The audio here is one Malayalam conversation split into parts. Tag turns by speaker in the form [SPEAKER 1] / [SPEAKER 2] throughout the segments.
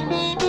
[SPEAKER 1] എടുത്ത്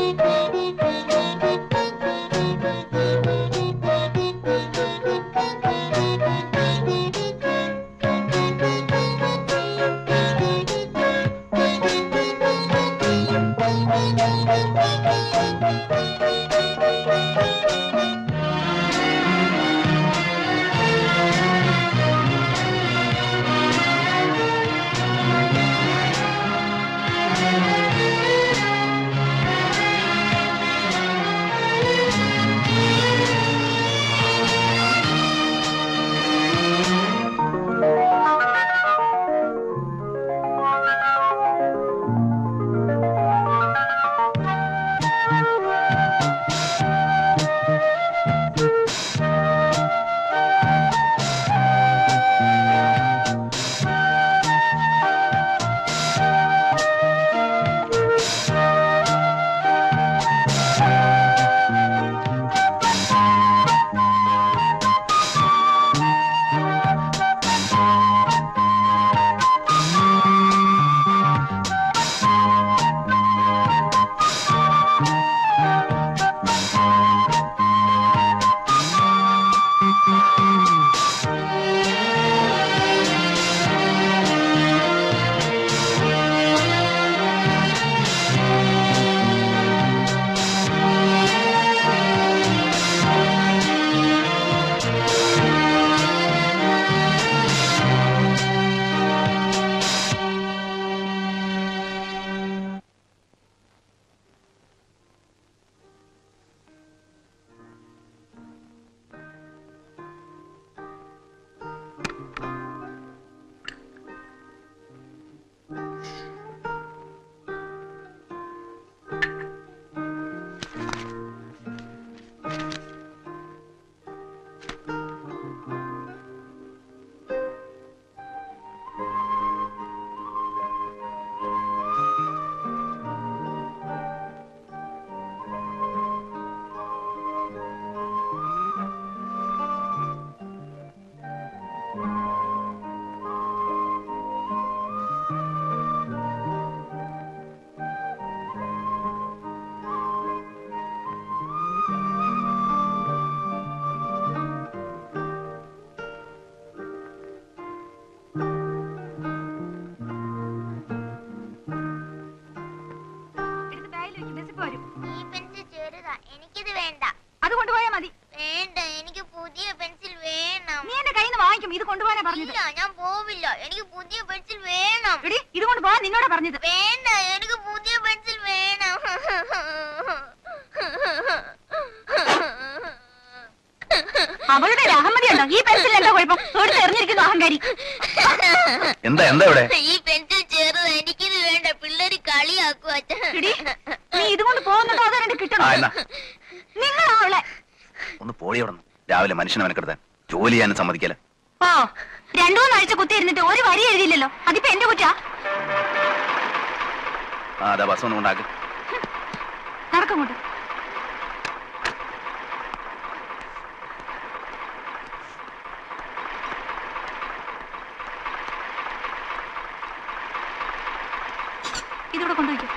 [SPEAKER 1] കൊണ്ടുപോയിക്കോ.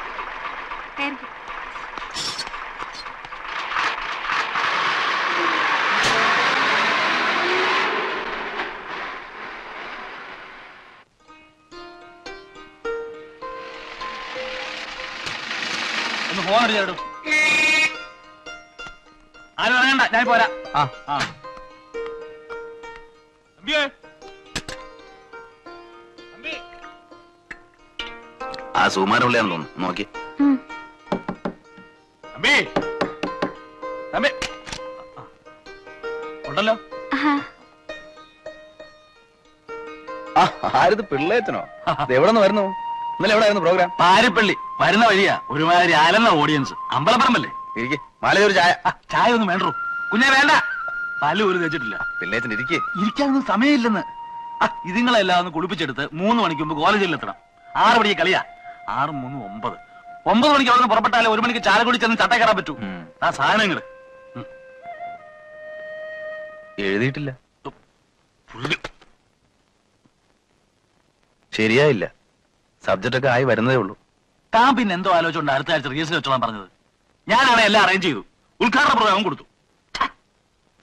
[SPEAKER 2] ഒന്ന് ഫോൺ അടിച്ചു ആരും അറിയണ്ട ഞാൻ പോരാ.
[SPEAKER 3] ആ.
[SPEAKER 2] ആ.
[SPEAKER 3] ആ സുമാരുള്ളിയാന്ന് തോന്നുന്നു നോക്കി.
[SPEAKER 2] ഉണ്ടല്ലോ.
[SPEAKER 3] ആരിത് പിള്ളേച്ചനോ? എവിടെ നിന്ന് വരുന്നു? ഇന്നലെ എവിടെ ആയിരുന്നു പ്രോഗ്രാം
[SPEAKER 2] പാരിപ്പള്ളി. വരുന്ന വഴിയാ. ഒരുമാതിരി അലന്ന ഓഡിയൻസ് അമ്പലപ്പറമ്പല്ലേ?
[SPEAKER 3] ഇരിക്കെ. മാലയിൽ ഒരു ചായ.
[SPEAKER 2] ആ, ചായ ഒന്നും വേണ്ടോ കുഞ്ഞെ വേണ്ട. പല ഒരു തേച്ചിട്ടില്ല.
[SPEAKER 3] പിള്ളേച്ചൻ ഇരിക്കേ.
[SPEAKER 2] ഇരിക്കാനൊന്നും സമയമില്ലെന്ന്. ഇതിങ്ങളെല്ലാം ഇതുങ്ങളെല്ലാം ഒന്ന് കുളിപ്പിച്ചെടുത്ത് മൂന്ന് മണിക്ക് മുമ്പ് കോളേജിൽ എത്തണം ആറ് മണിക്ക് കളിയാ. ആറ് മൂന്ന് ഒമ്പത്. ഒമ്പത് മണിക്ക് അവിടെ നിന്ന് പുറപ്പെട്ടാലേ ഒരു മണിക്ക് ചാലക്കുടി ചെന്ന് ചട്ട കയറാൻ പറ്റൂ. ആ സാധനങ്ങൾ
[SPEAKER 3] എഴുതിയിട്ടില്ല. ശരിയായില്ല. സബ്ജക്റ്റ് ഒക്കെ ആയി വരുന്നതേ ഉള്ളൂ.
[SPEAKER 2] താൻ പിന്നെ എന്തോ ആലോചിച്ചുകൊണ്ട് അടുത്ത ആഴ്ച റിഹേഴ്സൽ വെച്ചോളാൻ പറഞ്ഞത്. ഞാനാണ് എല്ലാം അറേഞ്ച് ചെയ്തു. ഉദ്ഘാടന പ്രോഗ്രാം കൊടുത്തു.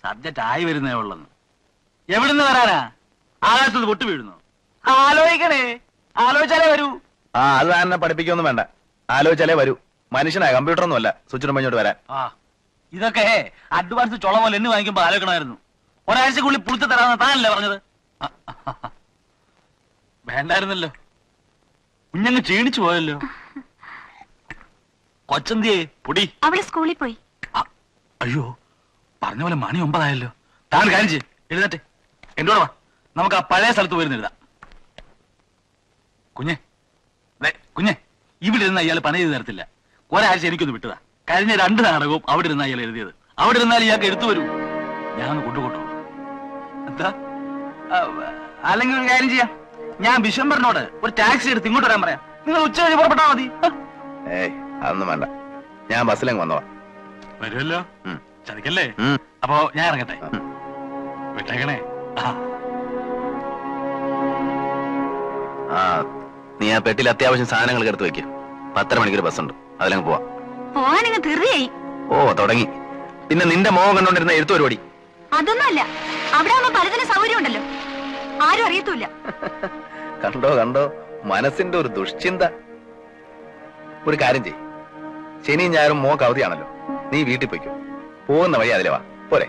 [SPEAKER 2] സബ്ജക്റ്റ് ആയി വരുന്നേ ഉള്ളെന്ന്. എവിടുന്ന് വരാനാ? ആകാശത്ത് പൊട്ടു വീഴുന്നു? ആലോചിക്കണേ. ആലോചിച്ചാലേ വരൂ.
[SPEAKER 3] ആ അത് തന്നെ പഠിപ്പിക്കൊന്നും വേണ്ട. ആലോചിച്ചാലേ വരൂ. മനുഷ്യനാ കമ്പ്യൂട്ടർ ഒന്നും അല്ല സ്വിച്ചിന് ഇങ്ങോട്ട് വരാൻ.
[SPEAKER 2] ആ ഇതൊക്കെ അഡ്വാൻസ് ചുള പോലെ എന്ന് വാങ്ങിക്കുമ്പോ ആലോചിക്കണമായിരുന്നു. ഒരാഴ്ചക്കുള്ളിൽ പുളിച്ചു തരാമെന്ന് താനല്ലേ പറഞ്ഞത്. വേണ്ടായിരുന്നല്ലോ. കുഞ്ഞങ്ങ് ക്ഷീണിച്ചു പോയല്ലോ. കൊച്ചന്തിയെ പൊടി.
[SPEAKER 4] അവൾ സ്കൂളിൽ പോയി.
[SPEAKER 2] അയ്യോ പറഞ്ഞ പോലെ മണി ഒമ്പതായല്ലോ. താൻ കാണിച്ച് കാര്യം ചെയ്യ് എഴുതട്ടെ എന്റെ കൂടെ വാ. നമുക്ക് ആ പഴയ സ്ഥലത്ത് പോയിരുന്ന് കുഞ്ഞേ കുഞ്ഞെ ഇവിടെ ഇരുന്ന് അയാൾ പണി ചെയ്ത് തരത്തില്ല. ഒരാഴ്ച എനിക്കൊന്ന് വിട്ടതാ. കഴിഞ്ഞ രണ്ട് നാടകവും അവിടെ ഇരുന്ന് അയാൾ എഴുതിയത്. അവിടെ ഇരുന്നാൽ ഇയാൾക്ക് എടുത്തു വരൂ. ഞാൻ കൊണ്ടുപോട്ടു. എന്താ? അല്ലെങ്കിൽ ഒരു കാര്യം ചെയ്യാം. ഞാൻ ബിഷംബറിനോട് ഒരു ടാക്സി എടുത്ത് ഇങ്ങോട്ട് വരാൻ പറയാം. നിങ്ങൾ ഉച്ച കഴിഞ്ഞ് പുറപ്പെട്ടാ മതി.
[SPEAKER 3] ഏയ് അതൊന്നും വേണ്ട. ഞാൻ ബസ്സിലങ്ങ് വന്നോ
[SPEAKER 2] വരുമല്ലോ. ചതിക്കല്ലേ. അപ്പോ ഞാൻ ഇറങ്ങട്ടെ. വിട്ടേക്കണേ. ആ
[SPEAKER 3] ആ. നീ ആ പെട്ടിയിൽ അത്യാവശ്യം സാധനങ്ങൾ എടുത്ത് വെക്ക്. പത്തര മണിക്കൊരു ബസ്സുണ്ട്. അതിലങ്ങ് പോവാം.
[SPEAKER 4] പോവാനങ്ങ് തെറിയായി.
[SPEAKER 3] ഓ തുടങ്ങി. പിന്നെ നിന്റെ മോഹം കണ്ടോണ്ടിരുന്ന എഴുത്തു പരിപാടി.
[SPEAKER 4] അതൊന്നുമല്ല. അവിടെ ആവുമ്പോ പലതിനും സൗകര്യം ഉണ്ടല്ലോ ആരും അറിയത്തൂല്ല
[SPEAKER 3] കണ്ടോ കണ്ടോ? മനസ്സിന്റെ ഒരു ദുഷ്ചിന്ത. ഒരു കാര്യം ചെയ് ശനിയും ഞായറും മോക്ക് അവധിയാണല്ലോ നീ വീട്ടിൽ പോയിക്കോ. പോകുന്ന വഴി അതിലെ വാ. പോരെ.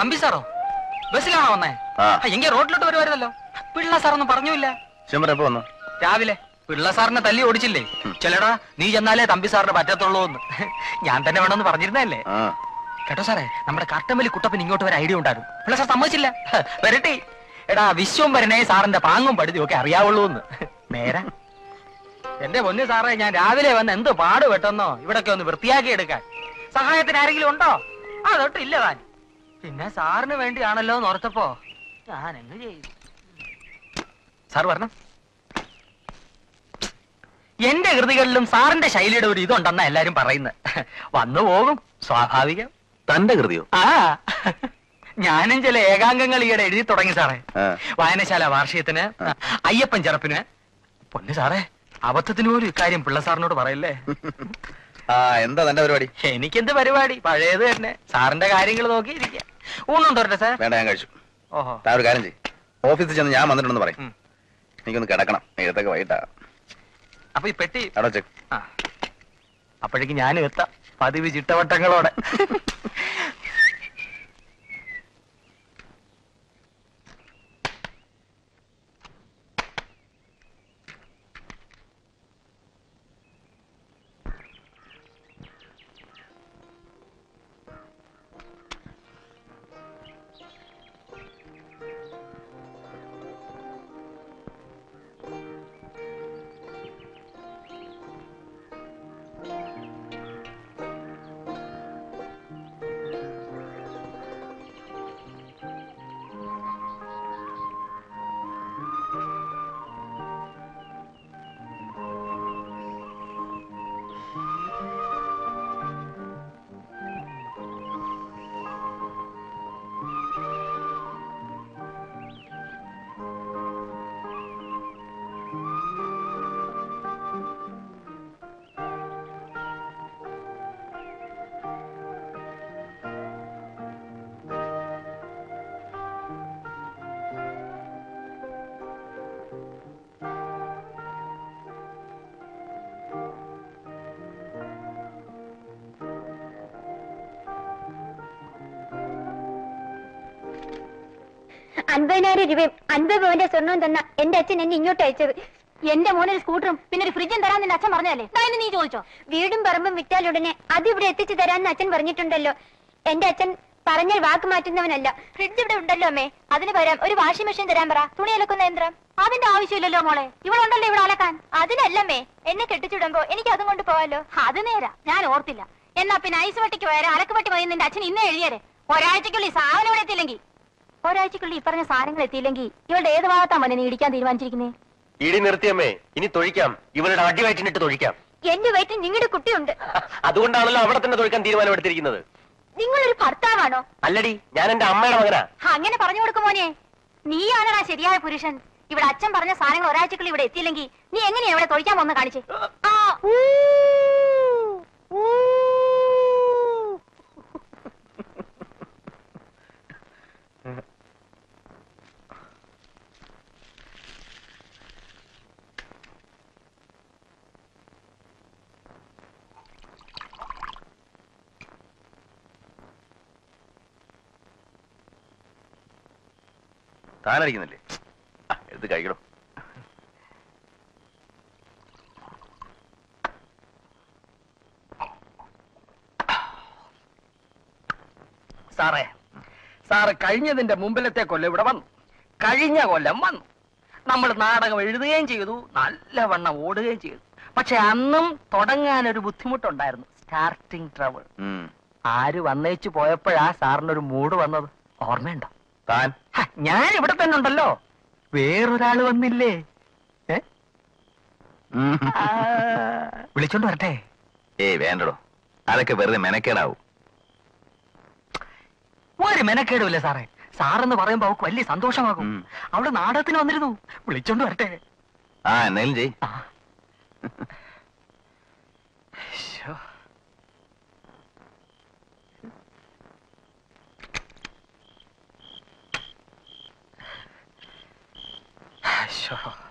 [SPEAKER 5] തമ്പി സാറോ? ബസ്സിലാണോ വന്നേ? എങ്കിൽ റോഡിലോട്ട് വരുമായിരുന്നല്ലോ പിള്ള സാറൊന്നും പറഞ്ഞില്ല
[SPEAKER 3] വന്നു?
[SPEAKER 5] രാവിലെ. പിള്ള സാറിനെ തല്ലി ഓടിച്ചില്ലേ? ചെല്ലടാ നീ ചെന്നാലേ തമ്പി സാറിന് പറ്റത്തുള്ളൂ എന്ന്. ഞാൻ തന്നെ വേണമെന്ന് പറഞ്ഞിരുന്നല്ലേ കേട്ടോ സാറേ നമ്മുടെ കട്ടമ്പലി കുട്ടപ്പൻ ഇങ്ങോട്ട് വരെ ഐഡിയ ഉണ്ടായിരുന്നു. പിള്ള സാർ സമ്മതിച്ചില്ല. വരട്ടെ. എടാ വിശ്വം വരണേ സാറിന്റെ പാങ്ങും പടുതിയും ഒക്കെ അറിയാവുള്ളൂ എന്ന്. നേരെ. എന്റെ പൊന്നു സാറേ ഞാൻ രാവിലെ വന്ന് എന്ത് പാട് പെട്ടെന്നോ ഇവിടൊക്കെ ഒന്ന് വൃത്തിയാക്കി എടുക്കാൻ. സഹായത്തിന് ആരെങ്കിലും ഉണ്ടോ? അതൊട്ടില്ല താൻ. പിന്നെ സാറിന് വേണ്ടിയാണല്ലോ എന്ന് ഓർത്തപ്പോ ഞാൻ എന്ത് ചെയ്യും സാർ പറഞ്ഞു എന്റെ കൃതികളിലും സാറിന്റെ ശൈലിയുടെ ഒരു ഇതുണ്ടെന്നാ എല്ലാരും പറയുന്നത്. വന്നു പോകും സ്വാഭാവികം.
[SPEAKER 3] തന്റെ കൃതിയോ?
[SPEAKER 5] ആ. ഞാനും ചില ഏകാംഗങ്ങൾ ഈയിടെ എഴുതി തുടങ്ങി സാറേ. വായനശാല വാർഷികത്തിന് അയ്യപ്പൻ ചെറുപ്പിന്. പൊന്നു സാറേ അബദ്ധത്തിന് പോലും കാര്യം പിള്ള സാറിനോട് പറയല്ലേ?
[SPEAKER 3] ആ എന്താ തന്റെ പരിപാടി?
[SPEAKER 5] എനിക്കെന്ത് പരിപാടി? പഴയത് തന്നെ. സാറിന്റെ കാര്യങ്ങൾ നോക്കിയിരിക്കാം. ഊണുണ്ടോട്ടെ സാർ
[SPEAKER 3] വേണ്ട ഞാൻ കഴിച്ചു.
[SPEAKER 5] ഓഹോ.
[SPEAKER 3] താ ഒരു കാര്യം ചെയ് ഓഫീസിൽ ചെന്ന് ഞാൻ വന്നിട്ടുണ്ടെന്ന് പറയും.
[SPEAKER 5] ഉം.
[SPEAKER 3] എനിക്കൊന്ന് കിടക്കണം. എഴുത്തൊക്കെ വൈകിട്ടാ.
[SPEAKER 5] അപ്പൊ ഈ പെട്ടി
[SPEAKER 3] അവിടെ വെച്ച്
[SPEAKER 5] അപ്പോഴേക്ക് ഞാനും എത്താം. പതിവ് ചിട്ടവട്ടങ്ങളോടെ.
[SPEAKER 6] രൂപയും അൻപത് പവന്റെ സ്വർണവും തന്ന എന്റെ അച്ഛൻ എന്നെ ഇങ്ങോട്ട് അയച്ചത്.
[SPEAKER 4] എന്റെ മോനൊരു സ്കൂട്ടറും പിന്നെ ഒരു ഫ്രിഡ്ജും തരാൻ അച്ഛൻ പറഞ്ഞല്ലേ നീ ചോദിച്ചോ?
[SPEAKER 6] വീടും പറമ്പും വിറ്റാലുടനെ അത് ഇവിടെ എത്തിച്ചു തരാന്ന് അച്ഛൻ പറഞ്ഞിട്ടുണ്ടല്ലോ. എന്റെ അച്ഛൻ പറഞ്ഞ വാക്ക് മാറ്റുന്നവനല്ല. ഫ്രിഡ്ജ് ഇവിടെ ഉണ്ടല്ലോ അമ്മേ. അതിന് പകരം ഒരു വാഷിംഗ് മെഷീൻ തരാൻ പറ. തുണി അലക്കുന്ന യന്ത്രം.
[SPEAKER 4] അതിന്റെ ആവശ്യമില്ലല്ലോ മോളെ. ഇവളുണ്ടല്ലോ ഇവിടെ അലക്കാൻ.
[SPEAKER 6] അതിനല്ലമ്മേ എന്നെ കെട്ടിച്ചുടുമ്പോ എനിക്ക് അതും കൊണ്ട് പോവാലോ?
[SPEAKER 4] അത് നേരാ. ഞാൻ ഓർത്തില്ല. എന്നാ പിന്നെ ഐസ് വെട്ടിക്ക് പോയാലും? അലക്കുപട്ടി മതി നിന്റെ അച്ഛൻ ഇന്നേ എഴുതിയരെ. ഒരാഴ്ചക്കുള്ളിൽ സാധനം ഇവിടെ എത്തിയില്ലെങ്കിൽ. ഒരാഴ്ചക്കുള്ളിൽ ഈ പറഞ്ഞ സാധനങ്ങൾ എത്തിയില്ലെങ്കിൽ ഇവളുടെ ഏത് ഭാഗത്താ മോനെ നീ ഇടിക്കാൻ തീരുമാനിച്ചിരിക്കുന്നേ?
[SPEAKER 7] ഇടി നിർത്തിയമ്മേ ഇനി തൊഴിക്കാം. ഇവളുടെ അടി വയറ്റിനിട്ട് തൊഴിക്കാം.
[SPEAKER 6] എന്റെ വയറ്റിൽ നിങ്ങളുടെ കുട്ടിയുണ്ട്.
[SPEAKER 7] അതുകൊണ്ടാണല്ലോ അവിടെ തന്നെ തൊഴിക്കാൻ തീരുമാനമെടുത്തിരിക്കുന്നത്.
[SPEAKER 6] നിങ്ങളൊരു ഭർത്താവാണോ?
[SPEAKER 7] അല്ലടി ഞാൻ എന്റെ അമ്മയുടെ മകനാ.
[SPEAKER 4] അങ്ങനെ പറഞ്ഞു കൊടുക്കും മോനെ. നീയാണടാ ശരിയായ പുരുഷൻ. ഇവിടെ അച്ഛൻ പറഞ്ഞ സാധനങ്ങൾ ഒരാഴ്ചക്കുള്ളിൽ ഇവിടെ എത്തിയില്ലെങ്കിൽ നീ എങ്ങനെയാ ഇവിടെ തൊഴിക്കാൻ വന്ന് കാണിച്ചേ?
[SPEAKER 6] ആ, ഊ, ഊ.
[SPEAKER 3] താനടിക്കുന്നില്ലേ? ആ, എടുത്ത് കഴിക്കണോ
[SPEAKER 5] സാറേ സാറ് കഴിഞ്ഞതിന്റെ മുമ്പിലത്തെ കൊല്ലം ഇവിടെ വന്നു. കഴിഞ്ഞ കൊല്ലം വന്നു. നമ്മൾ നാടകം എഴുതുകയും ചെയ്തു നല്ലവണ്ണം ഓടുകയും ചെയ്തു. പക്ഷെ അന്നും തുടങ്ങാൻ ഒരു ബുദ്ധിമുട്ടുണ്ടായിരുന്നു. സ്റ്റാർട്ടിങ് ട്രബിൾ
[SPEAKER 3] ഉം.
[SPEAKER 5] ആര് വന്നേച്ചു പോയപ്പോഴാ സാറിനൊരു മൂഡ് വന്നത്? ഓർമ്മയുണ്ടോ?
[SPEAKER 3] താൻ?
[SPEAKER 5] ഞാൻ ഇവിടെ തന്നെ ഉണ്ടല്ലോ. വേറൊരാൾ വന്നില്ലേ? വിളിച്ചോണ്ട് വരട്ടെ.
[SPEAKER 3] ഏയ് വേണ്ടടോ. അതൊക്കെ വെറുതെ മെനക്കേടാവും.
[SPEAKER 5] ഒരു മെനക്കേടുമില്ല സാറേ. സാറെന്ന് പറയുമ്പോ അവക്ക് വലിയ സന്തോഷമാകും. അവിടെ നാടകത്തിന് വന്നിരുന്നു. വിളിച്ചോണ്ട് വരട്ടെ.
[SPEAKER 3] ആ എന്നാലും ചെയ്
[SPEAKER 5] ആ. ശ്ശോ. ശ്ശോ.
[SPEAKER 4] ഞാൻ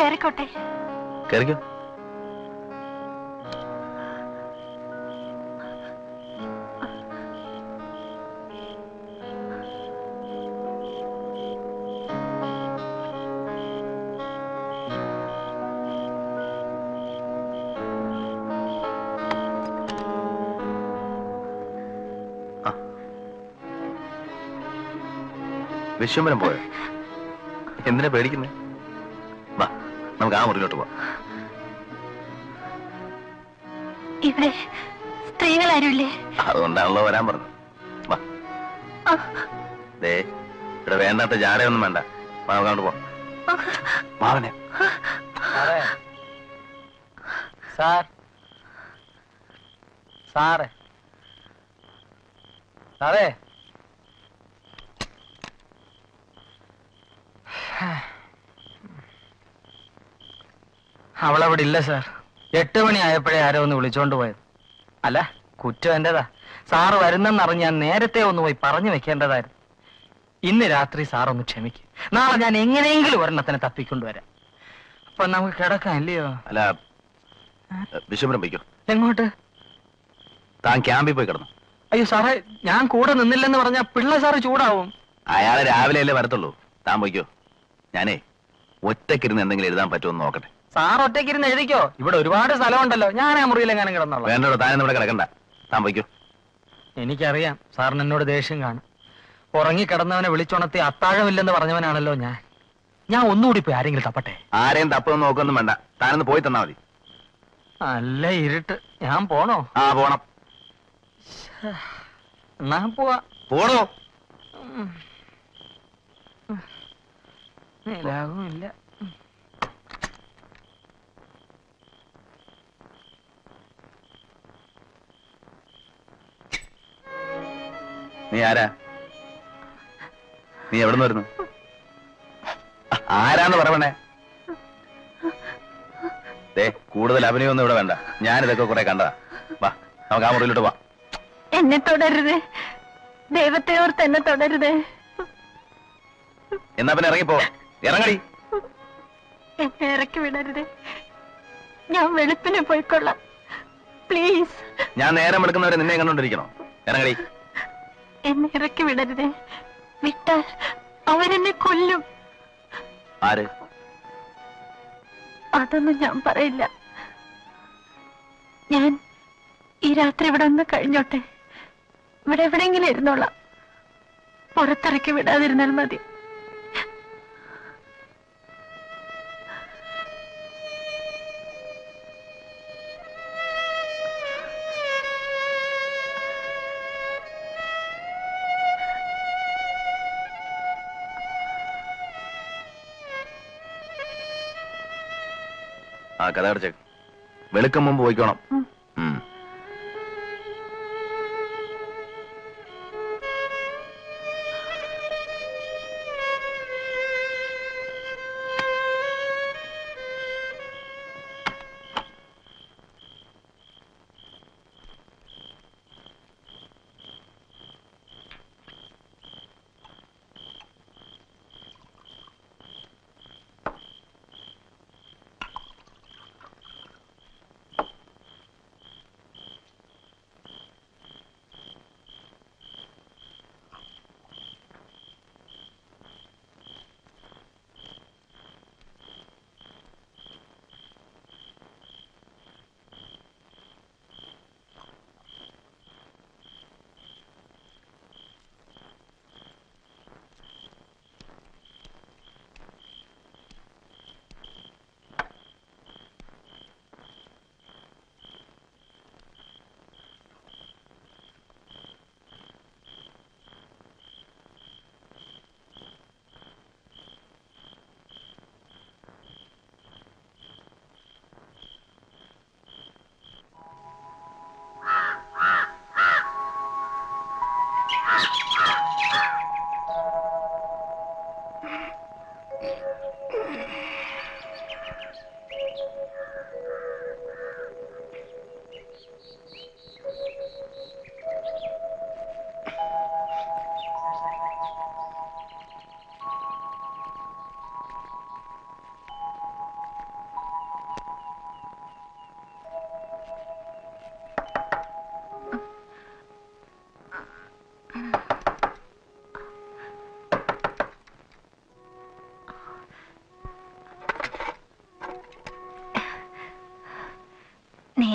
[SPEAKER 4] കയറിക്കോട്ടെ
[SPEAKER 3] കയറിക്കോ. വിശ്വംബരം പോയോ? എന്തിനാ പേടിക്കുന്നേ? നമുക്ക് ആ മുറിയിലോട്ട് പോവാം.
[SPEAKER 4] ഇവിടെ സ്ത്രീകൾ ആരുമില്ലേ
[SPEAKER 3] അതുകൊണ്ടാണല്ലോ വരാൻ പറഞ്ഞു വാ. ദേ ഇവിടെ വേണ്ടാത്ത ജാടയൊന്നും വേണ്ട. മാവനോട് മാവനെ
[SPEAKER 5] സാർ. സാറേ. സാറേ. അവളവിടെ ഇല്ല സാർ. എട്ട് മണി ആയപ്പോഴേ ആരോ ഒന്ന് വിളിച്ചോണ്ട് പോയത്. അല്ല കുറ്റം എന്റേതാ. സാറ് വരുന്നെന്നറിഞ്ഞ് ഞാൻ നേരത്തെ ഒന്ന് പോയി പറഞ്ഞു വെക്കേണ്ടതായിരുന്നു. ഇന്ന് രാത്രി സാർ ഒന്ന് ക്ഷമിക്കും. നാളെ ഞാൻ എങ്ങനെയെങ്കിലും ഒരെണ്ണത്തിനെ തപ്പിക്കൊണ്ടുവരാം. അപ്പൊ നമുക്ക് കിടക്കാം ഇല്ലയോ
[SPEAKER 3] അല്ല വിശ്വംബരം പോയിക്കോ
[SPEAKER 5] എങ്ങോട്ട്?
[SPEAKER 3] താൻ ക്യാമ്പിൽ പോയി കിടന്നു.
[SPEAKER 5] അയ്യോ സാറേ ഞാൻ കൂടെ നിന്നില്ലെന്ന് പറഞ്ഞാ പിള്ള സാറ് ചൂടാവും.
[SPEAKER 3] അയാളെ രാവിലെ അല്ലേ വരത്തുള്ളൂ. താൻ പോയിക്കോ. ഞാനേ ഒറ്റക്കിരുന്ന് എന്തെങ്കിലും എഴുതാൻ പറ്റുമെന്ന് നോക്കട്ടെ.
[SPEAKER 5] സാർ ഒറ്റയ്ക്ക് ഇരുന്ന് എഴുതിക്കോ? ഇവിടെ ഒരുപാട് സ്ഥലമുണ്ടല്ലോ. ഞാൻ ആ മുറിയിലെങ്ങാനും കിടന്നോളാം.
[SPEAKER 3] വേണ്ടോ താനൊന്നും ഇവിടെ കിടക്കണ്ട. താൻ പോയിക്കോ.
[SPEAKER 5] എനിക്കറിയാം. സാറിന് എന്നോട് ദേഷ്യം കാണും. ഉറങ്ങിക്കിടന്നവനെ വിളിച്ചുണർത്തി അത്താഴമില്ലെന്ന് പറഞ്ഞവനാണല്ലോ ഞാൻ. ഞാൻ ഒന്നുകൂടി പോയി ആരെങ്കിലും തപ്പട്ടെ?
[SPEAKER 3] ആരെയും തപ്പൊന്നും നോക്കൊന്നും വേണ്ട. താനൊന്ന് പോയി തന്നാ മതി.
[SPEAKER 5] നല്ല ഇരുട്ട്. ഞാൻ പോണോ?
[SPEAKER 3] ആ പോണം.
[SPEAKER 5] എന്നാ പോവാ.
[SPEAKER 3] പോണോ?
[SPEAKER 5] ഇല്ല
[SPEAKER 3] നീ ആരാ? നീ എവിടെ നിന്ന് വരുന്നു? ആരാന്ന് പറയണേ ദേ കൂടുതൽ അഭിനയൊന്നും ഇവിടെ വേണ്ട. ഞാനിതൊക്കെ കുറെ കണ്ടതാ. വാ നമുക്ക് ആ മുറിയിലോട്ട് വാ
[SPEAKER 4] എന്നെ തുടരുത്. ദൈവത്തെ ഓർത്ത് എന്നെ തുടരുത്.
[SPEAKER 3] എന്നാ പിന്നെ ഇറങ്ങിപ്പോ. ഇറങ്ങടി.
[SPEAKER 4] എന്നെ ഇറക്കി വിടരുത്. ഞാൻ വെളുപ്പിന് പോയിക്കൊള്ളാം. പ്ലീസ്
[SPEAKER 3] ഞാൻ നേരം എടുക്കുന്നവരെ നിന്നെ കണ്ടോണ്ടിരിക്കണോ ഇറങ്ങടി.
[SPEAKER 4] എന്നെ ഇറക്കി വിടരുത്. വിട്ടാൽ അവരെന്നെ കൊല്ലും.
[SPEAKER 3] ആര്?
[SPEAKER 4] അതൊന്നും ഞാൻ പറയില്ല. ഞാൻ ഈ രാത്രി ഇവിടെ ഒന്ന് കഴിഞ്ഞോട്ടെ. ഇവിടെ എവിടെയെങ്കിലും ഇരുന്നോളാം. പുറത്തിറക്കി വിടാതിരുന്നാൽ മതി.
[SPEAKER 3] കഥ അടച്ചേക്ക്. വെളുക്കം മുമ്പ് പോയിക്കോണം.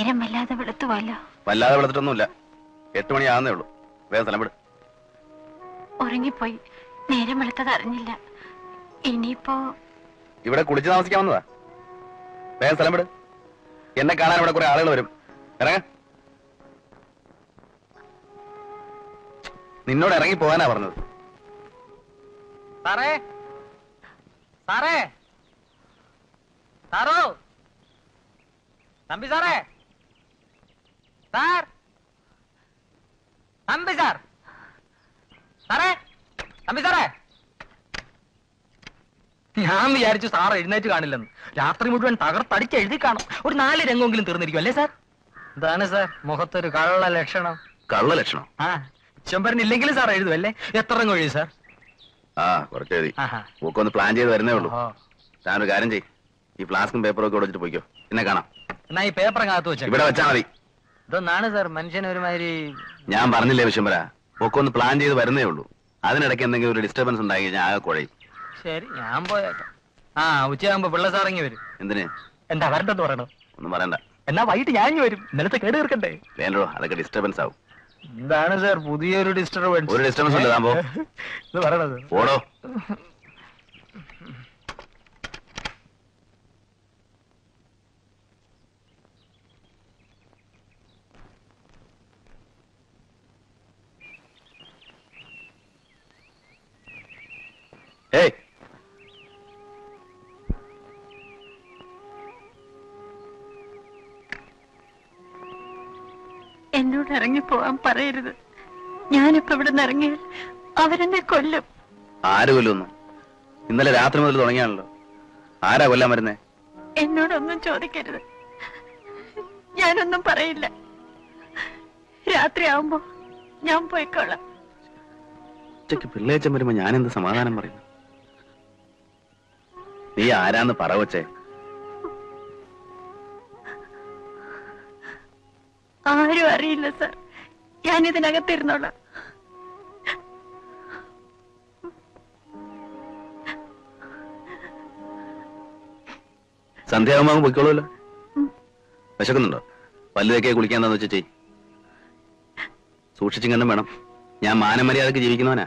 [SPEAKER 4] നേരം വല്ലാതെ വെളുത്തുവല്ലോ
[SPEAKER 3] വല്ലാതെ വെളുത്തിട്ടൊന്നുമില്ല. എട്ട് മണിയാകുന്നേ ഉള്ളൂ. വേഗം സ്ഥലം വിട്.
[SPEAKER 4] ഉറങ്ങിപ്പോയി. നേരം വെളുത്തത് അറിഞ്ഞില്ല. ഇനിയിപ്പോ
[SPEAKER 3] ഇവിടെ കുളിച്ച് താമസിക്കാവുന്നതാ. വേഗം സ്ഥലം വിട്. എന്നെ കാണാൻ ഇവിടെ കുറെ ആളുകൾ വരും. ഇറങ്ങ. നിന്നോട് ഇറങ്ങി പോകാനാ പറഞ്ഞത്.
[SPEAKER 5] സാറേ. സാറേ. സാറോ. തമ്പി സാറേ. സാർ. തമ്പി സാർ. സാറേ തമ്പി സാറേ. ഞാൻ വിചാരിച്ചു സാർ എഴുന്നേറ്റ് കാണില്ലെന്ന്. രാത്രി മുഴുവൻ തകർത്തടിച്ച് എഴുതി കാണും. ഒരു നാല് രംഗമെങ്കിലും തീർന്നിരിക്കും അല്ലേ സാർ? ഇതാണ് സാർ? മുഖത്തൊരു കള്ള ലക്ഷണം.
[SPEAKER 3] കള്ള ലക്ഷണം?
[SPEAKER 5] ആ ചെമ്പരൻ ഇല്ലെങ്കിലും സാർ എഴുതുമല്ലേ എത്ര രംഗം എഴുതി സാർ?
[SPEAKER 3] ആ കുറച്ച് എഴുതി.
[SPEAKER 5] ആഹാ.
[SPEAKER 3] ഒക്കെ ഒന്ന് പ്ലാൻ ചെയ്ത് വരുന്നേ ഉള്ളൂ. കാര്യം ചെയ് ഈ ഫ്ലാസ്കും പേപ്പറും ഒക്കെ വെച്ചിട്ട് പോയിക്കോ. എന്നെ കാണാം.
[SPEAKER 5] എന്നാ ഈ പേപ്പർ അകത്ത് വെച്ചേ
[SPEAKER 3] ഇവിടെ വെച്ചാൽ മതി.
[SPEAKER 5] ഇതൊന്നാണ് സാർ മനുഷ്യൻ ഒരുമാതിരി
[SPEAKER 3] ഞാൻ പറഞ്ഞില്ലേ വിശംബര ഒക്കെ ഒന്ന് പ്ലാൻ ചെയ്ത് വരുന്നേ ഉള്ളൂ. അതിനിടയ്ക്ക് എന്തെങ്കിലും ഒരു ഡിസ്റ്റർബൻസ് ഉണ്ടായി കഴിഞ്ഞാൽ ആകെ കുഴയും.
[SPEAKER 5] ശരി ഞാൻ പോയേക്കാം. ആ ഉച്ചയാകുമ്പോ പിള്ള സാറങ്ങി വരും.
[SPEAKER 3] എന്തിന്?
[SPEAKER 5] എന്താ വരണ്ടെന്ന് പറയണോ
[SPEAKER 3] ഒന്നും പറയണ്ട.
[SPEAKER 5] എന്നാ വൈകിട്ട് ഞാൻ വരും. നിലത്തെ കേട് തീർക്കണ്ടേ?
[SPEAKER 3] വേണ്ടോ? അതൊക്കെ ഡിസ്റ്റർബൻസ് ആവും.
[SPEAKER 5] എന്താണ് സാർ പുതിയൊരു ഡിസ്റ്റർബൻസ്
[SPEAKER 3] ഒരു ഡിസ്റ്റർബൻസ് ഉണ്ടാകുമ്പോ.
[SPEAKER 5] ഇത് പറയണത്?
[SPEAKER 3] പോടോ ഏയ്.
[SPEAKER 4] എന്നോട് ഇറങ്ങിപ്പോവാൻ പറയരുത്. ഞാനിപ്പോ ഇവിടെ നിന്ന് ഇറങ്ങിയാൽ അവരെന്നെ കൊല്ലും.
[SPEAKER 3] ആര് കൊല്ലുന്നു? ഇന്നലെ രാത്രി മുതൽ തുടങ്ങിയാണല്ലോ. ആരാ കൊല്ലാൻ വരുന്നേ?
[SPEAKER 4] എന്നോടൊന്നും ചോദിക്കരുത്. ഞാനൊന്നും പറയില്ല. രാത്രി ആവുമ്പോ ഞാൻ പോയിക്കോളാം.
[SPEAKER 3] ഉച്ചയ്ക്ക് പിള്ളേച്ചൻ വരുമ്പോ ഞാൻ എന്ത് സമാധാനം പറയും? നീ ആരാന്ന് പറ വച്ചേ
[SPEAKER 4] ആരും അറിയില്ല സർ. ഞാൻ ഇതിനകത്തിരുന്നോളാം
[SPEAKER 3] സന്ധ്യാകുമ്പോ പൊയ്ക്കോളൂല്ലോ വിശക്കുന്നുണ്ടോ? പല്ലുതൊക്കെ കുളിക്കാന്താന്ന് വെച്ചാ ചെയ്. വേണം. ഞാൻ മാനമര്യാദക്ക് ജീവിക്കുന്നവനാ.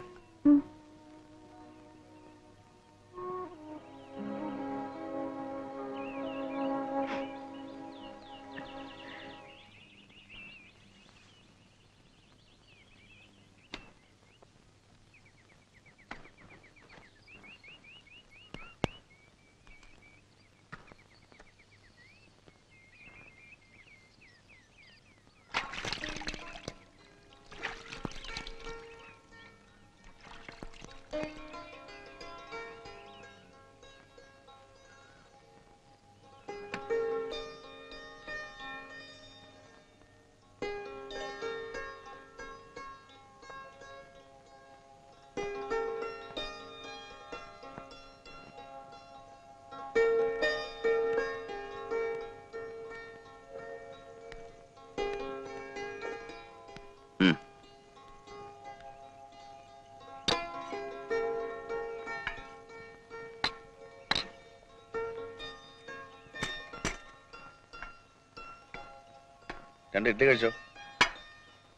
[SPEAKER 3] രണ്ട് ഇഡ്ഡലി കഴിച്ചോ?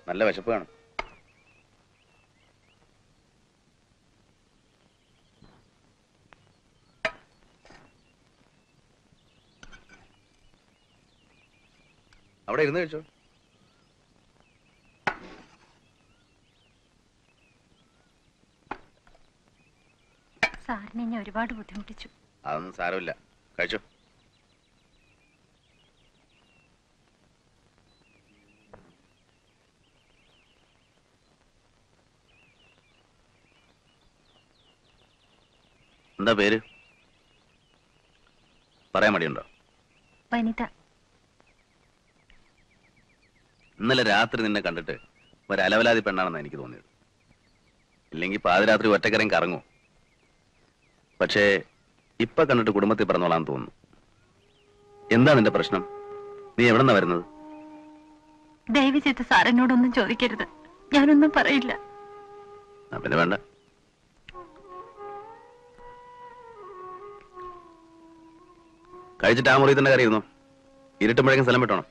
[SPEAKER 3] നല്ല വിശപ്പ് കാണും അവിടെ ഇരുന്ന് കഴിച്ചോ?
[SPEAKER 4] സാറിനെ ഞാൻ ഒരുപാട് ബുദ്ധിമുട്ടിച്ചു.
[SPEAKER 3] അതൊന്നും സാരമില്ല. കഴിച്ചോ എന്താ പേര് പറയാൻ മടിയുണ്ടോ
[SPEAKER 4] വനിത.
[SPEAKER 3] ഇന്നലെ രാത്രി നിന്നെ കണ്ടിട്ട് ഒരു അലവലാതി പെണ്ണാണെന്ന് എനിക്ക് തോന്നിയത്. ഇല്ലെങ്കിൽ പാതിരാത്രി ഒറ്റക്കരം കറങ്ങൂ. പക്ഷേ ഇപ്പൊ കണ്ടിട്ട് കുടുംബത്തിൽ പറഞ്ഞോളാൻ തോന്നുന്നു. എന്താ നിന്റെ പ്രശ്നം? നീ എവിടെന്നാ വരുന്നത്?
[SPEAKER 4] ദയവ് ചെയ്ത് സാറിനോടൊന്നും ചോദിക്കരുത്. ഞാനൊന്നും പറയില്ല.
[SPEAKER 3] പിന്നെ വേണ്ട. കഴിച്ചിട്ട് ആ മുറി തന്നെ കറിയിരുന്നു ഇരുട്ടുമ്പോഴേക്കും സ്ഥലം വിട്ടോണം.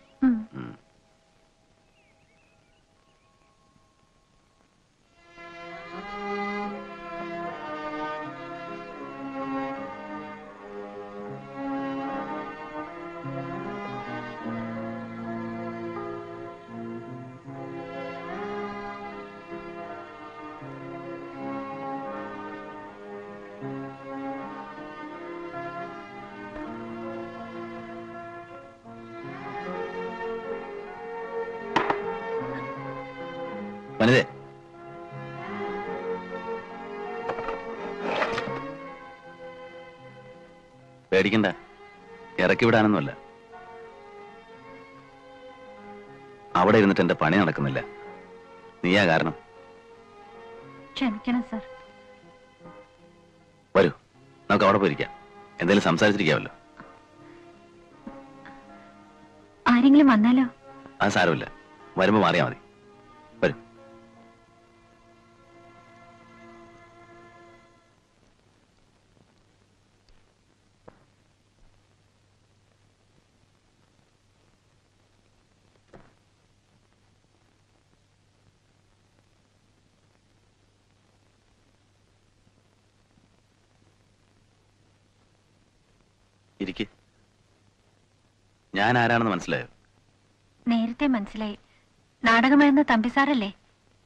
[SPEAKER 3] ഇറക്കി വിടാനൊന്നുമല്ല അവിടെ ഇരുന്നിട്ട് എന്റെ പണി നടക്കുന്നില്ല. നീയാ കാരണം.
[SPEAKER 4] ക്ഷമിക്കണം സാർ.
[SPEAKER 3] വരൂ നമുക്ക് അവിടെ പോയിരിക്കാം. എന്തെങ്കിലും സംസാരിച്ചിരിക്കാമല്ലോ
[SPEAKER 4] ആരെങ്കിലും വന്നാലോ?
[SPEAKER 3] അത് സാരമില്ല. വരുമ്പോ മാറിയാ മതി വരൂ ഇരിക്ക് ഞാൻ ആരാണെന്ന് മനസ്സിലായോ?
[SPEAKER 4] നേരത്തെ മനസ്സിലായി. നാടകമായിരുന്ന തമ്പിസാറല്ലേ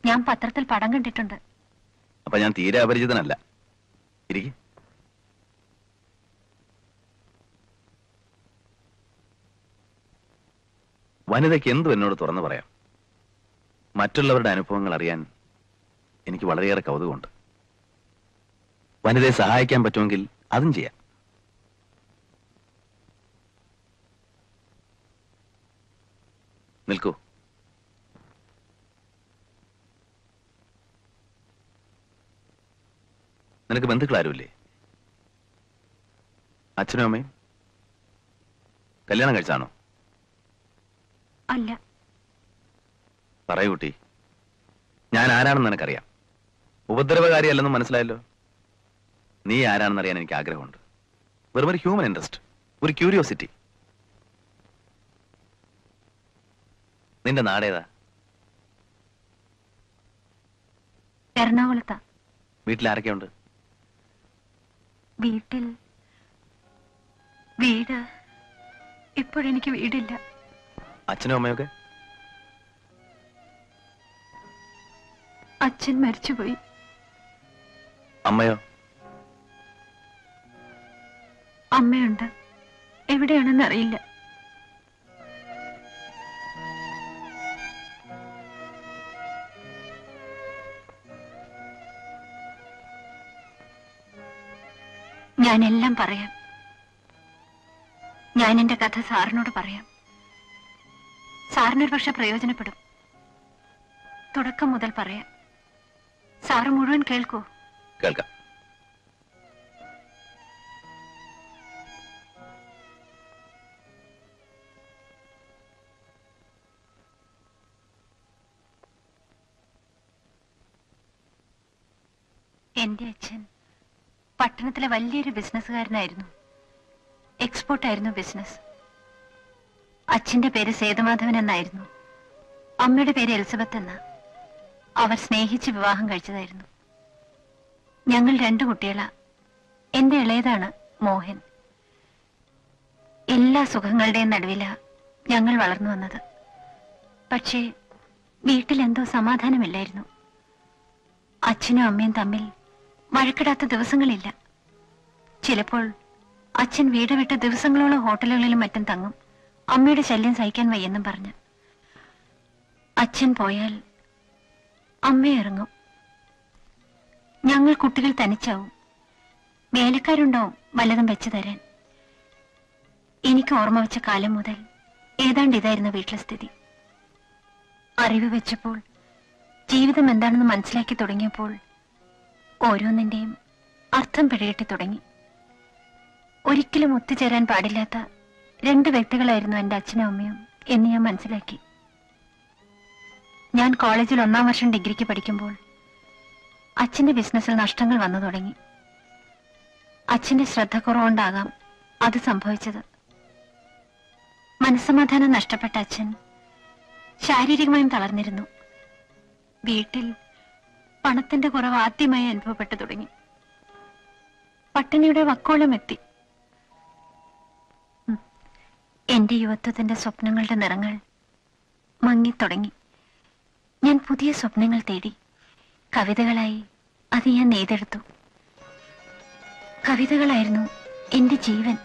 [SPEAKER 4] ഞാൻ പത്രത്തിൽ പടം കണ്ടിട്ടുണ്ട്.
[SPEAKER 3] അപ്പൊ ഞാൻ തീരെ അപരിചിതനല്ല. ഇരിക്ക്. വനിതയ്ക്ക് എന്തു എന്നോട് തുറന്നു പറയാം? മറ്റുള്ളവരുടെ അനുഭവങ്ങൾ അറിയാൻ എനിക്ക് വളരെയേറെ കൗതുകമുണ്ട്. വനിതയെ സഹായിക്കാൻ പറ്റുമെങ്കിൽ അതും ചെയ്യാം. നിൽക്കൂ. നിനക്ക് ബന്ധുക്കളാരുമില്ലേ? അച്ഛനും അമ്മയും? കല്യാണം കഴിച്ചാണോ?
[SPEAKER 4] അല്ല.
[SPEAKER 3] പറയൂ കുട്ടി. ഞാൻ ആരാണെന്ന് നിനക്കറിയാം. ഉപദ്രവകാരിയല്ലെന്ന് മനസ്സിലായല്ലോ. നീ ആരാണെന്നറിയാൻ എനിക്ക് ആഗ്രഹമുണ്ട്. വെറും ഒരു ഹ്യൂമൻ ഇൻട്രസ്റ്റ് ഒരു ക്യൂരിയോസിറ്റി നിന്റെ നാടേതാ?
[SPEAKER 4] എറണാകുളത്താ.
[SPEAKER 3] വീട്ടിൽ ആരൊക്കെയുണ്ട്
[SPEAKER 4] വീട്ടിൽ വീട് ഇപ്പോഴെനിക്ക് വീടില്ല.
[SPEAKER 3] അച്ഛനും അമ്മയൊക്കെ?
[SPEAKER 4] അച്ഛൻ മരിച്ചുപോയി.
[SPEAKER 3] അമ്മയോ?
[SPEAKER 4] അമ്മയുണ്ട്. എവിടെയാണെന്ന് അറിയില്ല ഞാൻ എല്ലാം പറയാം. ഞാൻ എന്റെ കഥ സാറിനോട് പറയാം. സാറിനൊരു പക്ഷെ പ്രയോജനപ്പെടും. തുടക്കം മുതൽ പറയാം. സാറ് മുഴുവൻ കേൾക്കൂ.
[SPEAKER 3] കേൾക്കാം.
[SPEAKER 4] എന്റെ അച്ഛൻ പട്ടണത്തിലെ വലിയൊരു ബിസിനസ്സുകാരനായിരുന്നു. എക്സ്പോർട്ടായിരുന്നു ബിസിനസ് അച്ഛന്റെ പേര് സേതുമാധവൻ എന്നായിരുന്നു. അമ്മയുടെ പേര് എലിസബത്ത് എന്ന. അവർ സ്നേഹിച്ച് വിവാഹം കഴിച്ചതായിരുന്നു. ഞങ്ങൾ രണ്ടു കുട്ടികളാ. എന്റെ ഇളയതാണ് മോഹൻ. എല്ലാ സുഖങ്ങളുടെയും നടുവില ഞങ്ങൾ വളർന്നു വന്നത്. പക്ഷേ വീട്ടിലെന്തോ സമാധാനമില്ലായിരുന്നു. അച്ഛനും അമ്മയും തമ്മിൽ വഴക്കിടാത്ത ദിവസങ്ങളില്ല. ചിലപ്പോൾ അച്ഛൻ വീട് വിട്ട് ദിവസങ്ങളോളം ഹോട്ടലുകളിലും മറ്റും തങ്ങും. അമ്മയുടെ ശല്യം സഹിക്കാൻ വയ്യെന്നും പറഞ്ഞ്. അച്ഛൻ പോയാൽ അമ്മ ഇറങ്ങും. ഞങ്ങൾ കുട്ടികൾ തനിച്ചാവും. വേലക്കാരുണ്ടാവും വല്ലതും വെച്ചു തരാൻ? എനിക്ക് ഓർമ്മ വെച്ച കാലം മുതൽ ഏതാണ്ട് ഇതായിരുന്നു വീട്ടിലെ സ്ഥിതി. അറിവ് വെച്ചപ്പോൾ ജീവിതം എന്താണെന്ന് മനസ്സിലാക്കി തുടങ്ങിയപ്പോൾ ഓരോന്നിന്റെയും അർത്ഥം പിഴയട്ടി തുടങ്ങി. ഒരിക്കലും ഒത്തുചേരാൻ പാടില്ലാത്ത രണ്ട് വ്യക്തികളായിരുന്നു എന്റെ അച്ഛനും അമ്മയും എന്ന് ഞാൻ മനസ്സിലാക്കി. ഞാൻ കോളേജിൽ ഒന്നാം വർഷം ഡിഗ്രിക്ക് പഠിക്കുമ്പോൾ അച്ഛന്റെ ബിസിനസ്സിൽ നഷ്ടങ്ങൾ വന്നു തുടങ്ങി. അച്ഛന്റെ ശ്രദ്ധ കുറവുകൊണ്ടാകാം അത് സംഭവിച്ചത്. മനസ്സമാധാനം നഷ്ടപ്പെട്ട അച്ഛൻ ശാരീരികമായും തളർന്നിരുന്നു. വീട്ടിൽ പണത്തിന്റെ കുറവ് ആദ്യമായി അനുഭവപ്പെട്ടു തുടങ്ങി. പട്ടിണിയുടെ വക്കോളം എത്തി. എന്റെ യുവത്വത്തിന്റെ സ്വപ്നങ്ങളുടെ നിറങ്ങൾ മങ്ങിത്തുടങ്ങി ഞാൻ പുതിയ സ്വപ്നങ്ങൾ തേടി. കവിതകളായി അത് ഞാൻ നെയ്തെടുത്തു. കവിതകളായിരുന്നു എന്റെ ജീവൻ.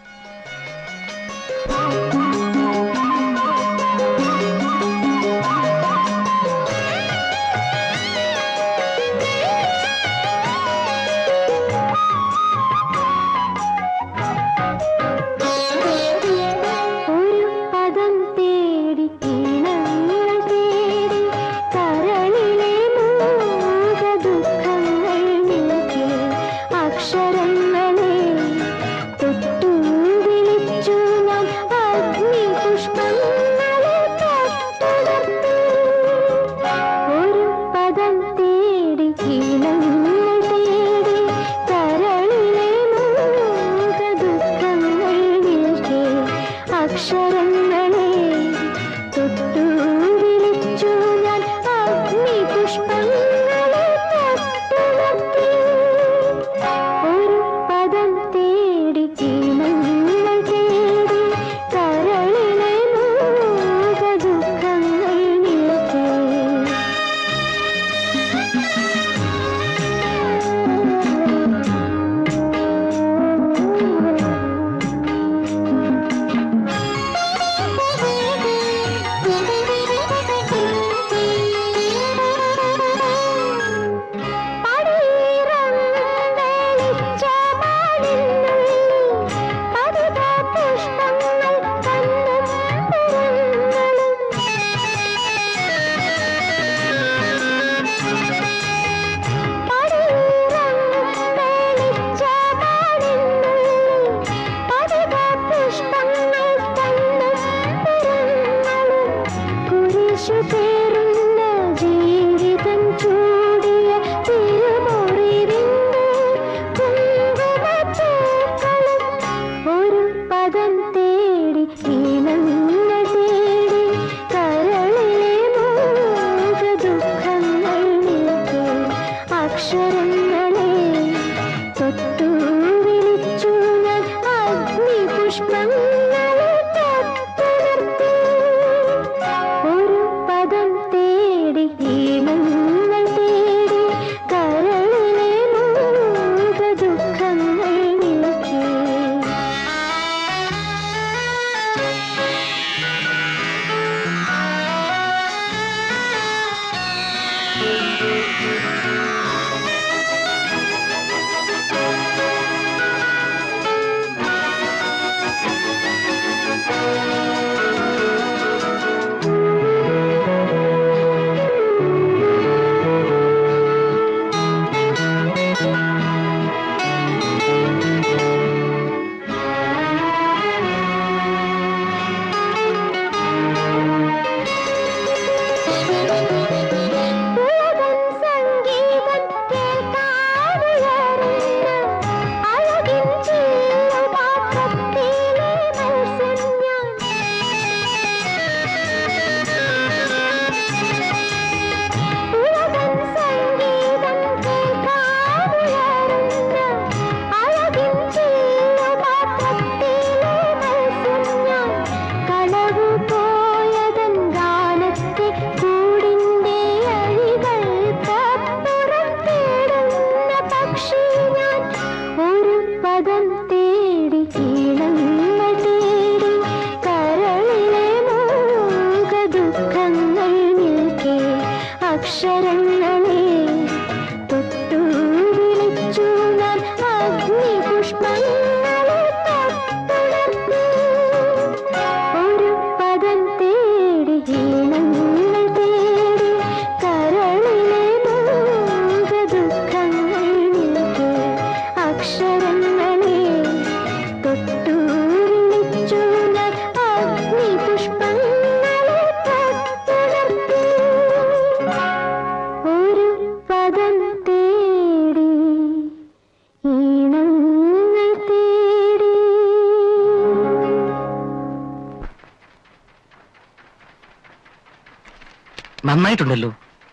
[SPEAKER 8] നന്നായിട്ടുണ്ടല്ലോ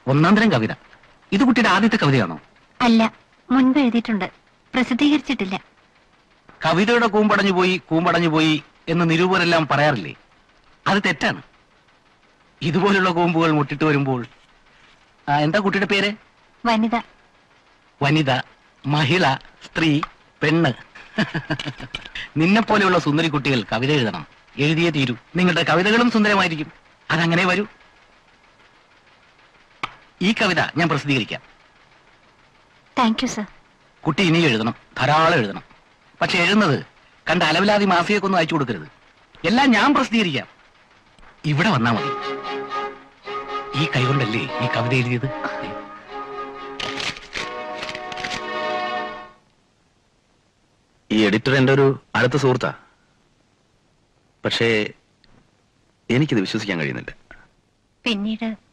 [SPEAKER 8] ഒന്നാന്തരം കവിത. ഇത് കുട്ടിയുടെ ആദ്യത്തെ കവിതയാണോ?
[SPEAKER 4] അല്ല മുൻപ് എഴുതിയിട്ടുണ്ട്. പ്രസിദ്ധീകരിച്ചിട്ടില്ല.
[SPEAKER 8] കവിതയുടെ കൂമ്പടഞ്ഞു പോയി കൂമ്പടഞ്ഞു പോയി എന്ന് നിരൂപരെല്ലാം പറയാറില്ലേ? അത് തെറ്റാണ്. ഇതുപോലുള്ള കൂമ്പുകൾ മുട്ടിട്ട് വരുമ്പോൾ എന്താ കുട്ടിയുടെ പേര്?
[SPEAKER 4] വനിത.
[SPEAKER 8] വനിത മഹിള സ്ത്രീ പെണ്ണ്. നിന്നെ പോലെയുള്ള സുന്ദരി കുട്ടികൾ കവിത എഴുതണം. എഴുതിയേ തീരൂ. നിങ്ങളുടെ കവിതകളും സുന്ദരമായിരിക്കും. അതങ്ങനെ വരൂ. ഈ കവിത ഞാൻ പ്രസിദ്ധീകരിക്കാം.
[SPEAKER 4] താങ്ക് യു സർ
[SPEAKER 8] കുട്ടി ഇനി എഴുതണം. ധാരാളം എഴുതണം. പക്ഷെ എഴുതുന്നത് കണ്ട അലവിലാതി മാസികക്കൊന്നും അയച്ചു കൊടുക്കരുത്. എല്ലാം ഞാൻ പ്രസിദ്ധീകരിക്കാം. ഇവിടെ വന്നാ മതി. ഈ കൈകൊണ്ടല്ലേ ഈ കവിത എഴുതിയത്?
[SPEAKER 3] ഈ എഡിറ്റർ എന്റെ ഒരു അടുത്ത സുഹൃത്താ. പക്ഷേ എനിക്കിത് വിശ്വസിക്കാൻ കഴിയുന്നില്ല.
[SPEAKER 4] പിന്നീട്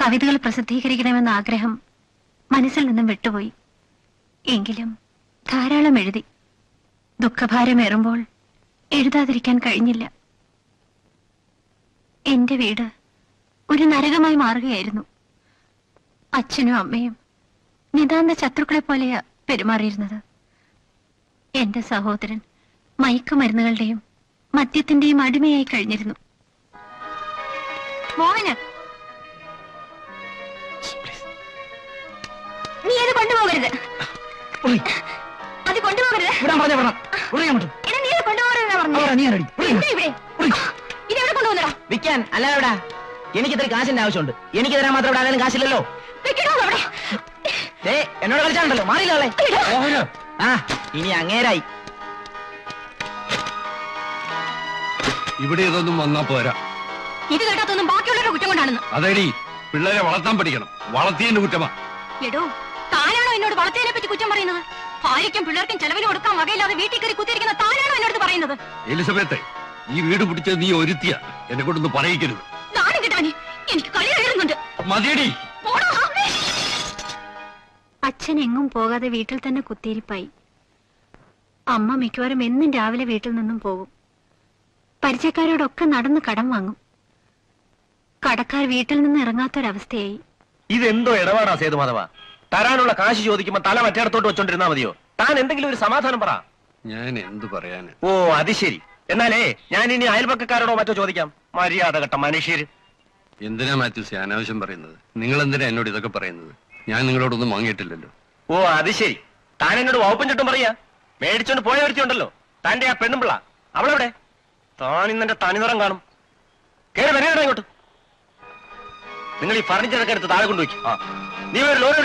[SPEAKER 4] കവിതകൾ പ്രസിദ്ധീകരിക്കണമെന്ന ആഗ്രഹം മനസ്സിൽ നിന്നും വിട്ടുപോയി. എങ്കിലും ധാരാളം എഴുതി. ദുഃഖഭാരമേറുമ്പോൾ എഴുതാതിരിക്കാൻ കഴിഞ്ഞില്ല. എന്റെ വീട് ഒരു നരകമായി മാറുകയായിരുന്നു. അച്ഛനും അമ്മയും നിതാന്ത ശത്രുക്കളെ പോലെയാ പെരുമാറിയിരുന്നത്. എന്റെ സഹോദരൻ മയക്കുമരുന്നുകളുടെയും മദ്യത്തിന്റെയും അടിമയായി കഴിഞ്ഞിരുന്നു. മോഹന് നീ അത് കൊണ്ടുപോകരുത്. അത് കൊണ്ടുപോകരുത്. എടാ, നീ അത് കൊണ്ടുപോകരുതെന്നാ പറഞ്ഞത്. എന്താ ഇവിടെ? ഇതെവിടെ കൊണ്ടുപോകുന്നടാ?
[SPEAKER 9] വിൽക്കാൻ അല്ല എവിടാ? എനിക്ക് ഇത്ര കാശിന്റെ ആവശ്യമുണ്ട്. എനിക്ക് തരാൻ മാത്രം ഇവിടെ ആരെങ്കിലും കാശില്ലല്ലോ. എന്നോട് കളിച്ചാണല്ലോ. മാറിയില്ലേ ആ ഇനി അങ്ങേരായി.
[SPEAKER 10] ഇവിടെ ഇതൊന്നും വന്നാ പോരാ.
[SPEAKER 4] ഇത് കേട്ടാത്തൊന്നും ബാക്കിയുള്ളവരുടെ കുറ്റം കൊണ്ടാണെന്ന്.
[SPEAKER 10] അതേടി പിള്ളേരെ വളർത്താൻ പഠിക്കണം. വളർത്തിയതിന്റെ കുറ്റമാ.
[SPEAKER 4] എടോ താനാണോ എന്നോട് വളർച്ചയെ പറ്റി കുറ്റം പറയുന്നത്? ഭാര്യയ്ക്കും പിള്ളേർക്കും ചെലവിന് കൊടുക്കാൻ വകയില്ലാതെ വീട്ടിൽ കയറി കുത്തിയിരിക്കുന്ന താനാണോ എന്നോട് പറയുന്നത്?
[SPEAKER 10] എലിസബത്തെ ഈ വീട് പിടിച്ചത് നീ ഒരുത്തിയ. എന്നെ കൊണ്ടൊന്ന് പറയിക്കരുത്.
[SPEAKER 4] നാണം കിട്ടാനി എനിക്ക് കളി കഴിയുന്നുണ്ട്.
[SPEAKER 10] മതിയടി.
[SPEAKER 4] അച്ഛൻ എങ്ങും പോകാതെ വീട്ടിൽ തന്നെ കുത്തിയിരിപ്പായി. അമ്മ മിക്കവാറും എന്നും രാവിലെ വീട്ടിൽ നിന്നും പോകും. പരിചയക്കാരോടൊക്കെ നടന്ന് കടം വാങ്ങും. കടക്കാർ വീട്ടിൽ നിന്ന് ഇറങ്ങാത്തൊരവസ്ഥയായി.
[SPEAKER 7] ഇതെന്തോ ഇടപാടാ സേതുമാധവ? തരാനുള്ള കാശ് ചോദിക്കുമ്പോ തല മറ്റേടത്തോട്ട് വെച്ചോണ്ടിരുന്നാ മതിയോ? താൻ എന്തെങ്കിലും ഒരു സമാധാനം പറ.
[SPEAKER 10] ഞാൻ എന്തു പറയാന്?
[SPEAKER 7] ഓ അത് ശരി. എന്നാലേ ഞാൻ ഇനി അയൽപക്കക്കാരോടോ മറ്റോ ചോദിക്കാം? മര്യാദ കെട്ട മനുഷ്യര്
[SPEAKER 10] എന്തിനാ മാത്യൂസ് അനാവശ്യം പറയുന്നത്? നിങ്ങൾ എന്തിനാ എന്നോട് ഇതൊക്കെ പറയുന്നത്? ഞാൻ നിങ്ങളോടൊന്നും വാങ്ങിയിട്ടില്ലല്ലോ.
[SPEAKER 7] ഓ അത് ശരി. താൻ എന്നോട് വകുപ്പും ചുട്ടും പറയാ. മേടിച്ചോണ്ട് പോയ ഒരുത്തിയുണ്ടല്ലോ. താന്റെ ആ പെണ്ണുമ്പിള്ള. അവളെവിടെ? താൻ ഇന്നെന്റെ തനിനിറം കാണും. കേറി വരേടാ ഇങ്ങോട്ട്. നിങ്ങൾ ഈ ഫർണിച്ചറൊക്കെ എടുത്ത് താഴെ കൊണ്ടുപോയി നീ ഒരു ലോറി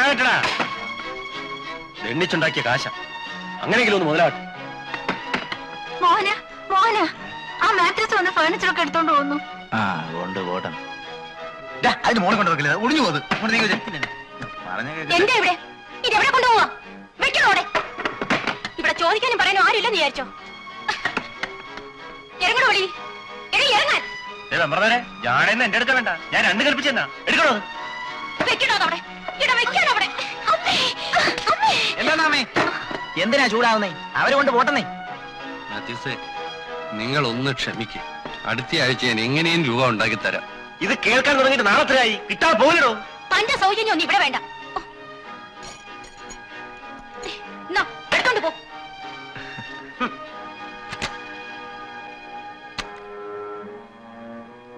[SPEAKER 7] ആകട്ടെടാ. എണ്ണിച്ചുണ്ടാക്കിയ കാശ. അങ്ങനെയെങ്കിലും ഒന്ന് മുതലാട്ടെ
[SPEAKER 4] മോഹന മോഹന ആ മാട്രസ് വന്ന് ഫർണിച്ചറൊക്കെ എടുത്തോണ്ട് പോകുന്നു.
[SPEAKER 9] ആ കൊണ്ട് പോട്ടെ. ദാ, അതിന് മോളെ കൊണ്ട് വെക്കില്ല? ഒളിഞ്ഞു പോകുന്നത്
[SPEAKER 4] ഇവിടെ ഇതെവിടെ കൊണ്ടുപോവാ? വെക്കണോടെ ഇവിടെ ചോദിക്കാനും പറയാനും ആരുമില്ലെന്ന് വിചാരിച്ചോ. ഇറങ്ങണോ വിളി. ഇറങ്ങാൻ.
[SPEAKER 7] പറഞ്ഞേ ജാടേന്ന് എന്റെ അടുക്ക വേണ്ട. ഞാൻ രണ്ട് കൽപ്പിച്ചെന്നാ എടുക്കണോ അത്?
[SPEAKER 4] അവിടെ? ഇവിടെ വെക്കാനോ അവിടെ. അമ്മേ അമ്മേ.
[SPEAKER 9] എന്താണാമേ എന്തിനാ ചൂടാവുന്നേ? അവരെ കൊണ്ട് പോട്ടെന്നേ.
[SPEAKER 10] മാത്യൂസേ നിങ്ങൾ ഒന്ന് ക്ഷമിക്ക്. അടുത്ത ആഴ്ച ഞാൻ എങ്ങനെയും രൂപ ഉണ്ടാക്കി തരാം
[SPEAKER 7] ഇത് കേൾക്കാൻ തുടങ്ങിയിട്ട് ആയി കിട്ടാൻ പോകലോ
[SPEAKER 4] തന്റെ സൗജന്യം ഒന്നും ഇവിടെ വേണ്ട.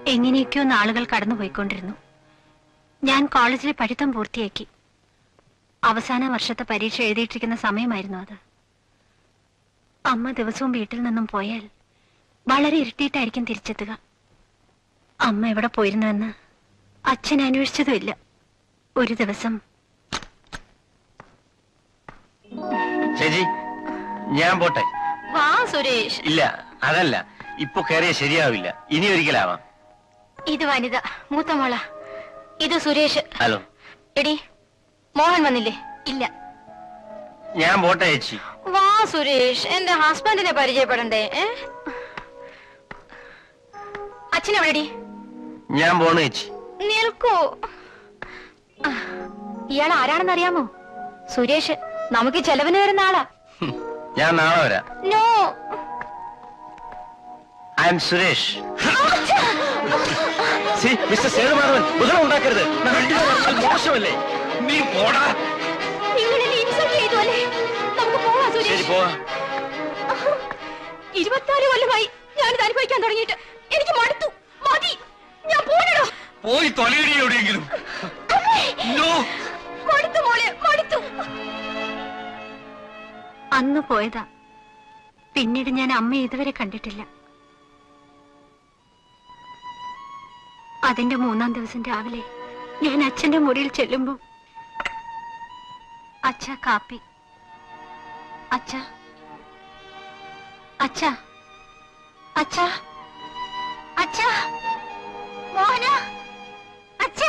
[SPEAKER 4] എങ്ങനെയൊക്കെയോ നാളുകൾ കടന്നുപോയിക്കൊണ്ടിരുന്നു. ഞാൻ കോളേജിലെ പഠിത്തം പൂർത്തിയാക്കി. അവസാന വർഷത്തെ പരീക്ഷ എഴുതിയിട്ടിരിക്കുന്ന സമയമായിരുന്നു അത്. അമ്മ ദിവസവും വീട്ടിൽ നിന്നും പോയാൽ വളരെ ഇരുട്ടിയിട്ടായിരിക്കും തിരിച്ചെത്തുക. അമ്മ എവിടെ പോയിരുന്നുവെന്ന് അച്ഛൻ അന്വേഷിച്ചതുമില്ല. ഒരു ദിവസം
[SPEAKER 7] ചേച്ചി ഞാൻ പോട്ടെ.
[SPEAKER 4] വാ സുരേഷ്.
[SPEAKER 7] ഇല്ല അതല്ല. ഇപ്പൊ കയറിയ ശരിയാവില്ല. ഇനി ഒരിക്കലാവാം.
[SPEAKER 4] ഇത് വനിത മൂത്ത മോള. ഇത് സുരേഷ്.
[SPEAKER 7] ഹലോ.
[SPEAKER 4] എടി മോഹൻ വന്നില്ലേ? ഇല്ല.
[SPEAKER 7] ഞാൻ പോട്ടെ ചേച്ചി.
[SPEAKER 4] വാ സുരേഷ്. എന്റെ ഹസ്ബൻഡിനെ പരിചയപ്പെടണ്ടേ അച്ഛനെവിടെ അച്ഛനെവിടെടി
[SPEAKER 7] ഞാൻ പോണു ചേച്ചി.
[SPEAKER 4] നിൽക്കൂ. ഇയാൾ ആരാണെന്ന് അറിയാമോ സുരേഷ് നമുക്ക് ചെലവിന് വരുന്ന ആളാ.
[SPEAKER 7] ഞാൻ നാളെ വരാം.
[SPEAKER 4] No.
[SPEAKER 11] I'm Suresh. See Mr Sethumadhavan ബഹളം ഉണ്ടാക്കരുത്. മോശമല്ലേ? നീ പോടാ. ശരി പോവാ.
[SPEAKER 6] ഇരുപത്തിനാല് കൊല്ലമായി ഞാനിത് അനുഭവിക്കാൻ തുടങ്ങിയിട്ട്. എനിക്ക് മടുത്തു. മതി. ഞാൻ പോയിടോ
[SPEAKER 11] പോയി തൊലയിടി എവിടെയെങ്കിലും.
[SPEAKER 6] മടുത്തു മോളെ മടുത്തു.
[SPEAKER 4] അന്ന് പോയതാ. പിന്നീട് ഞാൻ അമ്മയെ ഇതുവരെ കണ്ടിട്ടില്ല. അതിന്റെ മൂന്നാം ദിവസം രാവിലെ ഞാൻ അച്ഛന്റെ മുറിയിൽ ചെല്ലുമ്പോ അച്ഛ കാപ്പി. അച്ഛ. അച്ഛ. അച്ഛ. അച്ഛ. മോഹന. അച്ഛ.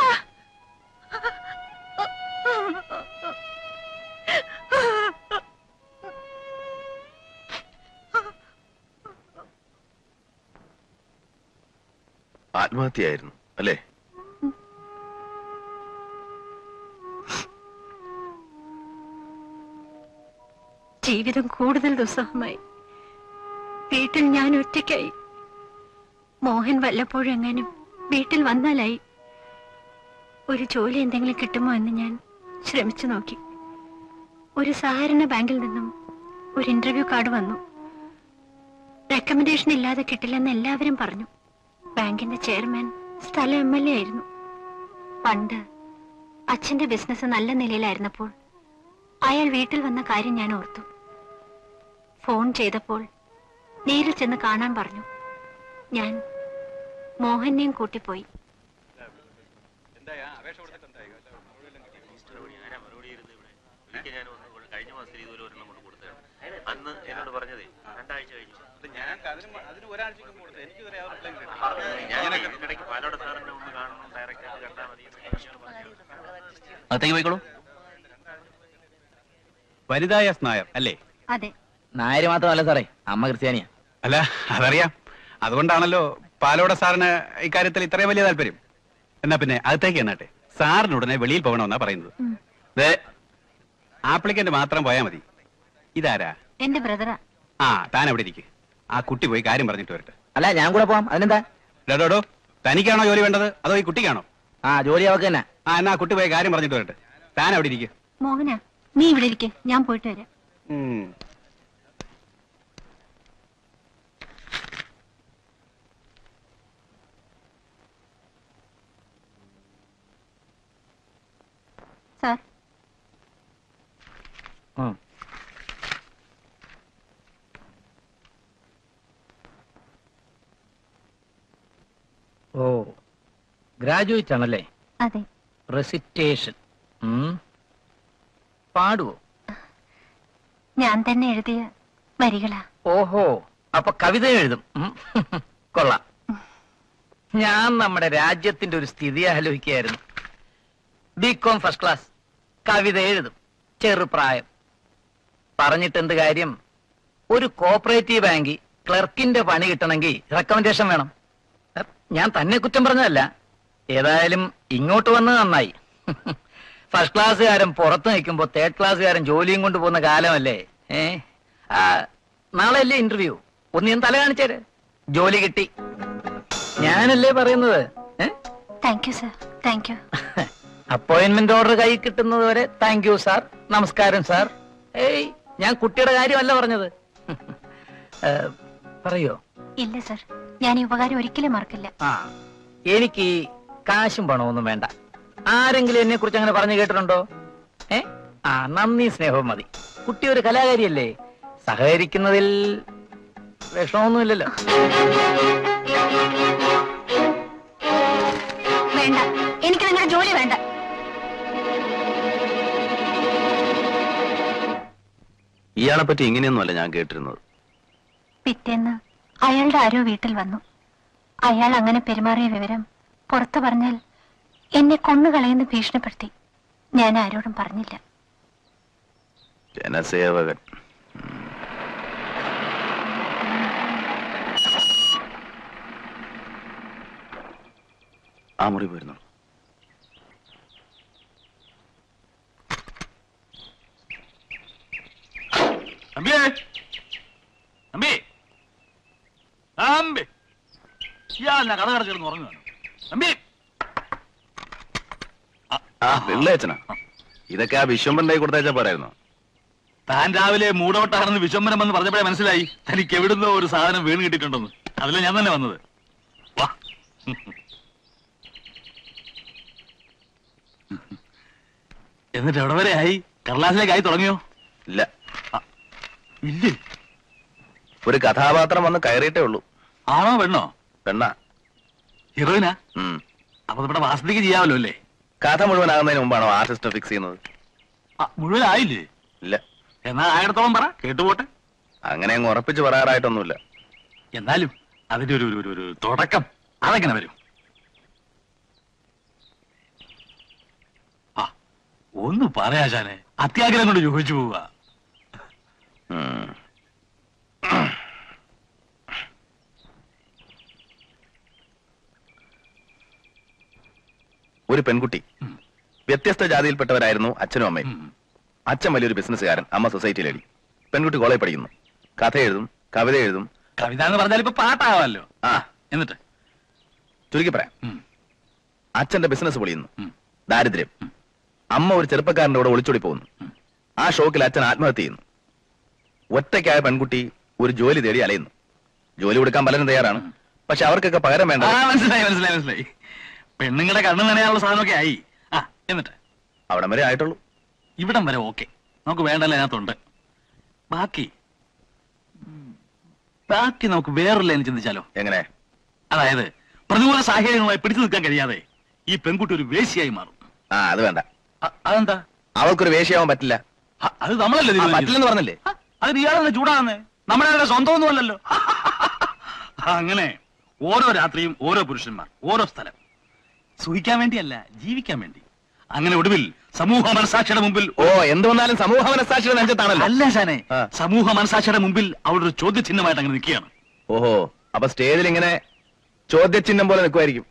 [SPEAKER 3] ആത്മഹത്യയായിരുന്നു. അല്ലേ?
[SPEAKER 4] ജീവിതം കൂടുതൽ ദുസ്സഹമായി. വീട്ടിൽ ഞാൻ ഒറ്റയ്ക്കായി. മോഹൻ വല്ലപ്പോഴും എങ്ങാനും വീട്ടിൽ വന്നാലായി. ഒരു ജോലി എന്തെങ്കിലും കിട്ടുമോ എന്ന് ഞാൻ ശ്രമിച്ചു നോക്കി. ഒരു സഹകരണ ബാങ്കിൽ നിന്നും ഒരു ഇന്റർവ്യൂ കാർഡ് വന്നു. റെക്കമെൻഡേഷൻ ഇല്ലാതെ കിട്ടില്ലെന്ന് എല്ലാവരും പറഞ്ഞു. ബാങ്കിന്റെ ചെയർമാൻ സ്ഥല എം എൽ എ ആയിരുന്നു. പണ്ട് അച്ഛന്റെ ബിസിനസ് നല്ല നിലയിലായിരുന്നപ്പോൾ അയാൾ വീട്ടിൽ വന്ന കാര്യം ഞാൻ ഓർത്തു. ഫോൺ ചെയ്തപ്പോൾ നേരിൽ ചെന്ന് കാണാൻ പറഞ്ഞു. ഞാൻ മോഹനെയും കൂട്ടിപ്പോയി.
[SPEAKER 11] അന്ന് എന്നോട് പറഞ്ഞതേ രണ്ടാഴ്ച കഴിഞ്ഞു. ഇടയ്ക്ക് പാലോട് സാറിനെ ഒന്ന് കാണണം ഡയറക്റ്റ് ആയിട്ട് കണ്ടാൽ മതി
[SPEAKER 2] അകത്തേക്ക് പോയിക്കോളൂ.
[SPEAKER 12] വനിതാ എസ് നായർ അല്ലേ?
[SPEAKER 4] അതെ.
[SPEAKER 13] നായര് മാത്രമല്ല സാറേ അമ്മ ക്രിസ്ത്യാനിയാ.
[SPEAKER 12] അല്ല അതറിയാം. അതുകൊണ്ടാണല്ലോ പാലോട സാറിന് ഇക്കാര്യത്തിൽ ഇത്രയും വലിയ താല്പര്യം. എന്നാ പിന്നെ അകത്തേക്ക് എന്നാട്ടെ സാറിന് ഉടനെ വെളിയിൽ പോകണമെന്നാ പറയുന്നത്. ആപ്ലിക്കന്റ് മാത്രം പോയാ മതി. ഇതാരാ?
[SPEAKER 4] എന്റെ ബ്രദറാ.
[SPEAKER 12] ആ താൻ അവിടെ ഇരിക്കും. ആ കുട്ടി പോയി കാര്യം പറഞ്ഞിട്ട് വരട്ടെ.
[SPEAKER 13] അല്ല ഞാൻ കൂടെ പോവാം. അതിനെന്താ?
[SPEAKER 12] ഡോഡോ തനിക്കാണോ ജോലി വേണ്ടത്? അതോ ഈ കുട്ടിക്കാണോ?
[SPEAKER 13] ആ ജോലി അവക്ക് തന്നെ.
[SPEAKER 12] ആ എന്നാ കുട്ടി പോയി കാര്യം പറഞ്ഞിട്ട് വരട്ടെ. താൻ അവിടെ ഇരിക്കും.
[SPEAKER 4] മോഹന നീ ഇവിടെ ഇരിക്കെ. ഞാൻ പോയിട്ട് വരാം.
[SPEAKER 12] ഉം.
[SPEAKER 4] സാർ.
[SPEAKER 13] ഓ ഗ്രാജുവേറ്റ് ആണല്ലേ
[SPEAKER 4] അതെ.
[SPEAKER 13] റെസിറ്റേഷൻ. പാടുവോ?
[SPEAKER 4] ഞാൻ തന്നെ എഴുതിയ വരികളാ.
[SPEAKER 13] ഓഹോ അപ്പൊ കവിത എഴുതും. കൊള്ളാം. ഞാൻ നമ്മുടെ രാജ്യത്തിന്റെ ഒരു സ്ഥിതി ആലോചിക്കുകയായിരുന്നു. BCom first class. കവിത എഴുതും. ചെറുപ്രായം. പറഞ്ഞിട്ട് എന്ത് കാര്യം? ഒരു കോപ്പറേറ്റീവ് ബാങ്കിൽ ക്ലർക്കിന്റെ പണി കിട്ടണമെങ്കിൽ റെക്കമെൻഡേഷൻ വേണം. ഞാൻ തന്നെ കുറ്റം പറഞ്ഞതല്ല. ഏതായാലും ഇങ്ങോട്ട് വന്നത് നന്നായി. ഫസ്റ്റ് ക്ലാസ്സുകാരൻ പുറത്ത് നിൽക്കുമ്പോ തേർഡ് ക്ലാസ്സുകാരൻ ജോലിയും കൊണ്ട് പോകുന്ന കാലമല്ലേ? ഏ? നാളെ അല്ലേ ഇന്റർവ്യൂ ഒന്ന് ഞാൻ തല കാണിച്ചേര്. ജോലി കിട്ടി. ഞാനല്ലേ പറയുന്നത്? ഏ?
[SPEAKER 4] Thank you sir thank you
[SPEAKER 13] appointment order കൈ കിട്ടുന്നത് വരെ താങ്ക് യു സാർ നമസ്കാരം സാർ ഏയ് ഞാൻ കുട്ടിയുടെ കാര്യമല്ല പറഞ്ഞത്. പറയോ?
[SPEAKER 4] ഇല്ല സാർ ഞാൻ ഈ ഉപകാരം ഒരിക്കലും മറക്കില്ല.
[SPEAKER 13] ആ എനിക്ക് കാശും പണമൊന്നും വേണ്ട. ആരെങ്കിലും എന്നെ കുറിച്ച് അങ്ങനെ പറഞ്ഞു കേട്ടിട്ടുണ്ടോ? ഏ? ആ നന്ദി സ്നേഹവും മതി. കുട്ടി ഒരു കലാകാരിയല്ലേ? സഹകരിക്കുന്നതിൽ വിഷമൊന്നുമില്ലല്ലോ
[SPEAKER 4] വേണ്ട. എനിക്ക് നിങ്ങളുടെ ജോലി വേണ്ട.
[SPEAKER 3] ഇയാളെ പറ്റി ഇങ്ങനെയൊന്നുമല്ല ഞാൻ കേട്ടിരുന്നത്.
[SPEAKER 4] പിറ്റേന്ന് അയാളുടെ ആരോ വീട്ടിൽ വന്നു. അയാൾ അങ്ങനെ പെരുമാറിയ വിവരം പുറത്തു പറഞ്ഞാൽ എന്നെ കൊന്നുകളയെന്ന് ഭീഷണിപ്പെടുത്തി ഞാൻ ആരോടും പറഞ്ഞില്ല.
[SPEAKER 3] ജനസേവകൻ. ആ മുറി പോയിരുന്നു?
[SPEAKER 2] അമ്പിയേ? അമ്പി അമ്പി ഇയാളല്ല കഥ കടച്ചിരുന്ന് ഉറങ്ങുകയാണ് തമ്പി.
[SPEAKER 3] ആ വെള്ളയച്ചനാ. ഇതൊക്കെ ആ വിശ്വംബന്റെ കൊടുത്തയച്ചാ പോരായിരുന്നു?
[SPEAKER 2] താൻ രാവിലെ മൂടോട്ടാണെന്ന് വിശ്വംബരം എന്ന് പറഞ്ഞപ്പോഴേ മനസ്സിലായി തനിക്ക് എവിടുന്നോ ഒരു സാധനം വീണ് കിട്ടിയിട്ടുണ്ടെന്ന്. അതിലെ ഞാൻ തന്നെ വന്നത്. വാ. എന്നിട്ട് എവിടെ വരെ ആയി? കടലാസിലേക്ക് ആയി തുടങ്ങിയോ?
[SPEAKER 3] ഇല്ല.
[SPEAKER 2] ഇല്ലേ?
[SPEAKER 3] ഒരു കഥാപാത്രം വന്ന് കയറിയിട്ടേ ഉള്ളൂ.
[SPEAKER 2] ആണോ പെണ്ണോ?
[SPEAKER 3] പെണ്ണ.
[SPEAKER 2] ഹീറോയിനാ? അപ്പൊ നമ്മുടെ വാസതിക്ക് ചെയ്യാമല്ലോ അല്ലേ?
[SPEAKER 3] കഥ മുഴുവൻ ആകുന്നതിന് മുമ്പാണോ ആർട്ടിസ്റ്റ് ഫിക്സ് ചെയ്യുന്നത്?
[SPEAKER 2] മുഴുവൻ ആയില്ലേ?
[SPEAKER 3] ഇല്ല.
[SPEAKER 2] എന്നാ ആയിടത്തോളം പറ കേട്ടുപോട്ടെ.
[SPEAKER 3] അങ്ങനെ അങ്ങ് ഉറപ്പിച്ച് പറയാറായിട്ടൊന്നുമില്ല.
[SPEAKER 2] എന്നാലും അതിന്റെ ഒരു ഒരു- ഒരു തുടക്കം അതെങ്ങനെ വരും? ആ ഒന്ന് പറയാശാനെ അത്യാഗ്രഹം കൊണ്ട് ചോദിച്ചു പോവുക.
[SPEAKER 3] ഒരു പെൺകുട്ടി. വ്യത്യസ്ത ജാതിയിൽപ്പെട്ടവരായിരുന്നു അച്ഛനും അമ്മയും. അച്ഛൻ വലിയൊരു ബിസിനസ്സുകാരൻ അമ്മ സൊസൈറ്റി ലേഡി പെൺകുട്ടി കോളേജ് പഠിക്കുന്നു. കഥ എഴുതും കവിത എഴുതും.
[SPEAKER 2] കവിത എന്ന് പറഞ്ഞാൽ ഇപ്പൊ പാട്ടാവാല്ലോ.
[SPEAKER 3] ആ.
[SPEAKER 2] എന്നിട്ട്?
[SPEAKER 3] ചുരുക്കി പറയാം. അച്ഛന്റെ ബിസിനസ് പൊളിയുന്നു. ദാരിദ്ര്യം. അമ്മ ഒരു ചെറുപ്പക്കാരന്റെ കൂടെ ഒളിച്ചോടി പോകുന്നു. ആ ഷോക്കിൽ അച്ഛൻ ആത്മഹത്യ ചെയ്യുന്നു. ഒറ്റയ്ക്കായ പെൺകുട്ടി ഒരു ജോലി തേടി അലയുന്നു. ജോലി കൊടുക്കാൻ പലരും തയ്യാറാണ്. പക്ഷെ അവർക്കൊക്കെ പകരം വേണ്ട
[SPEAKER 2] മനസ്സിലായി മനസ്സിലായി മനസ്സിലായി. പെണ്ണുങ്ങളുടെ കണ്ണ് നനയാനുള്ള സാധനമൊക്കെ ആയി. ആ എന്നിട്ട്?
[SPEAKER 3] അവിടം വരെ ആയിട്ടുള്ളൂ.
[SPEAKER 2] ഇവിടം വരെ ഓക്കെ. നമുക്ക് വേണ്ടല്ലോ അതിനകത്തുണ്ട്? ബാക്കി ബാക്കി നമുക്ക് വേറൊരു ലൈൻ ചിന്തിച്ചാലോ?
[SPEAKER 3] എങ്ങനെ?
[SPEAKER 2] അതായത് പ്രതികൂല സാഹചര്യങ്ങളുമായി പിടിച്ചു നിൽക്കാൻ കഴിയാതെ ഈ പെൺകുട്ടി ഒരു വേശിയായി മാറും.
[SPEAKER 3] ആ അത് വേണ്ട.
[SPEAKER 2] അതെന്താ?
[SPEAKER 3] അവൾക്കൊരു വേശിയാവാൻ പറ്റില്ല.
[SPEAKER 2] അത് നമ്മളല്ലേ?
[SPEAKER 3] പറ്റില്ലെന്ന് പറഞ്ഞല്ലേ?
[SPEAKER 2] അത് ഇയാളെന്ന് ചൂടാകുന്നേ? നമ്മുടെ സ്വന്തമൊന്നും അല്ലല്ലോ അങ്ങനെ ഓരോ രാത്രിയും ഓരോ പുരുഷന്മാർ ഓരോ സ്ഥലം. സുഖിക്കാൻ വേണ്ടിയല്ല ജീവിക്കാൻ വേണ്ടി. അങ്ങനെ ഒടുവിൽ സമൂഹ മനസാക്ഷിയുടെ മുമ്പിൽ
[SPEAKER 3] ഓ എന്ത് വന്നാലും സമൂഹ മനസാക്ഷിയുടെ നെഞ്ചത്താണല്ലോ.
[SPEAKER 2] അല്ല
[SPEAKER 3] ഷാനെ
[SPEAKER 2] സമൂഹ മനസാക്ഷിയുടെ മുമ്പിൽ അവളൊരു ചോദ്യചിഹ്നമായിട്ട് അങ്ങനെ നിൽക്കുകയാണ്.
[SPEAKER 3] ഓഹോ അപ്പൊ സ്റ്റേജിൽ ഇങ്ങനെ ചോദ്യചിഹ്നം പോലെ നിൽക്കുമായിരിക്കും.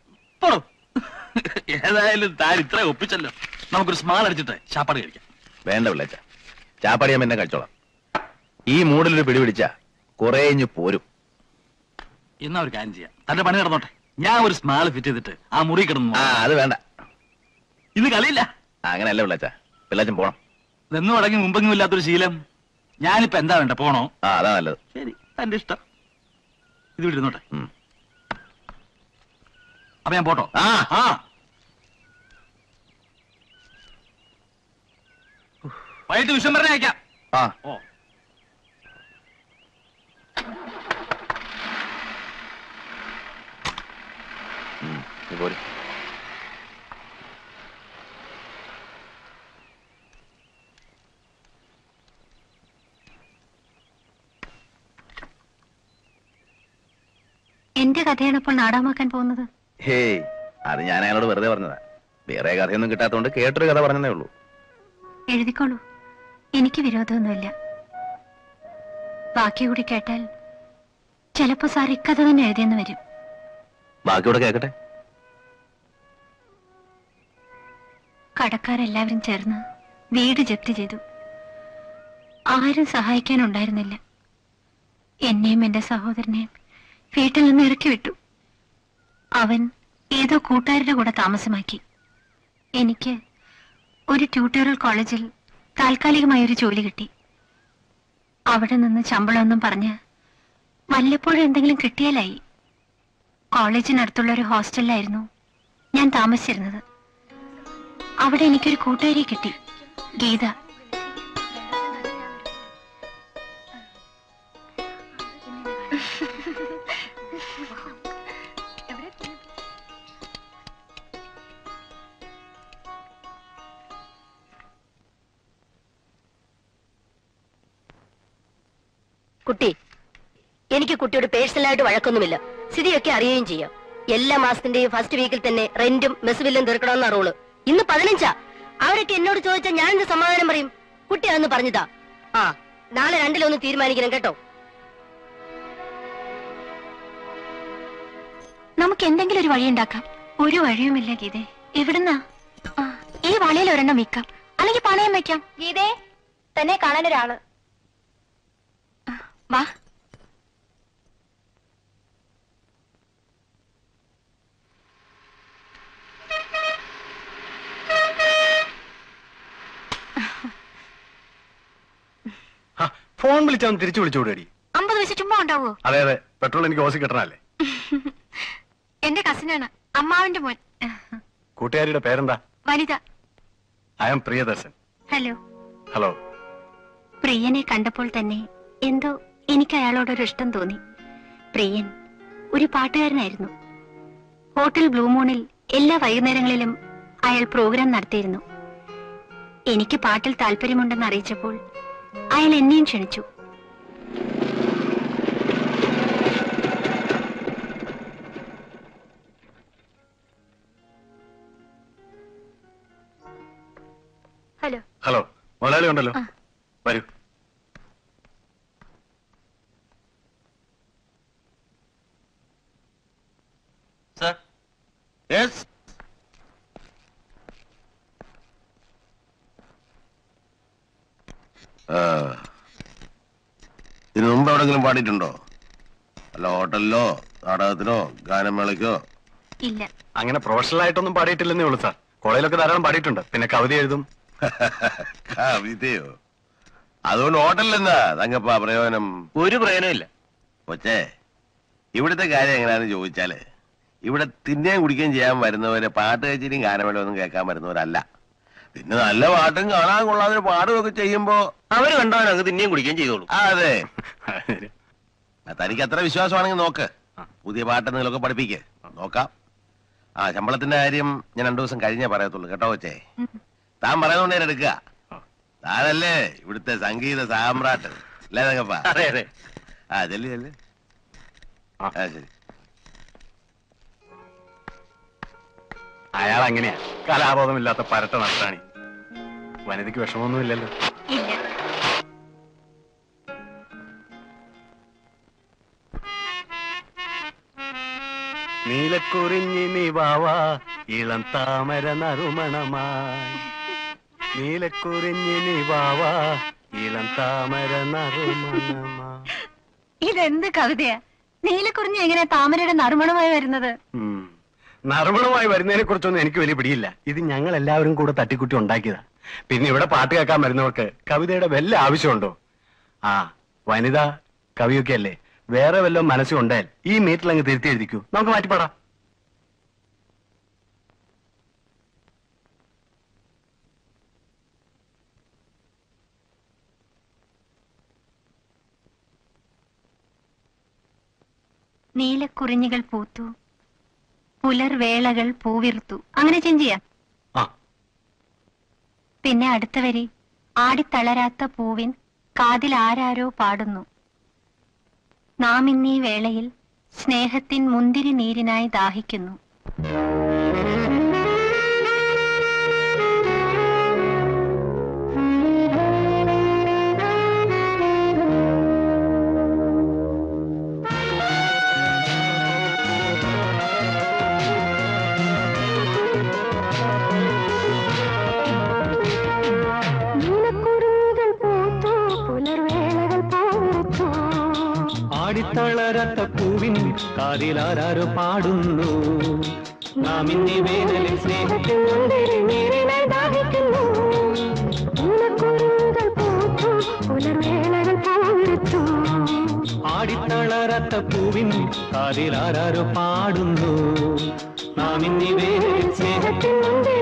[SPEAKER 2] ഏതായാലും താൻ ഇത്ര ഒപ്പിച്ചല്ലോ. നമുക്കൊരു സ്മാൾ അടിച്ചിട്ട് ചാപ്പാടി കഴിക്കാം.
[SPEAKER 3] വേണ്ട പിള്ളേച്ച ചാപ്പാടിയാൻ എന്നെ കഴിച്ചോളാം. ഈ മൂടിലൊരു പിടി പിടിച്ച കുറെ പോരും.
[SPEAKER 2] എന്നാ ഒരു കാര്യം ചെയ്യാം. തന്റെ പണി നടന്നോട്ടെ. ഞാൻ ഒരു സ്മാൾ ഫിറ്റ് ചെയ്തിട്ട് ആ മുറി കിടന്നു
[SPEAKER 3] ആ അത് വേണ്ട.
[SPEAKER 2] ഇത് കളിയില്ല.
[SPEAKER 3] അങ്ങനെയല്ല പിള്ളച്ച. പിള്ളച്ചൻ പോണം.
[SPEAKER 2] ഇതെന്നും അടങ്ങി മുമ്പെങ്ങും ഇല്ലാത്തൊരു ശീലം. ഞാനിപ്പോ എന്താ വേണ്ട പോണോ?
[SPEAKER 3] ആ അതാ നല്ലത്.
[SPEAKER 2] ശരി തന്റെ ഇഷ്ടം. ഇത് വിടുന്നോട്ടെ
[SPEAKER 3] ഉം.
[SPEAKER 2] അപ്പൊ ഞാൻ പോട്ടോ.
[SPEAKER 3] ആ.
[SPEAKER 2] ആ. വൈകിട്ട് വിഷം പറഞ്ഞയക്കാം.
[SPEAKER 3] ആ.
[SPEAKER 2] ഓ
[SPEAKER 3] ഉം, നീ പോര്
[SPEAKER 4] എന്റെ കഥയാണ് ഇപ്പോൾ നാടകമാക്കാൻ പോകുന്നത്.
[SPEAKER 3] ഹേയ് അത് ഞാൻ അയാളോട് വെറുതെ പറഞ്ഞതാ. വേറെ കഥയൊന്നും കിട്ടാത്തതുകൊണ്ട് കേട്ടൊരു കഥ പറഞ്ഞതേ ഉള്ളൂ.
[SPEAKER 4] എഴുതിക്കോളൂ. എനിക്ക് വിരോധമൊന്നുമില്ല. ബാക്കി കൂടി കേട്ടാൽ ചിലപ്പോ സാർ ഇക്കഥ തന്നെ എഴുതിയെന്ന് വരും.
[SPEAKER 3] ബാക്കിയോടെ കേക്കട്ടെ
[SPEAKER 4] കടക്കാരെല്ലാവരും ചേർന്ന് വീട് ജപ്തി ചെയ്തു. ആരും സഹായിക്കാനുണ്ടായിരുന്നില്ല. എന്നെയും എന്റെ സഹോദരനെയും വീട്ടിൽ നിന്ന് ഇറക്കി വിട്ടു. അവൻ ഏതോ കൂട്ടുകാരുടെ കൂടെ താമസമാക്കി. എനിക്ക് ഒരു ട്യൂട്ടോറിയൽ കോളേജിൽ താൽക്കാലികമായ ഒരു ജോലി കിട്ടി. അവിടെ നിന്ന് ശമ്പളമൊന്നും പറഞ്ഞ് വല്ലപ്പോഴും എന്തെങ്കിലും കിട്ടിയാലായി. കോളേജിനടുത്തുള്ള ഒരു ഹോസ്റ്റലിലായിരുന്നു ഞാൻ താമസിച്ചിരുന്നത്. അവിടെ എനിക്കൊരു കൂട്ടുകാരിയെ കിട്ടി. ഗീത.
[SPEAKER 14] കുട്ടി എനിക്ക് കുട്ടിയോട് പേഴ്സണലായിട്ട് വഴക്കൊന്നുമില്ല. സ്ഥിതിയൊക്കെ അറിയുകയും ചെയ്യാം. എല്ലാ മാസത്തിന്റെയും ഫസ്റ്റ് വീക്കിൽ തന്നെ റെന്റും മെസ് ബില്ലും തീർക്കണമെന്നാണ് റൂൾ ഇന്ന് പതിനഞ്ചാ. അവരൊക്കെ എന്നോട് ചോദിച്ചാൽ ഞാൻ എന്ത് സമാധാനം പറയും? കുട്ടി അതൊന്ന് പറഞ്ഞതാ. ആ നാളെ രണ്ടിലൊന്ന് തീരുമാനിക്കണം കേട്ടോ.
[SPEAKER 4] നമുക്ക് എന്തെങ്കിലും ഒരു വഴി ഉണ്ടാക്കാം ഒരു വഴിയുമില്ല ഗീതേ. എവിടുന്നാ? ആ, ഈ വളയിൽ ഒരെണ്ണം വിൽക്കാം. അല്ലെങ്കിൽ പണയം വെക്കാം.
[SPEAKER 6] ഗീതേ തന്നെ കാണാൻ ഒരാൾ
[SPEAKER 4] വാ.
[SPEAKER 15] ഫോൺ വിളിച്ചാൽ തിരിച്ചു വിളിച്ചു വിടടി
[SPEAKER 4] അമ്പത് പൈസ ചുമ്മാ ഉണ്ടാവോ?
[SPEAKER 15] അതെ അതെ. പെട്രോൾ എനിക്ക് ഓസി കിട്ടണല്ലേ
[SPEAKER 4] എന്റെ കസിനാണ്. അമ്മാവിന്റെ മോൻ.
[SPEAKER 15] കൂട്ടുകാരിയുടെ പേരെന്താ?
[SPEAKER 4] Vanitha.
[SPEAKER 15] I'm Priyadarshan.
[SPEAKER 4] Hello.
[SPEAKER 15] Hello.
[SPEAKER 4] പ്രിയനെ കണ്ടപ്പോൾ തന്നെ എന്തോ എനിക്ക് അയാളോടൊരു ഇഷ്ടം തോന്നി. പ്രിയൻ ഒരു പാട്ടുകാരനായിരുന്നു. ഹോട്ടൽ ബ്ലൂമൂണിൽ എല്ലാ വൈകുന്നേരങ്ങളിലും അയാൾ പ്രോഗ്രാം നടത്തിയിരുന്നു. എനിക്ക് പാട്ടിൽ താല്പര്യമുണ്ടെന്ന് അറിയിച്ചപ്പോൾ അയാൾ എന്നെയും ക്ഷണിച്ചു.
[SPEAKER 6] ഹലോ.
[SPEAKER 15] ഹലോ മുതലാളി ഉണ്ടല്ലോ. വരൂ.
[SPEAKER 7] സർ. യെസ്
[SPEAKER 16] ഇതിനു മുമ്പ് എവിടെങ്കിലും പാടിയിട്ടുണ്ടോ? അല്ല ഹോട്ടലിലോ നാടകത്തിനോ ഗാനമേളയ്ക്കോ?
[SPEAKER 4] ഇല്ല.
[SPEAKER 15] അങ്ങനെ പ്രൊഫഷണൽ ആയിട്ടൊന്നും പാടിയിട്ടില്ലെന്നേ ഉള്ളൂ സാർ. കോളേജിലൊക്കെ ധാരാളം പാടിയിട്ടുണ്ട്. പിന്നെ കവിത എഴുതും.
[SPEAKER 16] കവിതയോ? അതുകൊണ്ട് ഹോട്ടലിൽ എന്താ? തങ്കപ്പ പ്രയോജനം?
[SPEAKER 7] ഒരു പ്രയോജനമില്ല
[SPEAKER 16] കൊച്ചേ ഇവിടുത്തെ കാര്യം എങ്ങനെയാന്ന് ചോദിച്ചാൽ ഇവിടെ തിന്നേം കുടിക്കുകയും ചെയ്യാൻ വരുന്നവര് പാട്ട് കച്ചേരിയും ഗാനമേളയും ഒന്നും കേൾക്കാൻ വരുന്നവരല്ല. പിന്നെ നല്ല പാട്ടും കാണാൻ കൊള്ളാതെ പാടുമൊക്കെ ചെയ്യുമ്പോ
[SPEAKER 7] അവർ കണ്ടവനങ്ങ് തിന്നെയും കുടിക്കുകയും ചെയ്തോളൂ.
[SPEAKER 16] അതെ. തനിക്ക് അത്ര വിശ്വാസമാണെങ്കിൽ നോക്ക്. പുതിയ പാട്ട് എന്തെങ്കിലുമൊക്കെ പഠിപ്പിക്ക്. നോക്കാം. ആ ശമ്പളത്തിന്റെ കാര്യം ഞാൻ രണ്ടു ദിവസം കഴിഞ്ഞേ പറയത്തുള്ളൂ. കേട്ടോ കൊച്ചേ? താൻ പറയുന്നോണ്ട് ഞാൻ എടുക്കുക. താനല്ലേ ഇവിടുത്തെ സംഗീത സാമ്രാട്ട്. അല്ലേ തങ്കപ്പ?
[SPEAKER 7] അതെ അതെ.
[SPEAKER 16] ആ ചെല്ലി ചെല്ലു. ആ ശരി.
[SPEAKER 15] അയാൾ അങ്ങനെയാ. കലാബോധമില്ലാത്ത പരട്ട നഷ്ടാണി വനിതയ്ക്ക് വിഷമമൊന്നുമില്ലല്ലോ. നീലക്കുറിഞ്ഞി നിവാവാ ഇളം താമര നറുമണമായി നീലക്കുറിഞ്ഞി നിവാവാ ഇളം താമര നറുമണമായി
[SPEAKER 4] ഇതെന്ത് കവിതയാ? നീലക്കുറിഞ്ഞി എങ്ങനെ താമരയുടെ നറുമണമായി വരുന്നത്.
[SPEAKER 15] നറുമണമായി വരുന്നതിനെ കുറിച്ചൊന്നും എനിക്ക് വലിയ പിടിയില്ല. ഇത് ഞങ്ങൾ എല്ലാവരും കൂടെ തട്ടിക്കുട്ടി ഉണ്ടാക്കിയതാ. പിന്നെ ഇവിടെ പാട്ട് കേൾക്കാൻ വരുന്നവർക്ക് കവിതയുടെ വല്ല ആവശ്യമുണ്ടോ? ആ വനിത കവിയൊക്കെ അല്ലേ? വേറെ വല്ലതും മനസ്സുണ്ടായാൽ ഈ മീറ്റിൽ അങ്ങ് തിരുത്തി എഴുതിക്കൂ. നമുക്ക് മാറ്റിപ്പാടാം.
[SPEAKER 4] നീലക്കുറിഞ്ഞികൾ പൂത്തു. പുലർവേളകൾ പൂവിർത്തു. അങ്ങനെ ചേഞ്ച് ചെയ്യാം.
[SPEAKER 15] ആ.
[SPEAKER 4] പിന്നെ അടുത്ത വരി. ആടിത്തളരാത്ത പൂവിൻ കാതിൽ ആരാരോ പാടുന്നു. നാം ഇന്നീ വേളയിൽ സ്നേഹത്തിൻ മുന്തിരി നീരിനായി ദാഹിക്കുന്നു.
[SPEAKER 17] കാതിലാരോ പാടുന്നു. നാം ഇന്നീ വേനലിൽ ആടിത്തളരത്ത പൂവിൻ കാതിലാരോ പാടുന്നു. നാം ഇന്നീ വേനലിൽ സ്നേഹത്തിൽ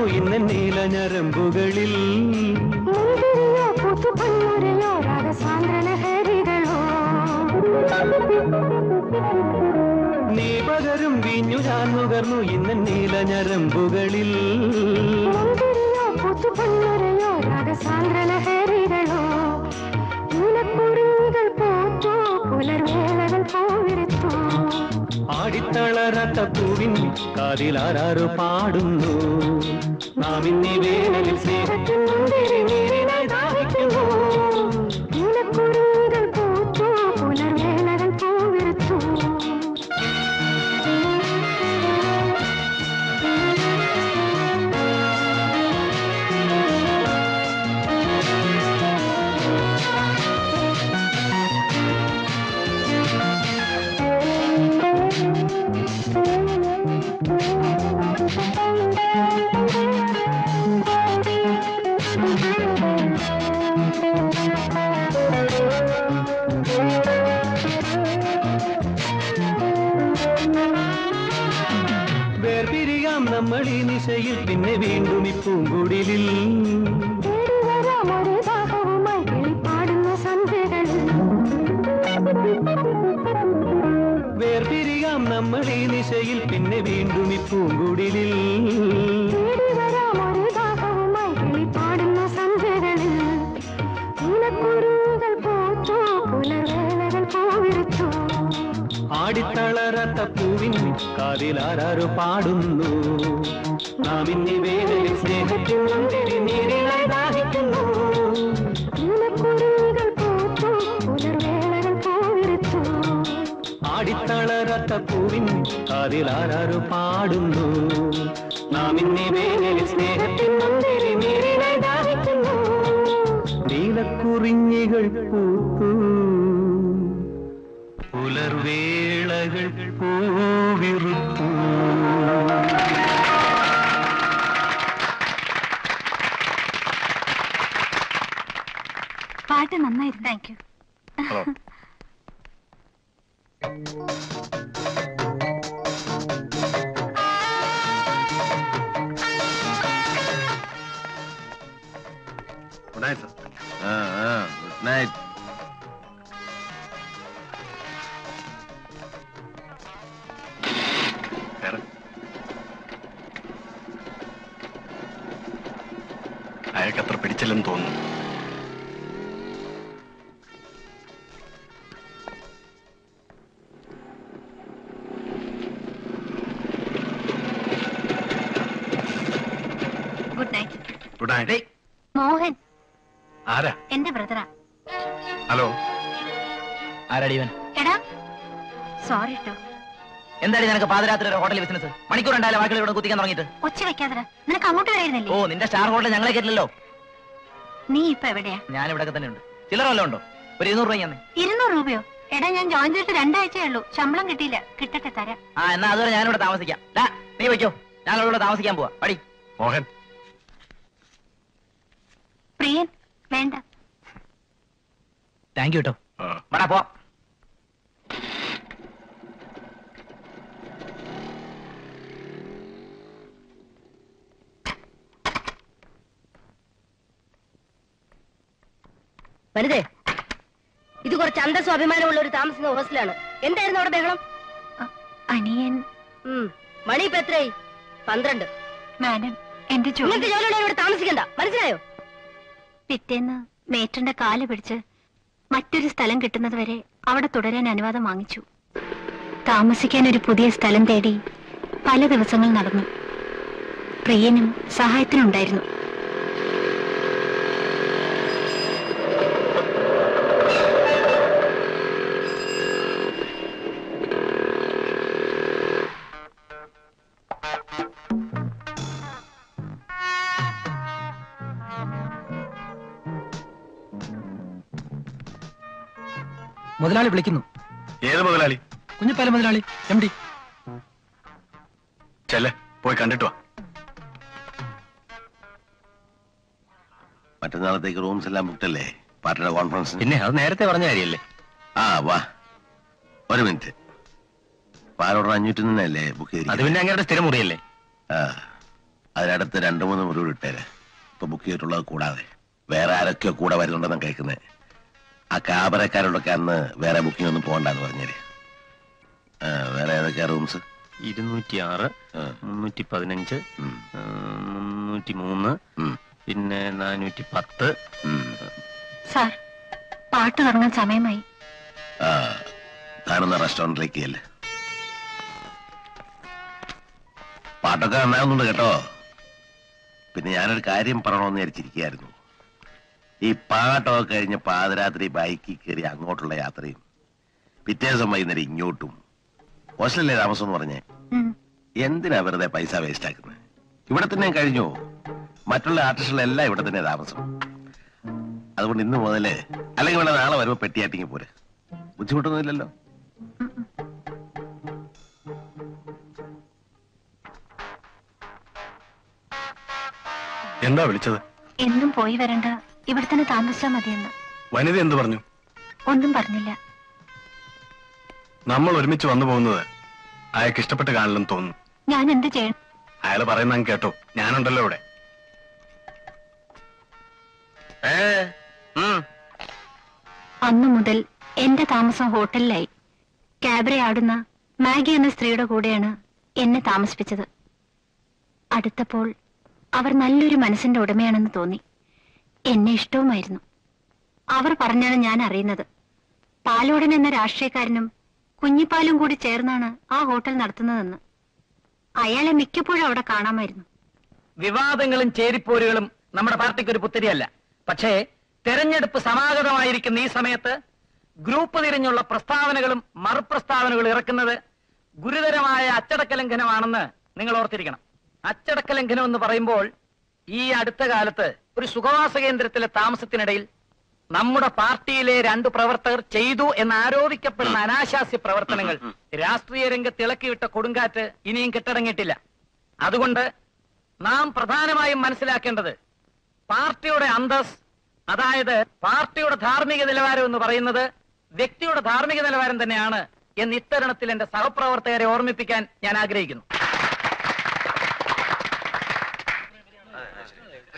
[SPEAKER 17] നിറഞ്ഞു ഇന്ന് നീല ഞരമ്പുകളിൽ നീ പകരും വീഞ്ഞു ഞാൻ നുകർന്നു ഇന്ന് നീല ഞരമ്പുകളിൽ ആടിത്തളരാത്ത പൂവിൻ കാതിലാരാറ് പാടുന്നു. നാം ഇന്നീ വേനലിൽ സ്നേഹത്തിൻ മുന്തിരി പൂങ്കുടിലിൽ വേർപിരിയാം നമ്മൾ ഈ നിശയിൽ പിന്നെ വീണ്ടും ഈ പൂങ്കുടിലിൽ കാതിലാരാരോ പാടുന്നു. നാം ഇന്നീ വേനലിൽ സ്നേഹത്തിൻ മുന്തിരി നീരിനായി ദാഹിക്കുന്നു ആടിത്തളരാത്ത പൂവിൻ കാതിലാരാരോ പാടുന്നു. നാം ഇന്നി വേദനയിൽ മുന്തിരി ദാഹിക്കുന്നു. നീലക്കുറിഞ്ഞികൾ പൂത്തു. പുലർവേളകൾ പൂവിറുത്തു
[SPEAKER 4] പാട്ട് നന്നായിരുന്നു. താങ്ക് യു
[SPEAKER 5] പാതിരാത്രി ഒരു ഹോട്ടൽ ബിസിനസ് മണിക്കൂർ ഉണ്ടായാലും വാക്കുകൾ ഇവിടെ കുത്തിക്കാൻ തുടങ്ങിയിട്ട്.
[SPEAKER 4] ഒച്ച വെക്കാതെ നിനക്ക് അങ്ങോട്ട് വരായിരുന്നില്ലേ
[SPEAKER 5] ഓ നിന്റെ സ്റ്റാർ ഹോട്ടൽ ഞങ്ങളെ കേട്ടില്ലല്ലോ
[SPEAKER 4] നീ ഇപ്പൊ എവിടെയാ?
[SPEAKER 5] ഞാൻ ഇവിടെ തന്നെ ഉണ്ട് ചില്ലറ വല്ലതും ഉണ്ടോ? ഒരു ഇരുന്നൂറ് രൂപ
[SPEAKER 4] ഇരുന്നൂറ് രൂപയോ? എടാ ഞാൻ ജോയിൻ ചെയ്തിട്ട് രണ്ടാഴ്ചയേ ഉള്ളൂ. ശമ്പളം കിട്ടിയില്ല. കിട്ടട്ടെ തരാം.
[SPEAKER 5] ആ എന്നാ അതുവരെ ഞാനിവിടെ താമസിക്കാം. നീ വെക്കോ ഞാൻ അവിടെ താമസിക്കാൻ പോവാ. പടി.
[SPEAKER 15] മോഹൻ.
[SPEAKER 4] പ്രിയൻ വേണ്ട.
[SPEAKER 5] താങ്ക് യു കേട്ടോ പോ.
[SPEAKER 14] വലുതേ ഇത് കുറച്ച് അന്തസ്സും അഭിമാനമുള്ള ഒരു താമസിക്കുന്ന ഹോസ്റ്റലാണ്. എന്തായിരുന്നു അവിടെ ബഹളം?
[SPEAKER 4] അനിയൻ.
[SPEAKER 14] മണി ഇപ്പൊ എത്രയായി? പന്ത്രണ്ട്.
[SPEAKER 4] മാഡം എന്റെ
[SPEAKER 14] ഇവിടെ താമസിക്കണ്ട. മനസ്സിലായോ?
[SPEAKER 4] പിറ്റേന്ന് മേറ്റന്റെ കാൽ പിടിച്ച് മറ്റൊരു സ്ഥലം കിട്ടുന്നത് വരെ അവിടെ തുടരാൻ അനുവാദം വാങ്ങിച്ചു. താമസിക്കാൻ ഒരു പുതിയ സ്ഥലം തേടി പല ദിവസങ്ങൾ നടന്നു. പ്രിയനും സഹായത്തിനുണ്ടായിരുന്നു.
[SPEAKER 5] മുതലാളി വിളിക്കുന്നു.
[SPEAKER 15] ഏത് മുതലാളി?
[SPEAKER 5] കുഞ്ഞിപ്പാല മുതലാളി എം ഡി
[SPEAKER 15] ചെല്ലെ പോയി കണ്ടിട്ട് വാ.
[SPEAKER 16] മറ്റന്നാളത്തേക്ക് റൂംസ് എല്ലാം ബുക്ക് അല്ലേ? പാർട്ടിയുടെ കോൺഫറൻസ്
[SPEAKER 7] പിന്നെ അത് നേരത്തെ പറഞ്ഞ കാര്യല്ലേ?
[SPEAKER 16] ആ വാ. ഒരു മിനിറ്റ്. പാലോടർ അഞ്ഞൂറ്റി നിന്നല്ലേ ബുക്ക് ചെയ്ത്
[SPEAKER 7] അത് പിന്നെ അങ്ങനെ സ്ഥിരം മുറിയല്ലേ?
[SPEAKER 16] ആ അതിനടുത്ത് രണ്ടു മൂന്ന് മുറിവ് ഇട്ടേര്. ഇപ്പൊ ബുക്ക് ചെയ്തിട്ടുള്ളത് കൂടാതെ. വേറെ ആരൊക്കെയോ കൂടെ വരുന്നുണ്ടെന്ന് കേൾക്കുന്നത് ആ കാബറക്കാരോടൊക്കെ അന്ന് വേറെ ബുക്കിംഗ് ഒന്നും പോകണ്ടെന്ന് പറഞ്ഞേര്. ആ, വേറെ ഏതൊക്കെയാ റൂംസ്
[SPEAKER 18] ഇരുന്നൂറ്റി ആറ് മുന്നൂറ്റി പതിനഞ്ച് മുന്നൂറ്റി മൂന്ന് പിന്നെ നാനൂറ്റി പത്ത്
[SPEAKER 4] സാർ പാട്ട് തുടങ്ങാൻ സമയമായി.
[SPEAKER 16] ആ കാണുന്ന റെസ്റ്റോറന്റിലേക്ക് അല്ലേ പാട്ടൊക്കെ നന്നാവുന്നുണ്ട് കേട്ടോ. പിന്നെ ഞാനൊരു കാര്യം പറയണമെന്ന് വിചാരിച്ചിരിക്കുകയായിരുന്നു. ഈ പാട്ടൊക്കെ കഴിഞ്ഞ് പാതിരാത്രി ബൈക്കിൽ കയറി അങ്ങോട്ടുള്ള യാത്രയും പിറ്റേ ദിവസം വൈകുന്നേരം ഇങ്ങോട്ടും. ഹോസ്റ്റലിലെ താമസം എന്ന് പറഞ്ഞേ എന്തിനാ വെറുതെ പൈസ വേസ്റ്റ് ആക്കുന്നത് ഇവിടെ തന്നെ കഴിഞ്ഞു? മറ്റുള്ള ആർട്ടിസ്റ്റുകളെല്ലാം ഇവിടെ തന്നെ താമസം. അതുകൊണ്ട് ഇന്ന് മുതൽ അല്ലെങ്കിൽ ഇവിടെ നാളെ വരുമ്പോ പെട്ടിയാട്ടിങ്ങി പോരെ. ബുദ്ധിമുട്ടൊന്നുമില്ലല്ലോ?
[SPEAKER 15] എന്താ വിളിച്ചത്?
[SPEAKER 4] എന്നും പോയി വരണ്ട. ഇവിടെ തന്നെ താമസിച്ചാ മതിയെന്ന്.
[SPEAKER 15] വനിത എന്ത് പറഞ്ഞു?
[SPEAKER 4] ഒന്നും പറഞ്ഞില്ല.
[SPEAKER 15] നമ്മൾ ഒരുമിച്ച് വന്നു പോകുന്നത് അയാൾക്ക് ഇഷ്ടപ്പെട്ട് കാണില്ലെന്ന് തോന്നുന്നു.
[SPEAKER 4] ഞാൻ എന്ത് ചെയ്യണം?
[SPEAKER 15] അയാൾ പറയുന്ന അങ്ങ് കേട്ടോ. ഞാനുണ്ടല്ലോ ഇവിടെ.
[SPEAKER 4] അന്നു മുതൽ എന്റെ താമസം ഹോട്ടലിലായി. ക്യാബറെ ആടുന്ന മാഗി എന്ന സ്ത്രീയുടെ കൂടെയാണ് എന്നെ താമസിപ്പിച്ചത്. അടുത്തപ്പോൾ അവർ നല്ലൊരു മനസ്സിന്റെ ഉടമയാണെന്ന് തോന്നി. എന്നെ ഇഷ്ടവുമായിരുന്നു. അവർ പറഞ്ഞാണ് ഞാൻ അറിയുന്നത്. പാലോടൻ എന്ന രാഷ്ട്രീയക്കാരനും കുഞ്ഞിപ്പാലും കൂടി ചേർന്നാണ് ആ ഹോട്ടൽ നടത്തുന്നതെന്ന്. അയാളെ മിക്കപ്പോഴും അവിടെ കാണാമായിരുന്നു.
[SPEAKER 13] വിവാദങ്ങളും ചേരിപ്പോരുകളും നമ്മുടെ പാർട്ടിക്ക് ഒരു പുത്തിരിയല്ല. പക്ഷേ തെരഞ്ഞെടുപ്പ് സമാഗതമായിരിക്കുന്ന ഈ സമയത്ത് ഗ്രൂപ്പ് തിരിഞ്ഞുള്ള പ്രസ്താവനകളും മറുപ്രസ്താവനകളും ഇറക്കുന്നത് ഗുരുതരമായ അച്ചടക്ക ലംഘനമാണെന്ന് നിങ്ങൾ ഓർത്തിരിക്കണം. അച്ചടക്ക ലംഘനം എന്ന് പറയുമ്പോൾ ഈ അടുത്ത കാലത്ത് ഒരു സുഖവാസ കേന്ദ്രത്തിലെ താമസത്തിനിടയിൽ നമ്മുടെ പാർട്ടിയിലെ രണ്ട് പ്രവർത്തകർ ചെയ്തു എന്ന് ആരോപിക്കപ്പെടുന്ന അനാശാസ്യ പ്രവർത്തനങ്ങൾ രാഷ്ട്രീയ രംഗത്ത് ഇളക്കിവിട്ട കൊടുങ്കാറ്റ് ഇനിയും കെട്ടടങ്ങിയിട്ടില്ല. അതുകൊണ്ട് നാം പ്രധാനമായും മനസ്സിലാക്കേണ്ടത് പാർട്ടിയുടെ അന്തസ് അതായത് പാർട്ടിയുടെ ധാർമ്മിക നിലവാരം എന്ന് പറയുന്നത് വ്യക്തിയുടെ ധാർമ്മിക നിലവാരം തന്നെയാണ് എന്ന് ഇത്തരണത്തിൽ എന്റെ സഹപ്രവർത്തകരെ ഓർമ്മിപ്പിക്കാൻ ഞാൻ ആഗ്രഹിക്കുന്നു ആ, ആ, ശരി. ആ, ഇപ്പം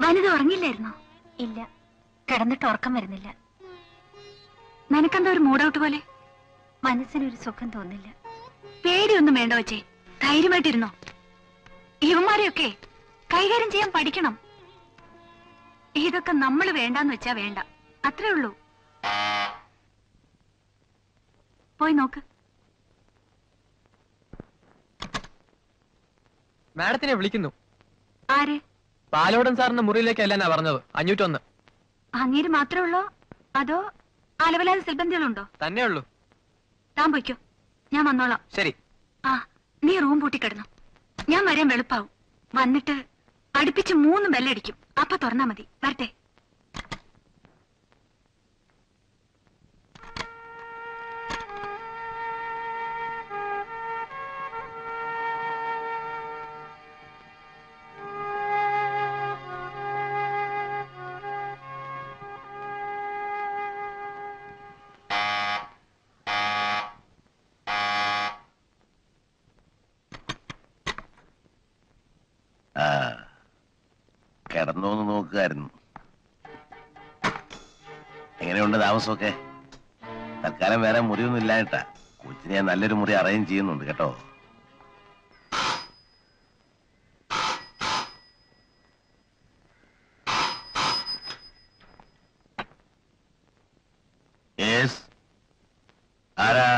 [SPEAKER 4] വനിത ഉറങ്ങില്ലായിരുന്നോ? ഇല്ല. കിടന്നിട്ട് ഉറക്കം വരുന്നില്ല. നിനക്കെന്താ ഒരു മൂഡൌട്ട് പോലെ? മനസ്സിനൊരു സുഖം തോന്നില്ല. പേടിയൊന്നും വേണ്ട വച്ചേ ധൈര്യമായിട്ടിരുന്നോ? ഇവന്മാരെയൊക്കെ കൈകാര്യം ചെയ്യാൻ പഠിക്കണം. ഇതൊക്കെ നമ്മൾ വേണ്ടാന്ന് വെച്ചാ വേണ്ട. അത്രേ ഉള്ളൂ. പോയി നോക്ക്.
[SPEAKER 5] മാഡത്തിനെ വിളിക്കുന്നു.
[SPEAKER 4] ആര്?
[SPEAKER 5] പാലോടൻ സാറിന്റെ മുറിയിലേക്ക് അല്ലെന്നാ പറഞ്ഞത്. അഞ്ഞൂറ്റൊന്ന്.
[SPEAKER 4] അങ്ങേര് മാത്രമേ ഉള്ളോ? അതോ അലവലാതെ സിൽബന്ധികളുണ്ടോ?
[SPEAKER 5] തന്നെ ഉള്ളൂ.
[SPEAKER 4] താൻ പൊയ്ക്കോ. ഞാൻ വന്നോളാം.
[SPEAKER 5] ശരി.
[SPEAKER 4] ആ നീ റൂം പൂട്ടിക്കിടന്നു ഞാൻ വരാൻ വെളുപ്പാവും. വന്നിട്ട് അടുപ്പിച്ച് മൂന്ന് ബെല്ലടിക്കും. അപ്പൊ തുറന്നാ മതി. വരട്ടെ.
[SPEAKER 16] കിടന്നോന്ന് നോക്കുമായിരുന്നു എങ്ങനെയുണ്ട് താമസമൊക്കെ? തൽക്കാലം വേറെ മുറിയൊന്നും ഇല്ലായിട്ടാ കൊച്ചിനെ നല്ലൊരു മുറി അറേഞ്ച് ചെയ്യുന്നുണ്ട് കേട്ടോ യെസ് ആരാ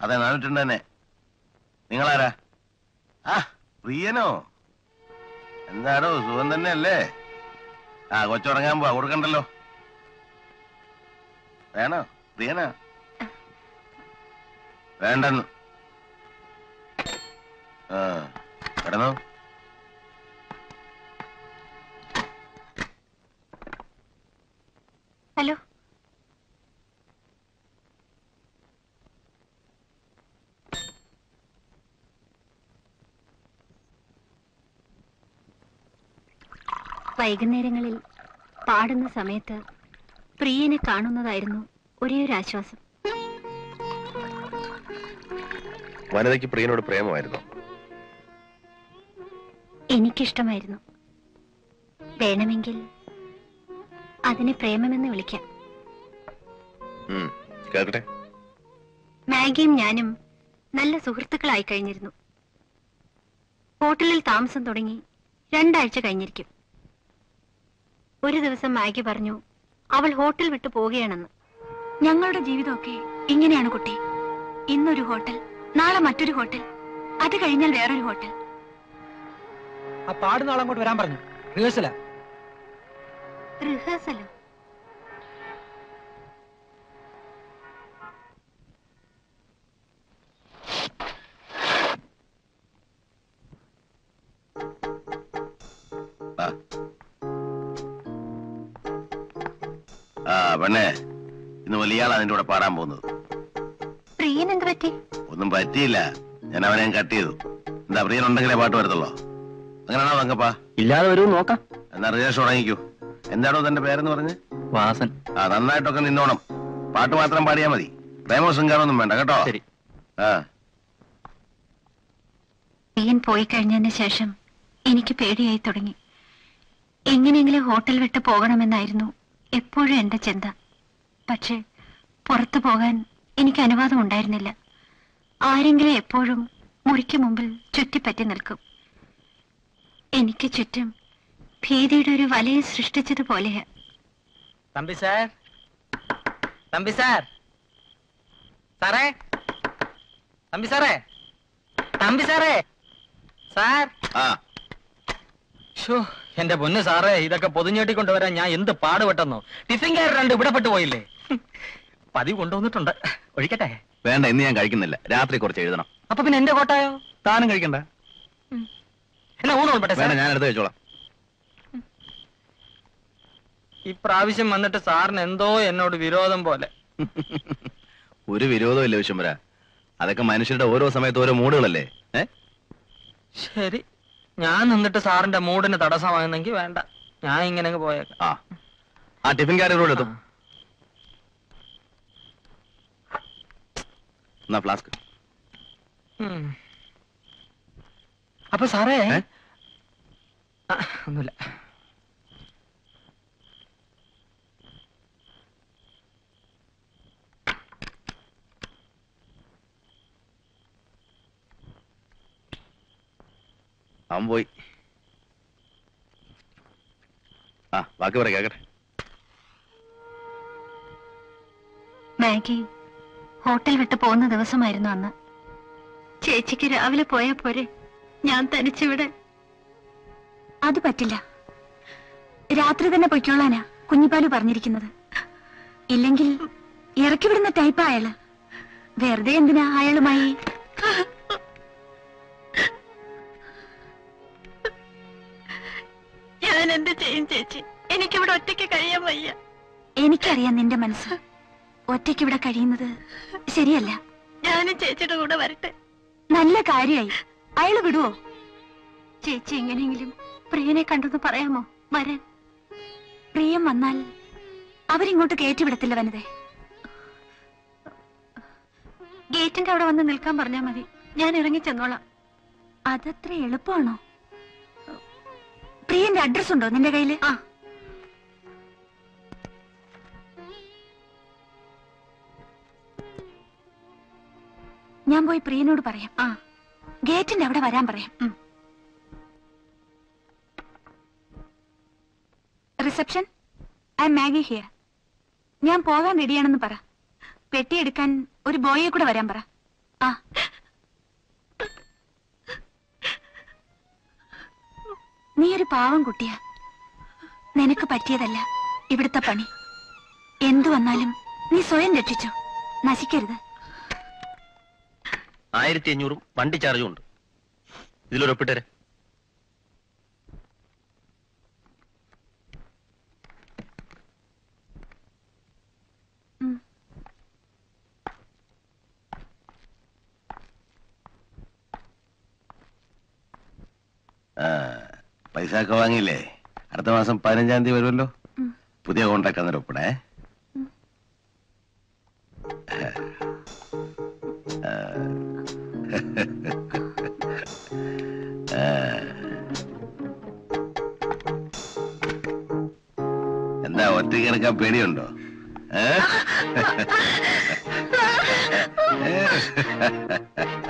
[SPEAKER 16] അതെ നാണിട്ടുണ്ട് തന്നെ നിങ്ങളാരാ ആ പ്രിയനോ എന്താണോ സുഖം തന്നെ അല്ലേ ആ കൊച്ചുറങ്ങാൻ പോവാ കൊടുക്കണ്ടല്ലോ. വേണോ? പ്രിയനാ വേണ്ടെന്ന്. ആ കിടന്നോ
[SPEAKER 4] ഹലോ വൈകുന്നേരങ്ങളിൽ പാടുന്ന സമയത്ത് പ്രിയനെ കാണുന്നതായിരുന്നു ഒരേ ഒരു ആശ്വാസം
[SPEAKER 16] വനിതയ്ക്ക് പ്രിയനോട് പ്രേമമായിരുന്നു?
[SPEAKER 4] എനിക്കിഷ്ടമായിരുന്നു. വേണമെങ്കിൽ അതിനെ പ്രേമമെന്ന് വിളിക്കാം.
[SPEAKER 3] കേൾക്കട്ടെ?
[SPEAKER 4] മാഗിയും ഞാനും നല്ല സുഹൃത്തുക്കളായി കഴിഞ്ഞിരുന്നു. ഹോട്ടലിൽ താമസം തുടങ്ങി രണ്ടാഴ്ച കഴിഞ്ഞിരിക്കും. ഒരു ദിവസം മാഗി പറഞ്ഞു അവൾ ഹോട്ടൽ വിട്ടു പോവുകയാണെന്ന്. ഞങ്ങളുടെ ജീവിതമൊക്കെ ഇങ്ങനെയാണ് കുട്ടി. ഇന്നൊരു ഹോട്ടൽ നാളെ മറ്റൊരു ഹോട്ടൽ അത് കഴിഞ്ഞാൽ വേറൊരു ഹോട്ടൽ.
[SPEAKER 5] ആ പാടുന്ന ആളങ്ങോട്ട് വരാൻ പറഞ്ഞു. റിഹേഴ്സലാ.
[SPEAKER 4] റിഹേഴ്സലോ?
[SPEAKER 16] പെണ്ണേ ഇന്ന് വലിയാളാ നിന്റെ കൂടെ പാടാൻ പോകുന്നത്.
[SPEAKER 4] പ്രിയൻ എന്ത് പറ്റി?
[SPEAKER 16] ഒന്നും പറ്റിയില്ല. ഞാൻ അവനെ കട്ട് ചെയ്തു. എന്താ പ്രിയൻ ഉണ്ടെങ്കിലേ പാട്ട് വരത്തുള്ളോ? അങ്ങനെയാണോ തങ്കപ്പാ?
[SPEAKER 7] ഇല്ലാതെ വരും നോക്കാം.
[SPEAKER 16] എന്നാ റിജേഷ് തുടങ്ങിക്കൂ എന്താണോ തന്റെ പേരെന്ന് പറഞ്ഞ്?
[SPEAKER 7] വാസൻ.
[SPEAKER 16] ആ നന്നായിട്ടൊക്കെ നിന്നോണം. പാട്ട് മാത്രം പാടിയാ മതി. പ്രേമോ ശൃംഗാരൊന്നും വേണ്ട കേട്ടോ?
[SPEAKER 7] ശരി.
[SPEAKER 16] ആ.
[SPEAKER 4] പ്രിയൻ പോയി കഴിഞ്ഞതിന് ശേഷം എനിക്ക് പേടിയായി തുടങ്ങി. എങ്ങനെയെങ്കിലും ഹോട്ടൽ വിട്ട് പോകണമെന്നായിരുന്നു എപ്പോഴും എന്റെ ചിന്ത. പക്ഷേ പുറത്തു പോകാൻ എനിക്ക് അനുവാദം ഉണ്ടായിരുന്നില്ല. ആരെങ്കിലും എപ്പോഴും മുറിക്ക് മുമ്പിൽ ചുറ്റിപ്പറ്റി നിൽക്കും. എനിക്ക് ചുറ്റും ഭീതിയുടെ ഒരു വലയെ സൃഷ്ടിച്ചതുപോലെ
[SPEAKER 5] തമ്പി സാർ? തമ്പി സാർ? സാറേ? തമ്പി സാറേ? തമ്പി സാറേ? സാർ? ഷോ എന്റെ പൊന്ന് സാറേ ഇതൊക്കെ പൊതിഞ്ഞേട്ടി കൊണ്ടുവരാൻ ഞാൻ എന്ത് പാടുപെട്ടെന്നോ? ടിഫിൻകാർ രണ്ട് ഇവിടെപ്പെട്ടു പോയില്ലേ? പതിവ് കൊണ്ടുവന്നിട്ടുണ്ട്. ഒഴിക്കട്ടെ.
[SPEAKER 3] വേണ്ട ഇന്ന് ഞാൻ കഴിക്കുന്നില്ല. രാത്രി കുറച്ച് എഴുതണം.
[SPEAKER 5] അപ്പൊ പിന്നെ എന്റെ കോട്ടായോ?
[SPEAKER 3] താനും കഴിക്കണ്ട.
[SPEAKER 5] എന്നാ ഊണ് ഉൾപ്പെട്ടെ
[SPEAKER 3] വേണ്ട ഞാൻ എടുത്ത് കഴിച്ചോളാം
[SPEAKER 5] ഇപ്രാവശ്യം വന്നിട്ട് സാറിന് എന്തോ എന്നോട് വിരോധം പോലെ.
[SPEAKER 3] ഒരു വിരോധമില്ല ഇല്ല വിശ്വംബര അതൊക്കെ മനുഷ്യരുടെ ഓരോ സമയത്ത് ഓരോ മൂടുകളല്ലേ
[SPEAKER 5] ശരി. ഞാൻ നിന്നിട്ട് സാറിന്റെ മൂഡിന് തടസ്സമാകുന്നെങ്കിൽ വേണ്ട. ഞാൻ ഇങ്ങനെ അങ്ങ് പോയേക്കാം.
[SPEAKER 3] ആ. ആ ടിഫിൻ കാര്യം എത്തും എന്നാ ഫ്ലാസ്ക്.
[SPEAKER 5] ഉം. അപ്പൊ സാറേ
[SPEAKER 3] ഏ?
[SPEAKER 5] ആ, ഒന്നുമില്ല.
[SPEAKER 3] അവൻ പോയി. ആ ബാക്കി പറ കേക്കട്ടെ.
[SPEAKER 4] മാഗി ഹോട്ടൽ വിട്ട് പോകുന്ന ദിവസമായിരുന്നു അന്ന്. ചേച്ചിക്ക് രാവിലെ പോയാ പോരെ? ഞാൻ തനിച്ചിവിടെ. അത് പറ്റില്ല. രാത്രി തന്നെ പൊയ്ക്കോളാനാ കുഞ്ഞിപ്പാലു പറഞ്ഞിരിക്കുന്നത്. ഇല്ലെങ്കിൽ ഇറക്കി വിടുന്ന ടൈപ്പാ അയാൾ. വെറുതെ എന്തിനാ അയാളുമായി?
[SPEAKER 6] ഞാൻ എന്ത് ചെയ്യും ചേച്ചി? എനിക്കിവിടെ ഒറ്റയ്ക്ക് കഴിയാൻ വയ്യ.
[SPEAKER 4] എനിക്കറിയാം നിന്റെ മനസ്സ്. ഒറ്റയ്ക്ക് ഇവിടെ കഴിയുന്നത് ശരിയല്ല.
[SPEAKER 6] ഞാനും ചേച്ചിയുടെ കൂടെ വരട്ടെ.
[SPEAKER 4] നല്ല കാര്യമായി അയാൾ വിടുവോ? ചേച്ചി എങ്ങനെയെങ്കിലും പ്രിയനെ കണ്ടെന്ന് പറയാമോ? വരാൻ. പ്രിയം വന്നാൽ അവരിങ്ങോട്ട് കയറ്റിവിടത്തില്ല വനിതേ ഗേറ്റിന്റെ അവിടെ വന്ന് നിൽക്കാൻ പറഞ്ഞാ മതി. ഞാൻ ഇറങ്ങി ചെന്നോളാം. അതത്ര എളുപ്പമാണോ? പ്രിയന്റെ അഡ്രസ് ഉണ്ടോ നിന്റെ കയ്യിൽ? ആ. ഞാൻ പോയി പ്രിയനോട് പറയാം. ആ. ഗേറ്റിന്റെ അവിടെ വരാൻ പറയാം. റിസപ്ഷൻ? I Maggie here. ഞാൻ പോകാൻ റെഡിയാണെന്ന് പറ. പെട്ടി എടുക്കാൻ ഒരു ബോയെ കൂടെ വരാൻ പറ. ആ. നീ ഒരു പാവം കുട്ടിയാ. നിനക്ക് പറ്റിയതല്ല ഇവിടുത്തെ പണി. എന്തു വന്നാലും നീ സ്വയം രക്ഷിച്ചു. നശിക്കരുത്.
[SPEAKER 7] ആയിരത്തി അഞ്ഞൂറും വണ്ടി ചാർജും ഉണ്ട്. ഇതിലൊരു ഒപ്പിട്ടരെ
[SPEAKER 16] ആ. പൈസ ഒക്കെ വാങ്ങിയില്ലേ? അടുത്ത മാസം പതിനഞ്ചാം തീയതി വരുമല്ലോ. പുതിയ കോൺട്രാക്ട് അന്നേരം ഒപ്പിടേ. എന്താ ഒറ്റയ്ക്ക് കിടക്കാൻ പേടിയുണ്ടോ? ഏ?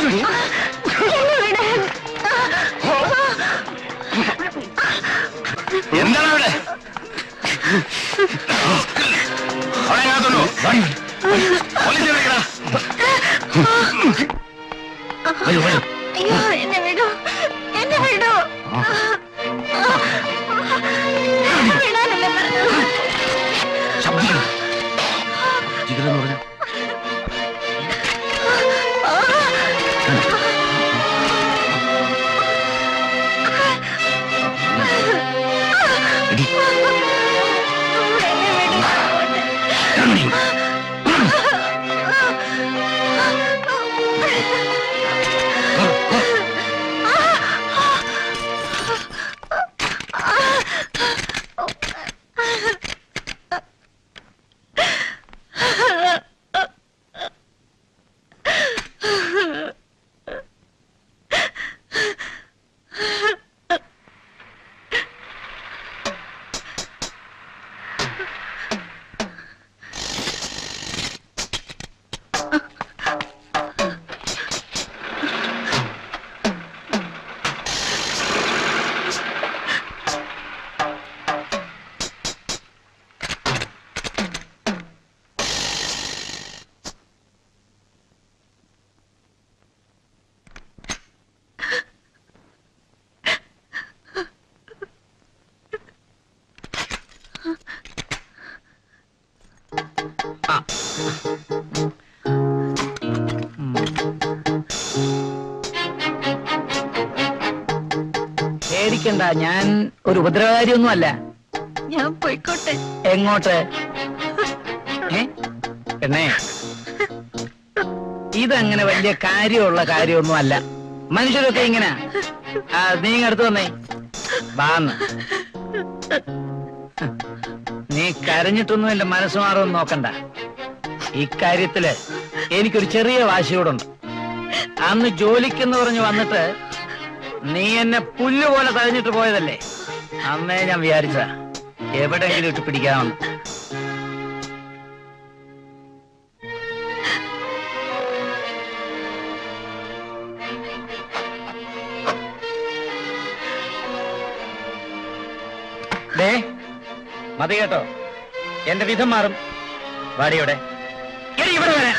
[SPEAKER 7] എന്താണ്
[SPEAKER 13] പേടിക്കണ്ട ഞാൻ ഒരു ഉപദ്രവകാരിയൊന്നും അല്ല
[SPEAKER 4] ഞാൻ പോയിക്കോട്ടെ.
[SPEAKER 13] എങ്ങോട്ട്? ഏ? പെണ്ണേ ഇതങ്ങനെ വലിയ കാര്യമുള്ള കാര്യമൊന്നും അല്ല മനുഷ്യരൊക്കെ ഇങ്ങനെ. നീ അടുത്ത് വന്നേ. വാന്ന് നീ കരഞ്ഞിട്ടൊന്നും എന്റെ മനസ്സ് മാറുമെന്ന് നോക്കണ്ട. ഇക്കാര്യത്തിൽ എനിക്കൊരു ചെറിയ വാശിയോടുണ്ട്. അന്ന് ജോലിക്കെന്ന് പറഞ്ഞ് വന്നിട്ട് നീ എന്നെ പുല്ല് പോലെ തഴഞ്ഞിട്ട് പോയതല്ലേ? അന്നേ ഞാൻ വിചാരിച്ച എവിടെയെങ്കിലും ഇട്ട് പിടിക്കാമെന്ന്. ദേ മതി കേട്ടോ. എന്റെ വിധം മാറും. വാടിയോടെ. ഇവിടെ വരാൻ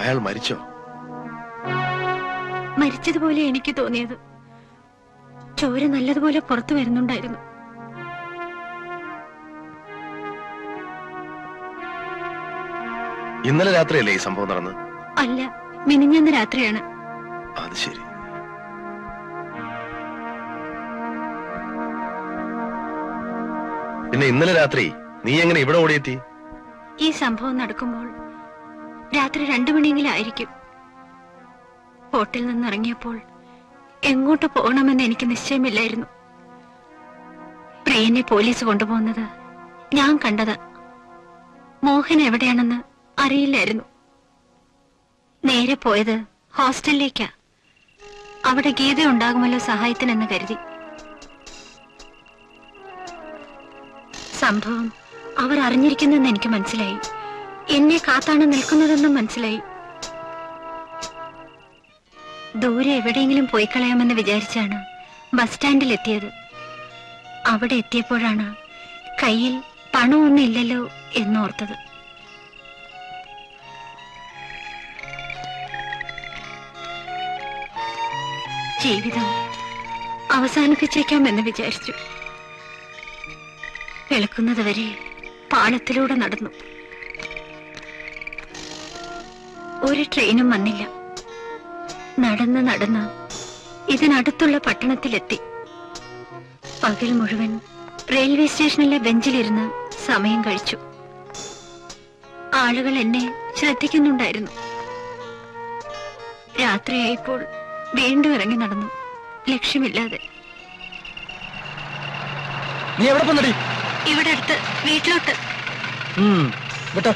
[SPEAKER 16] അയാൾ മരിച്ചോ?
[SPEAKER 4] മരിച്ചതുപോലെ എനിക്ക് തോന്നിയത് ചോര നല്ലതുപോലെ പുറത്തു വരുന്നുണ്ടായിരുന്നു.
[SPEAKER 16] ഇന്നലെ രാത്രിയല്ലേ ഈ സംഭവം നടന്നത്?
[SPEAKER 4] അല്ല മിനിഞ്ഞന്ന് രാത്രിയാണ്.
[SPEAKER 16] അത് ശരി. പിന്നെ ഇന്നലെ രാത്രി നീ എങ്ങനെ ഇവിടെ ഓടിയെത്തി?
[SPEAKER 4] ഈ സംഭവം നടക്കുമ്പോൾ രാത്രി രണ്ടു മണിയെങ്കിലും ആയിരിക്കും ഹോട്ടലിൽ നിന്ന് ഇറങ്ങിയപ്പോൾ എങ്ങോട്ട് പോകണമെന്ന് എനിക്ക് നിശ്ചയമില്ലായിരുന്നു. പ്രിയനെ പോലീസ് കൊണ്ടുപോകുന്നത് ഞാൻ കണ്ടത്. മോഹൻ എവിടെയാണെന്ന് അറിയില്ലായിരുന്നു. നേരെ പോയത് ഹോസ്റ്റലിലേക്കാ. അവിടെ ഗീത ഉണ്ടാകുമല്ലോ സഹായത്തിനെന്ന് കരുതി. സംഭവം അവർ അറിഞ്ഞിരിക്കുന്നെന്ന് എനിക്ക് മനസ്സിലായി. എന്നെ കാത്താണ് നിൽക്കുന്നതെന്നും മനസ്സിലായി. ദൂരെ എവിടെയെങ്കിലും പോയി കളയാമെന്ന് വിചാരിച്ചാണ് ബസ് സ്റ്റാൻഡിൽ എത്തിയത്. അവിടെ എത്തിയപ്പോഴാണ് കയ്യിൽ പണമൊന്നും ഇല്ലല്ലോ എന്നോർത്തത്. ജീവിതം അവസാനിപ്പിച്ചേക്കാമെന്ന് വിചാരിച്ചു. വെളുക്കുന്നതുവരെ പാളത്തിലൂടെ നടന്നു. ഒരു ട്രെയിനും വന്നില്ല. നടന്ന് നടന്ന് ഇതിനടുത്തുള്ള പട്ടണത്തിലെത്തി. പകൽ മുഴുവൻ റെയിൽവേ സ്റ്റേഷനിലെ ബെഞ്ചിലിരുന്ന് സമയം കഴിച്ചു. ആളുകൾ എന്നെ ശ്രദ്ധിക്കുന്നുണ്ടായിരുന്നു. രാത്രിയായപ്പോൾ വീണ്ടും ഇറങ്ങി നടന്നു. ലക്ഷ്യമില്ലാതെ.
[SPEAKER 5] നീ എവിടെ
[SPEAKER 4] ഇവിടെ അടുത്ത് വീട്ടിലോട്ട്.
[SPEAKER 5] വിട്ടോ.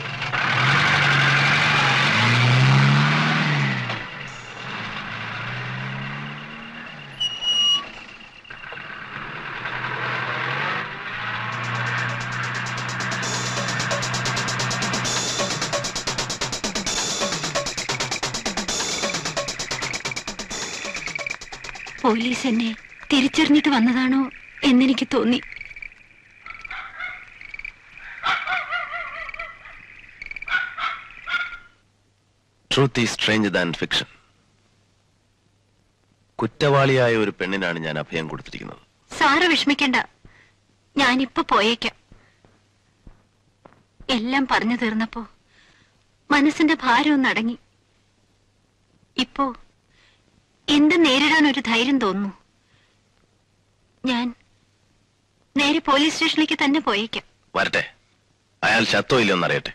[SPEAKER 4] എന്നെ തിരിച്ചറിഞ്ഞിട്ട് വന്നതാണോ എന്നെനിക്ക് തോന്നി.
[SPEAKER 16] Truth is strange than fiction കുറ്റവാളിയായ ഒരു പെണ്ണിനാണ് ഞാൻ അഭയം കൊടുത്തിരിക്കുന്നത്.
[SPEAKER 4] സാറ് വിഷമിക്കണ്ട. ഞാനിപ്പോ പോയേക്കാം. എല്ലാം പറഞ്ഞു തീർന്നപ്പോ മനസ്സിന്റെ ഭാരം നടങ്ങി ഇപ്പോ എന്ത് നേരിടാൻ ഒരു ധൈര്യം തോന്നുന്നു? ഞാൻ നേരെ പോലീസ് സ്റ്റേഷനിലേക്ക് തന്നെ പോയേക്കാം.
[SPEAKER 16] വരട്ടെ. അയാൾ ചത്തോ ഇല്ലയോ എന്നറിയട്ടെ.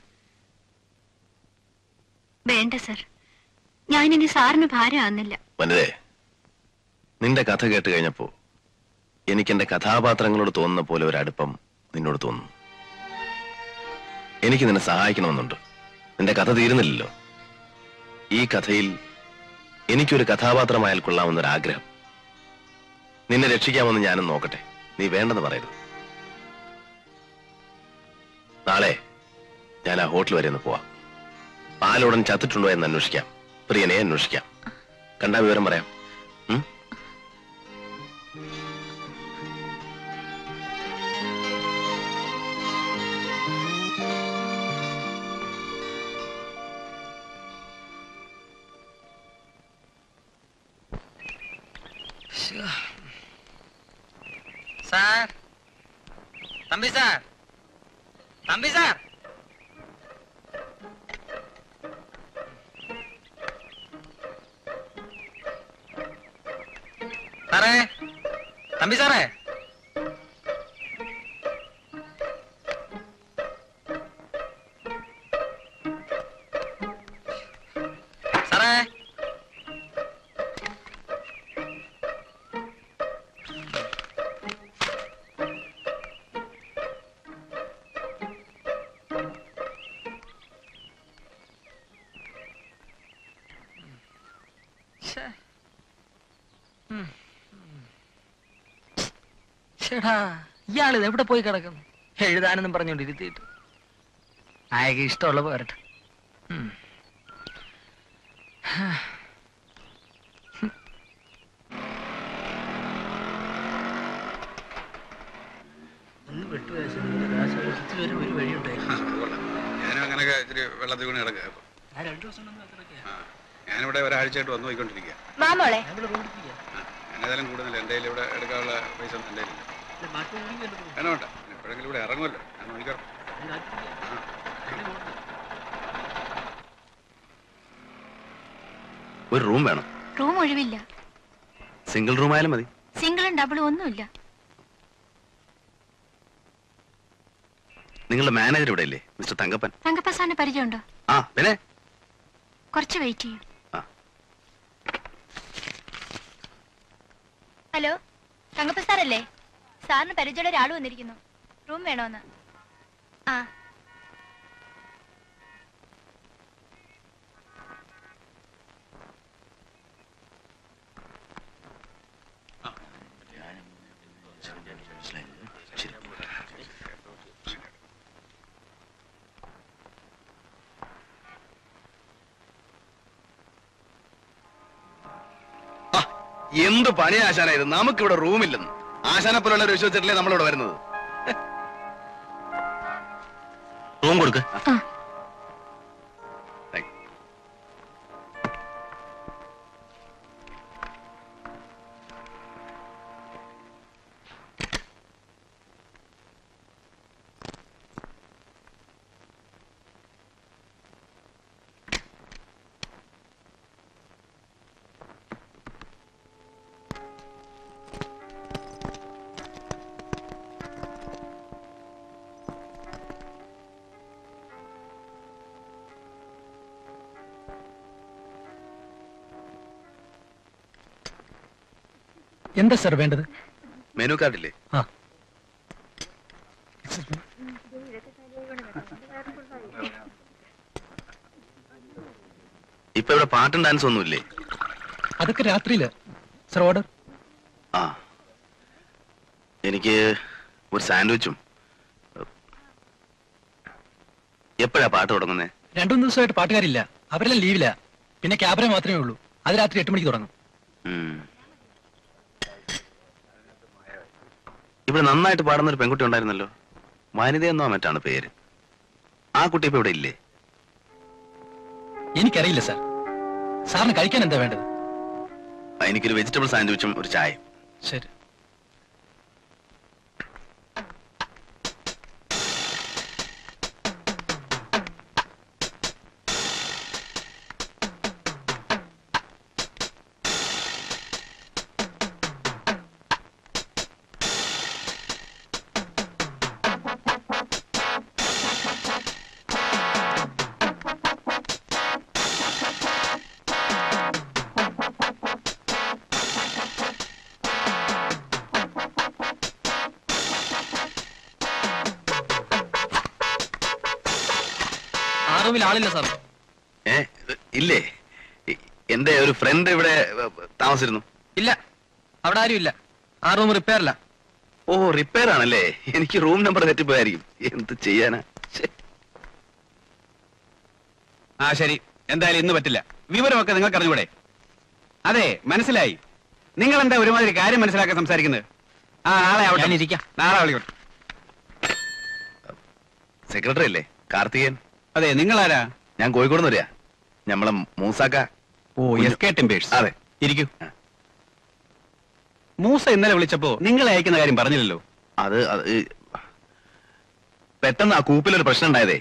[SPEAKER 4] വേണ്ട സർ. ഞാൻ ഇനി സാറിന് ഭാരമാകുന്നില്ല
[SPEAKER 16] വനിതേ നിന്റെ കഥ കേട്ട് കഴിഞ്ഞപ്പോ എനിക്ക് എന്റെ കഥാപാത്രങ്ങളോട് തോന്നുന്ന പോലെ ഒരു അടുപ്പം നിന്നോട് തോന്നുന്നു. എനിക്ക് നിന്നെ സഹായിക്കണമെന്നുണ്ട്. നിന്റെ കഥ തീരുന്നില്ലല്ലോ. ഈ കഥയിൽ എനിക്കൊരു കഥാപാത്രമായാൽ കൊള്ളാമെന്നൊരാഗ്രഹം നിന്നെ രക്ഷിക്കാമെന്ന് ഞാനും നോക്കട്ടെ. നീ വേണ്ടെന്ന് പറയരുത്. നാളെ ഞാൻ ആ ഹോട്ടൽ വരെ ഒന്ന് പോവാം. പാലുടൻ ചത്തിട്ടുണ്ടോ എന്ന് അന്വേഷിക്കാം. പ്രിയനെ അന്വേഷിക്കാം. കണ്ടാ വിവരം പറയാം.
[SPEAKER 5] Sir. Thampi sir. Thampi sir. സാറേ തമ്പി സാറേ. ഇയാൾ ഇത് എവിടെ പോയി കിടക്കുന്നു? എഴുതാനെന്നും പറഞ്ഞുകൊണ്ട് ഇരുത്തിയിട്ട് അയക്ക് ഇഷ്ടമുള്ള പോരട്ടെ.
[SPEAKER 12] ഞാനും അങ്ങനെയൊക്കെ ഇച്ചിരി വെള്ളത്തിൽ കിടക്കുക ഞാനിവിടെ ഒരാഴ്ചയായിട്ട് വന്നു പോയിക്കൊണ്ടിരിക്കുക
[SPEAKER 6] മാമോളെ?
[SPEAKER 12] ഞാനേതായാലും കൂടുതൽ എന്റെ ഇവിടെ എടുക്കാനുള്ള പൈസ എന്തായാലും എന്റെ വേണ്ട എപ്പോഴെങ്കിലും ഇവിടെ ഇറങ്ങുമല്ലോ. ഞാൻ നോക്കിക്കോളാം
[SPEAKER 3] ഒരു റൂം വേണം.
[SPEAKER 4] റൂം ഒഴിവില്ല.
[SPEAKER 3] സിംഗിൾ റൂം ആയാലും മതി.
[SPEAKER 4] സിംഗിളും ഡബിളും ഒന്നുമില്ല.
[SPEAKER 3] നിങ്ങളുടെ മാനേജർ ഇവിടെ ഇല്ലേ? മിസ്റ്റർ തങ്കപ്പൻ.
[SPEAKER 4] തങ്കപ്പൻ സാറിന് പരിചയമുണ്ടോ?
[SPEAKER 3] ആ പിന്നെ?
[SPEAKER 4] കുറച്ച് വെയിറ്റ് ചെയ്യും.
[SPEAKER 6] ഹലോ? തങ്കപ്പൻ സാറല്ലേ? സാറിന് പരിചയമുള്ള ഒരാൾ വന്നിരിക്കുന്നു. റൂം വേണോന്ന്? ആ.
[SPEAKER 3] എന്ത് പണിയാശാനായിരുന്നു നമുക്കിവിടെ റൂമില്ലെന്ന്. ആശാനെ പോലുള്ള ഒരു വിശ്വസിച്ചിട്ടല്ലേ നമ്മളിവിടെ വരുന്നത്? റൂം കൊടുക്ക്.
[SPEAKER 19] എന്താ സാർ വേണ്ടത്?
[SPEAKER 3] മെനു കാർഡില്ലേ?
[SPEAKER 19] ആ.
[SPEAKER 3] ഇപ്പൊ ഇവിടെ പാട്ടും ഡാൻസ് ഒന്നുമില്ലേ?
[SPEAKER 19] അതൊക്കെ രാത്രിയിൽ. സർ ഓർഡർ
[SPEAKER 3] ആ. എനിക്ക് ഒരു സാൻഡ്വിച്ചും. എപ്പോഴാ പാട്ട് തുടങ്ങുന്നേ?
[SPEAKER 19] രണ്ടു മൂന്ന് ദിവസമായിട്ട് പാട്ടുകാരില്ല. അവരെല്ലാം ലീവില്ല പിന്നെ ക്യാബറ മാത്രമേ ഉള്ളൂ. അത് രാത്രി എട്ട് മണിക്ക് തുടങ്ങും.
[SPEAKER 3] ഇവിടെ നന്നായിട്ട് പാടുന്ന ഒരു പെൺകുട്ടി ഉണ്ടായിരുന്നല്ലോ. വനിത എന്നോ മറ്റാണ് പേര്. ആ കുട്ടി ഇപ്പൊ ഇവിടെ ഇല്ലേ?
[SPEAKER 19] എനിക്കറിയില്ല സാർ. സാറിന് കഴിക്കാൻ എന്താ വേണ്ടത്?
[SPEAKER 3] എനിക്കൊരു വെജിറ്റബിൾ സാൻഡ്വിച്ചും ഒരു ചായയും.
[SPEAKER 19] ശരി.
[SPEAKER 5] ആ റൂമിൽ ആളില്ല സാർ.
[SPEAKER 3] ഏ ഇല്ലേ? എന്റെ ഒരു ഫ്രണ്ട് ഇവിടെ താമസിച്ചിരുന്നു?
[SPEAKER 5] ഇല്ല. അവിടെ ആരും ഇല്ല. ആ റൂം റിപ്പയർ അല്ല
[SPEAKER 3] ഓ റിപ്പയർ ആണല്ലേ? എനിക്ക് റൂം നമ്പർ തെറ്റിപ്പോയായിരിക്കും. എന്ത് ചെയ്യാനാ?
[SPEAKER 12] ആ ശരി. എന്തായാലും ഇന്ന് പറ്റില്ല. വിവരമൊക്കെ നിങ്ങൾക്ക് അറിഞ്ഞൂടെ അതെ മനസ്സിലായി. നിങ്ങൾ എന്താ ഒരുമാതിരി കാര്യം മനസ്സിലാക്കാൻ സംസാരിക്കുന്നത്? ആ നാളെ ആവട്ടെ. നാളെ വിളിക്കട്ടെ.
[SPEAKER 3] സെക്രട്ടറി അല്ലേ? കാർത്തികൻ?
[SPEAKER 12] അതെ നിങ്ങൾ ആരാ
[SPEAKER 3] ഞാൻ കോഴിക്കോട് നിന്ന് വരിക നമ്മളെ മൂസാക്ക.
[SPEAKER 12] ഓ എസ് കെ ടെമ്പേഴ്സ്
[SPEAKER 3] അതെ.
[SPEAKER 12] ഇരിക്കൂ. മൂസ ഇന്നലെ വിളിച്ചപ്പോ നിങ്ങളെ അയക്കുന്ന കാര്യം പറഞ്ഞില്ലല്ലോ.
[SPEAKER 3] അത് അത് പെട്ടെന്ന് ആ കൂപ്പിലൊരു പ്രശ്നം ഉണ്ടായതേ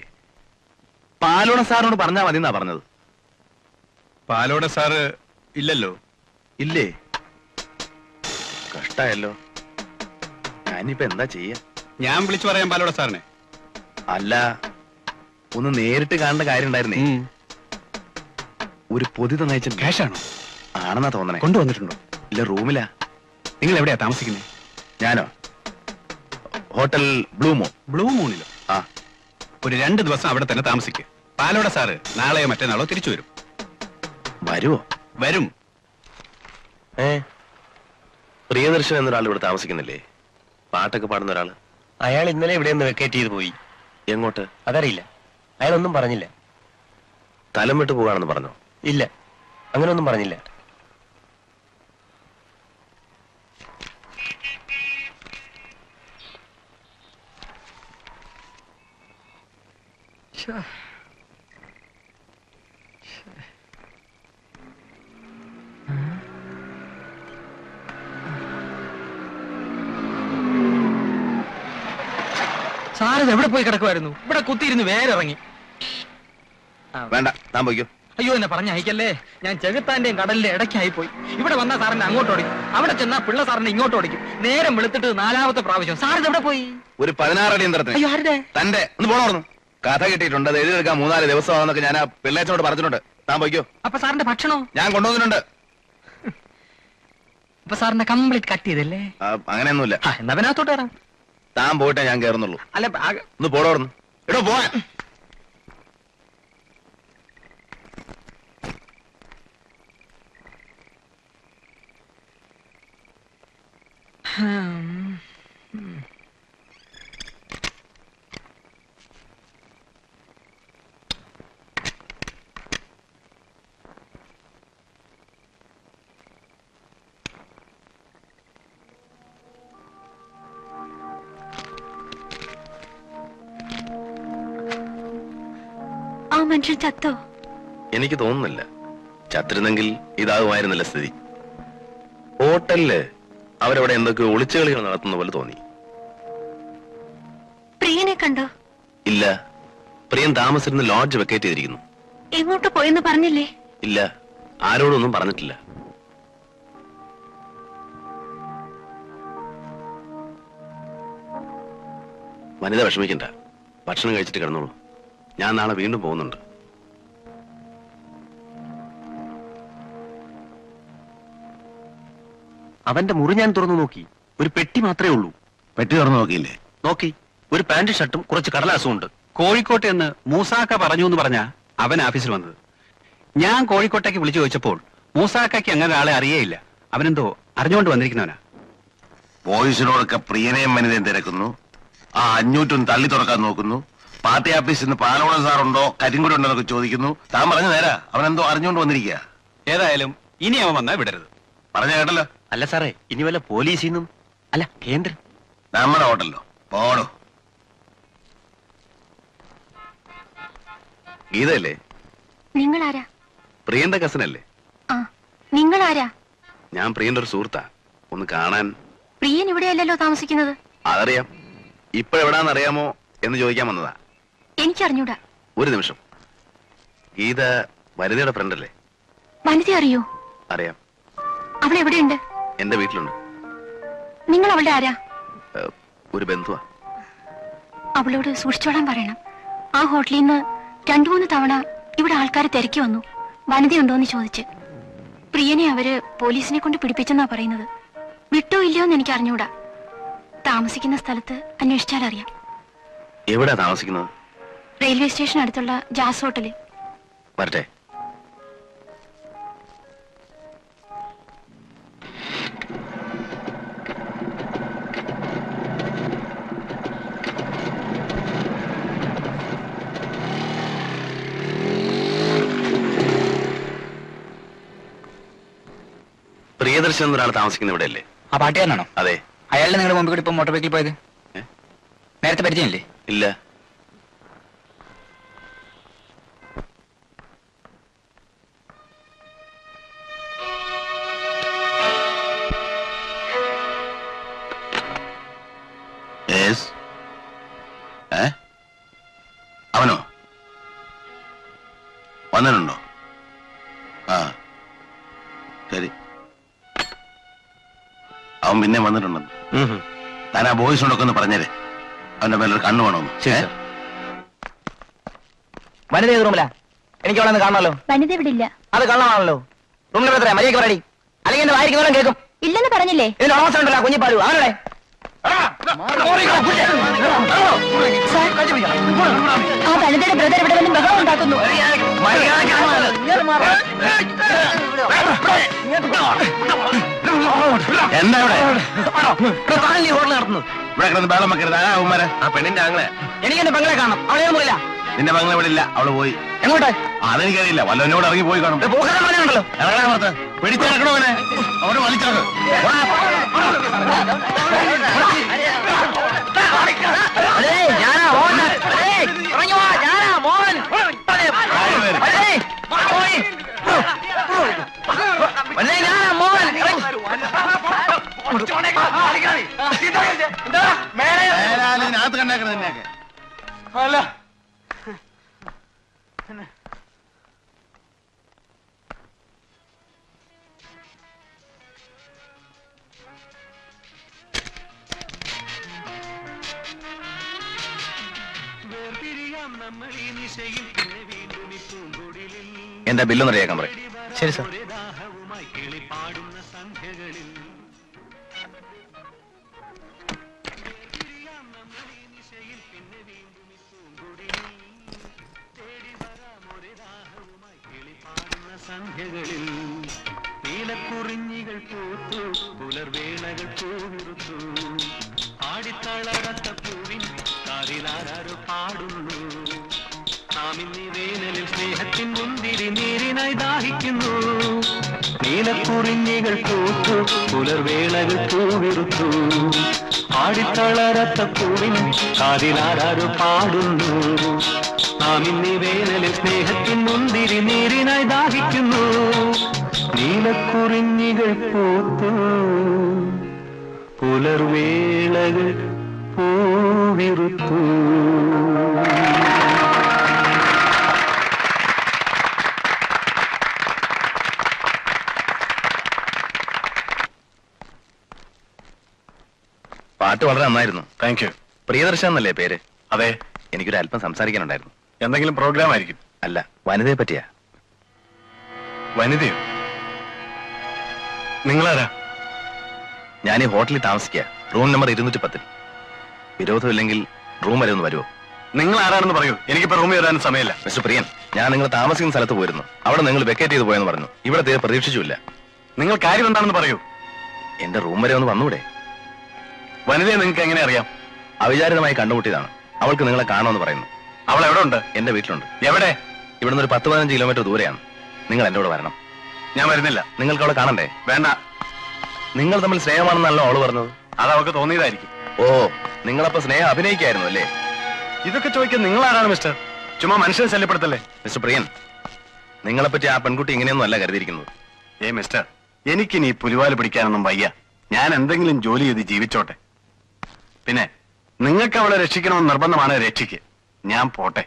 [SPEAKER 3] പാലോട സാറിനോട് പറഞ്ഞാ മതി എന്നാ പറഞ്ഞത്.
[SPEAKER 12] പാലോട സാറ് ഇല്ലല്ലോ.
[SPEAKER 3] ഇല്ലേ? കഷ്ടായല്ലോ. ഞാനിപ്പോ എന്താ ചെയ്യാ?
[SPEAKER 12] ഞാൻ വിളിച്ചു പറയാം പാലോട സാറിനെ.
[SPEAKER 3] അല്ല ഒന്ന് നേരിട്ട് കാണേണ്ട കാര്യം ഉണ്ടായിരുന്നേ ഒരു പൊതി തന്നയച്ച
[SPEAKER 12] ക്യാഷാണോ?
[SPEAKER 3] ആണെന്നാ തോന്നണേ.
[SPEAKER 12] കൊണ്ടുവന്നിട്ടുണ്ടോ?
[SPEAKER 3] ഇല്ല റൂമിലാ.
[SPEAKER 12] നിങ്ങൾ എവിടെയാ താമസിക്കുന്നത്
[SPEAKER 3] ഞാനോ? Hotel Blue Moon.
[SPEAKER 12] ബ്ലൂ മൂണിലോ?
[SPEAKER 3] ആ.
[SPEAKER 12] ഒരു രണ്ട് ദിവസം അവിടെ തന്നെ താമസിക്കുക പാലോടെ സാറ് നാളെയോ മറ്റന്നാളോ തിരിച്ചു വരും.
[SPEAKER 3] വരുമോ
[SPEAKER 12] വരും.
[SPEAKER 3] ഏ? പ്രിയദർശൻ എന്നൊരാൾ ഇവിടെ താമസിക്കുന്നില്ലേ? പാട്ടൊക്കെ പാടുന്ന ഒരാൾ.
[SPEAKER 7] അയാൾ ഇന്നലെ ഇവിടെ നിന്ന് വെക്കേറ്റ് ചെയ്ത് പോയി.
[SPEAKER 3] എങ്ങോട്ട്?
[SPEAKER 7] അതറിയില്ല. അയാളൊന്നും പറഞ്ഞില്ല.
[SPEAKER 3] തലം വിട്ട് പോകാണെന്ന് പറഞ്ഞോ?
[SPEAKER 7] ഇല്ല. അങ്ങനെയൊന്നും പറഞ്ഞില്ല.
[SPEAKER 5] സാറിത് എവിടെ പോയി കിടക്കുമായിരുന്നു ഇവിടെ കുത്തിയിരുന്ന് വേറെ ഇറങ്ങി
[SPEAKER 3] വേണ്ട താൻ പോയിക്കോ.
[SPEAKER 5] അയ്യോ എന്നെ പറഞ്ഞ അയക്കല്ലേ ഞാൻ ചെകുത്താന്റെയും കടലിന്റെ ഇടയ്ക്കായി പോയി ഇവിടെ വന്ന സാറിനെ അങ്ങോട്ട് ഓടിക്കും. അവിടെ ചെന്നാ പിള്ള സാറിനെ ഇങ്ങോട്ട് ഓടിക്കും. നേരം വെളുത്തിട്ട് നാലാമത്തെ പ്രാവശ്യം. സാർ എവിടെ പോയി?
[SPEAKER 3] ഒരു പതിനാറടി
[SPEAKER 5] അയ്യോ ആരുടെ?
[SPEAKER 3] തന്റെ ഒന്ന് പോണോർന്നു കഥ കിട്ടിയിട്ടുണ്ട്. അത് എഴുതിയെടുക്കാൻ മൂന്നാൽ ദിവസമാണെന്നൊക്കെ ഞാൻ ആ പിള്ളേച്ചനോട് പറഞ്ഞിട്ടുണ്ട്. താൻ പോയിക്കോ.
[SPEAKER 5] അപ്പൊ സാറിന്റെ ഭക്ഷണോ?
[SPEAKER 3] ഞാൻ കൊണ്ടുവന്നിട്ടുണ്ട്.
[SPEAKER 5] അപ്പൊ സാറിന്റെ കംപ്ലീറ്റ് കട്ട് ചെയ്തല്ലേ?
[SPEAKER 3] അങ്ങനെയൊന്നുമില്ല.
[SPEAKER 5] എന്നാ വരാം
[SPEAKER 3] താൻ പോയിട്ടേ ഞാൻ കയറുന്നുള്ളൂ.
[SPEAKER 5] അല്ല
[SPEAKER 3] ഒന്ന് പോടോർന്നു എടോ പോവാൻ.
[SPEAKER 4] ആ മനുഷ്യൻ ചത്തോ?
[SPEAKER 3] എനിക്ക് തോന്നുന്നില്ല. ചത്തിരുന്നെങ്കിൽ ഇതാകുമായിരുന്നില്ല സ്ഥിതി. ഹോട്ടലിൽ അവരവിടെ എന്തൊക്കെയോ ഒളിച്ചുകളികൾ നടത്തുന്ന പോലെ തോന്നി.
[SPEAKER 4] പ്രിയനെ കണ്ടോ?
[SPEAKER 3] ഇല്ല. പ്രിയൻ താമസിച്ചിരുന്ന ലോഡ്ജ് വെക്കേറ്റ് ചെയ്തിരിക്കുന്നു.
[SPEAKER 4] എങ്ങോട്ട് പോയെന്ന് പറഞ്ഞില്ലേ?
[SPEAKER 3] ഇല്ല. ആരോടൊന്നും പറഞ്ഞിട്ടില്ല. വനിത വിഷമിക്കണ്ട. ഭക്ഷണം കഴിച്ചിട്ട് കിടന്നോളൂ. ഞാൻ നാളെ വീണ്ടും പോകുന്നുണ്ട്.
[SPEAKER 7] അവന്റെ മുറി ഞാൻ തുറന്നു നോക്കി. ഒരു പെട്ടി മാത്രമേ ഉള്ളൂ.
[SPEAKER 16] പെട്ടി തുറന്നു നോക്കിയില്ലേ?
[SPEAKER 7] നോക്കി. ഒരു പാന്റ് ഷർട്ടും കുറച്ച് കടലാസും ഉണ്ട്.
[SPEAKER 12] കോഴിക്കോട്ടെ എന്ന് മൂസാക്ക പറഞ്ഞു എന്ന് പറഞ്ഞാ അവൻ ഓഫീസിൽ വന്നത്. ഞാൻ കോഴിക്കോട്ടേക്ക് വിളിച്ചു ചോദിച്ചപ്പോൾ മൂസാക്കയ്ക്ക് അങ്ങനെ ആളെ അറിയേയില്ല. അവനെന്തോ അറിഞ്ഞുകൊണ്ട് വന്നിരിക്കുന്നവനാ.
[SPEAKER 16] ബോയ്സിനോടൊക്കെ പ്രിയനെയും വനിതയും തിരക്കുന്നു. ആ അഞ്ഞൂറ്റും തള്ളി തുറക്കാൻ നോക്കുന്നു. പാർട്ടി ഓഫീസിൽ നിന്ന് പാലോളം സാറുണ്ടോ കരിങ്കുടി ഉണ്ടോ എന്നൊക്കെ ചോദിക്കുന്നു. താൻ പറഞ്ഞു നേരാ. അവൻ എന്തോ അറിഞ്ഞുകൊണ്ട് വന്നിരിക്കുക
[SPEAKER 12] ഏതായാലും ഇനി അവൻ വന്നാ വിടരുത്.
[SPEAKER 16] പറഞ്ഞ കേട്ടല്ലോ.
[SPEAKER 7] അല്ല സാറേ ഇനി വല്ല പോലീസിൽ നിന്നും അല്ല കേന്ദ്രം.
[SPEAKER 16] നമ്മുടെ ഹോട്ടലിലോ? പോടോ.
[SPEAKER 3] ഗീതല്ലേ
[SPEAKER 4] നിങ്ങൾ ആരാ
[SPEAKER 3] പ്രിയന്റെ ആ
[SPEAKER 4] നിങ്ങൾ ആരാ
[SPEAKER 3] ഞാൻ പ്രിയന്റെ ഒരു സുഹൃത്താ. ഒന്ന് കാണാൻ.
[SPEAKER 4] പ്രിയൻ ഇവിടെയല്ലല്ലോ താമസിക്കുന്നത്.
[SPEAKER 3] അതറിയാം. ഇപ്പൊ എവിടാന്ന് അറിയാമോ എന്ന് ചോദിക്കാൻ വന്നതാ.
[SPEAKER 4] എനിക്കറിഞ്ഞൂടാ.
[SPEAKER 3] ഒരു നിമിഷം. ഗീത വനിതയുടെ ഫ്രണ്ട് അല്ലേ?
[SPEAKER 4] വനിത അറിയോ?
[SPEAKER 3] അറിയാം.
[SPEAKER 4] അവൾ എവിടെയുണ്ട്
[SPEAKER 3] എന്റെ വീട്ടിലുണ്ട്.
[SPEAKER 4] നിങ്ങൾ അവളുടെ ആരാ?
[SPEAKER 3] ഒരു ബന്ധുവാ.
[SPEAKER 4] അവളോട് സൂക്ഷിച്ചോളാൻ പറയണം. ആ ഹോട്ടലിൽ നിന്ന് രണ്ടു മൂന്ന് തവണ ഇവിടെ ആൾക്കാർ തിരക്കി വന്നു. വനിതയുണ്ടോ എന്ന് ചോദിച്ച്. പ്രിയനെ അവർ പോലീസിനെ കൊണ്ട് പിടിപ്പിച്ചെന്നാ പറയുന്നത്. വിട്ടോ ഇല്ലയോ എന്ന് എനിക്ക് അറിഞ്ഞൂടാ. താമസിക്കുന്ന സ്ഥലത്ത് അന്വേഷിച്ചാൽ അറിയാം.
[SPEAKER 3] എവിടാ താമസിക്കുന്നത്?
[SPEAKER 4] റെയിൽവേ സ്റ്റേഷൻ അടുത്തുള്ള ജാസ് ഹോട്ടലിൽ
[SPEAKER 3] വരട്ടെ. പ്രിയദർശൻ എന്നൊരാൾ താമസിക്കുന്ന ഇവിടെ അല്ലേ
[SPEAKER 5] ആ പാട്ടിയാണോ
[SPEAKER 3] അതെ.
[SPEAKER 5] അയാളുടെ നിങ്ങളുടെ മുമ്പിൽ കൂടി ഇപ്പൊ മോട്ടോർ ബൈക്കിൽ പോയത്? നേരത്തെ പരിചയമില്ലേ?
[SPEAKER 3] ഇല്ല. അവനോ? വന്നിട്ടുണ്ടോ? അവൻ പിന്നെ വന്നിട്ടുണ്ടെന്ന് താൻ ആ ബോയ്സിനോടൊക്കെ ഒന്ന് പറഞ്ഞേരെ അവന്റെ മേലൊരു കണ്ണു വേണമെന്ന്?
[SPEAKER 5] വനിത ഏത് റൂമിലാ എനിക്ക് അവിടെ നിന്ന് കാണണമല്ലോ
[SPEAKER 6] വനിത ഇവിടെ ഇല്ല
[SPEAKER 5] അത് കള്ളമാണല്ലോ റൂമിലെ എത്ര മര്യാദ പറയടി അല്ലെങ്കിൽ എന്റെ വായിരിക്കുന്നവരും കേൾക്കും
[SPEAKER 6] ഇല്ലെന്ന് പറഞ്ഞില്ലേ
[SPEAKER 5] ഇതിന് ഓണസ് ഉണ്ടല്ലോ കുഞ്ഞിപ്പാലു അവരുടെ
[SPEAKER 6] ആ വനിതയുടെ ബ്രദർ ഇവിടെ വന്ന് ബഹളം ഉണ്ടാക്കുന്നു
[SPEAKER 16] എന്താ ഇവിടെ?
[SPEAKER 5] ഹോട്ടൽ നടത്തുന്നു
[SPEAKER 16] ഇവിടെ കിടന്ന് ബഹളം വെക്കരുത്. ആരാ അവന്മാരെ ആ പെണ്ണിന്റെ ആങ്ങളെ.
[SPEAKER 5] എനിക്ക് എന്റെ പെങ്ങളെ കാണാം അവളെ
[SPEAKER 16] നിന്റെ പെങ്ങളെ ഇവിടെ ഇല്ല. അവൾ പോയി.
[SPEAKER 5] എങ്ങോട്ടെ?
[SPEAKER 16] അതെനിക്കറിയില്ല. വല്ലവനോട് ഇറങ്ങി പോയി കാണും.
[SPEAKER 5] പോകാൻ പറഞ്ഞുണ്ടല്ലോ
[SPEAKER 16] ഇറങ്ങണ പുറത്ത് പിടിച്ചിറക്കണോ അവനെ? അവിടെ വലിച്ചിറക്കും.
[SPEAKER 5] ഞാനാ മോഹൻ ഏയ്, ഇറങ്ങി വാ, ഞാനാ മോഹൻ അല്ലേ, പോയി. അല്ലേ, ഞാനാ മോഹൻ ഇറങ്ങി. എന്താ? മേലെ.
[SPEAKER 16] മേലാലിനകത്ത് കണ്ടേക്കണത് നിന്നെയൊക്കെ.
[SPEAKER 5] അല്ല.
[SPEAKER 3] എന്റെ ബില്ലൊന്ന് റെഡിയാക്കാൻ പറയും.
[SPEAKER 5] ശരി സാർ.
[SPEAKER 17] സന്ധ്യകളിൽ നീലക്കുറിഞ്ഞികൾ പൂത്തു പുലർവേളകൾ പൂവിറുത്തു. ആടിത്തളരത്ത പൂവിൻ കാറിലാരോ പാടുന്നു. നാം വേനലിൽ സ്നേഹത്തിൻ മുന്തിരി നീരിനായി ദാഹിക്കുന്നു. നീലക്കുറിഞ്ഞികൾ പൂത്തു പുലർവേളകൾ പൂവിറുത്തു. ആടിത്തളരത്ത പൂവിൻ കാതിലാരോ പാടുന്നു. നാം ഇന്നീ വേനലിൽ സ്നേഹത്തിൻ മുന്തിരി നീരിനായി ദാഹിക്കുന്നു. നീലക്കുറിഞ്ഞികൾ പൂത്തു. പുലർവേളകൾ പൂവിറുത്തു.
[SPEAKER 3] പാട്ട് വളരെ നന്നായിരുന്നു.
[SPEAKER 15] താങ്ക് യു
[SPEAKER 3] പ്രിയദർശൻ എന്നല്ലേ പേര്?
[SPEAKER 15] അതെ.
[SPEAKER 3] എനിക്കൊരു അല്പം സംസാരിക്കാനുണ്ടായിരുന്നു.
[SPEAKER 15] എന്തെങ്കിലും പ്രോഗ്രാം ആയിരിക്കും.
[SPEAKER 3] അല്ല വനിതയെ പറ്റിയാ?
[SPEAKER 15] വനിതയോ? നിങ്ങളാരാ?
[SPEAKER 3] ഞാൻ ഈ ഹോട്ടലിൽ താമസിക്കുക റൂം നമ്പർ ഇരുന്നൂറ്റി പത്തിൽ. വിരോധമില്ലെങ്കിൽ റൂം വരെ ഒന്ന് വരുമോ
[SPEAKER 15] നിങ്ങൾ ആരാണെന്ന് പറയൂ. എനിക്കിപ്പോ റൂമിൽ വരാനും സമയമില്ല.
[SPEAKER 3] മിസ്റ്റർ പ്രിയൻ ഞാൻ നിങ്ങൾ താമസിക്കുന്ന സ്ഥലത്ത് പോയിരുന്നു. അവിടെ നിങ്ങൾ വെക്കേറ്റ് ചെയ്ത് പോയെന്ന് പറഞ്ഞു. ഇവിടെ തീരെ പ്രതീക്ഷിച്ചില്ല.
[SPEAKER 15] നിങ്ങൾ കാര്യം എന്താണെന്ന് പറയൂ.
[SPEAKER 3] എന്റെ റൂം വരെ ഒന്ന് വന്നൂടെ?
[SPEAKER 15] വനിതയെ നിങ്ങൾക്ക് എങ്ങനെ അറിയാം?
[SPEAKER 3] അവിചാരിതമായി കണ്ടുമുട്ടിയതാണ്. അവൾക്ക് നിങ്ങളെ കാണുമെന്ന് പറയുന്നു.
[SPEAKER 15] അവൾ എവിടെ ഉണ്ട്
[SPEAKER 3] എന്റെ വീട്ടിലുണ്ട്.
[SPEAKER 15] എവിടെ?
[SPEAKER 3] ഇവിടുന്ന് ഒരു പത്ത് പതിനഞ്ച് കിലോമീറ്റർ ദൂരെയാണ്. നിങ്ങൾ എന്റെ കൂടെ വരണം.
[SPEAKER 15] ഞാൻ വരുന്നില്ല.
[SPEAKER 3] നിങ്ങൾക്ക് അവളെ കാണണ്ടേ?
[SPEAKER 15] വേണ്ട.
[SPEAKER 3] നിങ്ങൾ തമ്മിൽ സ്നേഹമാണെന്നല്ലോ അവൾ പറഞ്ഞത്.
[SPEAKER 15] അത് അവൾക്ക് തോന്നിയതായിരിക്കും.
[SPEAKER 3] ഓ നിങ്ങളപ്പോ സ്നേഹം അഭിനയിക്കായിരുന്നു അല്ലേ?
[SPEAKER 15] ഇതൊക്കെ ചോദിക്കാൻ നിങ്ങൾ ആരാണ് മിസ്റ്റർ? ചുമ്മാ മനുഷ്യനെ ശല്യപ്പെടുത്തല്ലേ?
[SPEAKER 3] മിസ്റ്റർ പ്രിയൻ നിങ്ങളെപ്പറ്റി ആ പെൺകുട്ടി ഇങ്ങനെയൊന്നും അല്ല കരുതിയിരിക്കുന്നത്.
[SPEAKER 15] ഏ മിസ്റ്റർ എനിക്കിനി പുലിവാൽ പിടിക്കാനൊന്നും വയ്യ. ഞാൻ എന്തെങ്കിലും ജോലി ചെയ്ത് ജീവിച്ചോട്ടെ. പിന്നെ നിങ്ങൾക്ക് അവളെ രക്ഷിക്കണമെന്ന് നിർബന്ധമാണ് രക്ഷിക്ക്. ഞാൻ പോട്ടെ.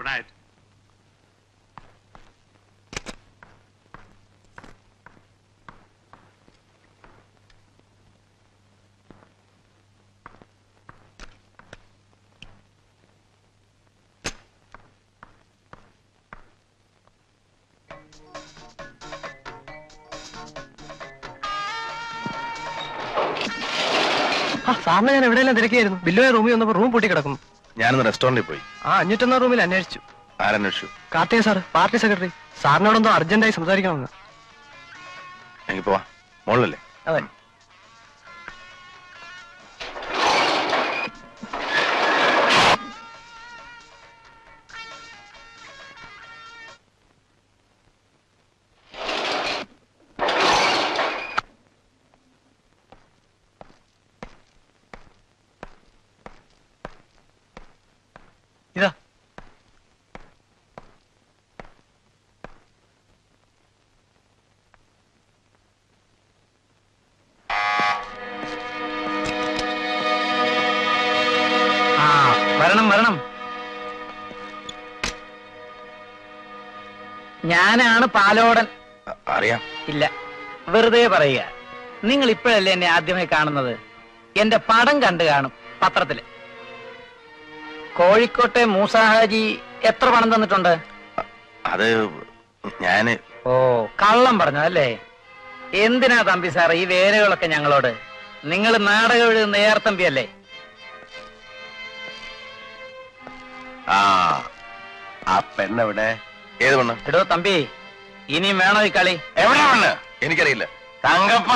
[SPEAKER 15] നൈറ്റ്
[SPEAKER 5] ആ സാറിന് ഞാൻ എവിടെയെല്ലാം തിരക്കിയായിരുന്നു? ബില്ലുമായി റൂമിൽ വന്നപ്പോ റൂം പൂട്ടി കിടക്കുന്നു.
[SPEAKER 3] ഞാനൊന്ന് റെസ്റ്റോറന്റിൽ പോയി.
[SPEAKER 5] ആ അഞ്ഞൂറ്റൊന്നാം റൂമിൽ അന്വേഷിച്ചു.
[SPEAKER 3] ആരന്വേഷിച്ചു?
[SPEAKER 5] Karthika sir party secretary. സാറിനോടൊന്നും അർജന്റായി സംസാരിക്കണമെന്ന്.
[SPEAKER 3] എനിക്ക് പോവാ. മോളല്ലേ
[SPEAKER 5] അതെ.
[SPEAKER 13] ഇപ്പോഴല്ലേ എന്നെ ആദ്യമായി കാണുന്നത്? എന്റെ പടം കണ്ടു കാണും പത്രത്തിൽ. കോഴിക്കോട്ടെ മൂസാഹാജി എത്ര പണം തന്നിട്ടുണ്ട്?
[SPEAKER 3] അത് ഞാൻ
[SPEAKER 13] ഓ കള്ളം പറഞ്ഞു അല്ലേ? എന്തിനാ തമ്പി സാർ ഈ വേലകളൊക്കെ ഞങ്ങളോട്? നിങ്ങൾ നാടകം എഴുതുന്ന ഏർത്തമ്പി അല്ലേ
[SPEAKER 16] ആ ആ പെണ്ണെവിടെ?
[SPEAKER 3] ഏത് പെണ്ണ്?
[SPEAKER 13] എടോ തമ്പി ഇനിയും വേണോ ഈ കളി?
[SPEAKER 3] എവിടെയാ പെണ്ണ്? എനിക്കറിയില്ല.
[SPEAKER 16] തങ്കപ്പ.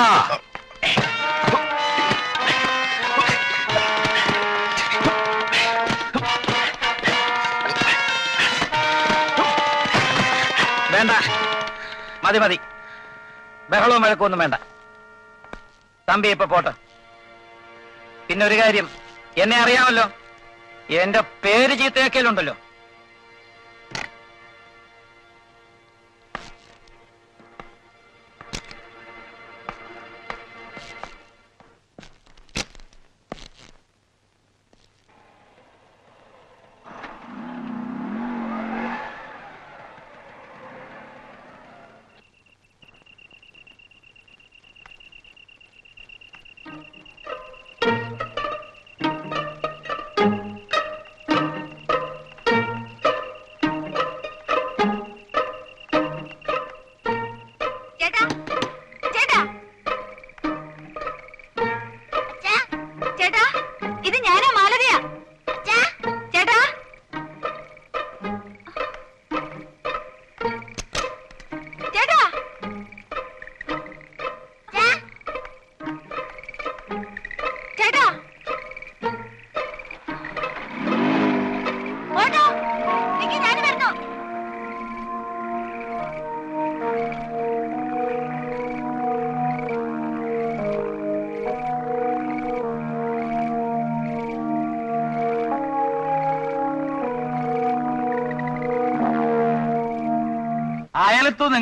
[SPEAKER 13] വേണ്ട. മതി മതി. ബഹളവും വഴക്കൊന്നും വേണ്ട. തമ്പി ഇപ്പൊ പോട്ടെ. പിന്നെ ഒരു കാര്യം എന്നെ അറിയാമല്ലോ. എന്റെ പേര് ചീത്തയാക്കലുണ്ടല്ലോ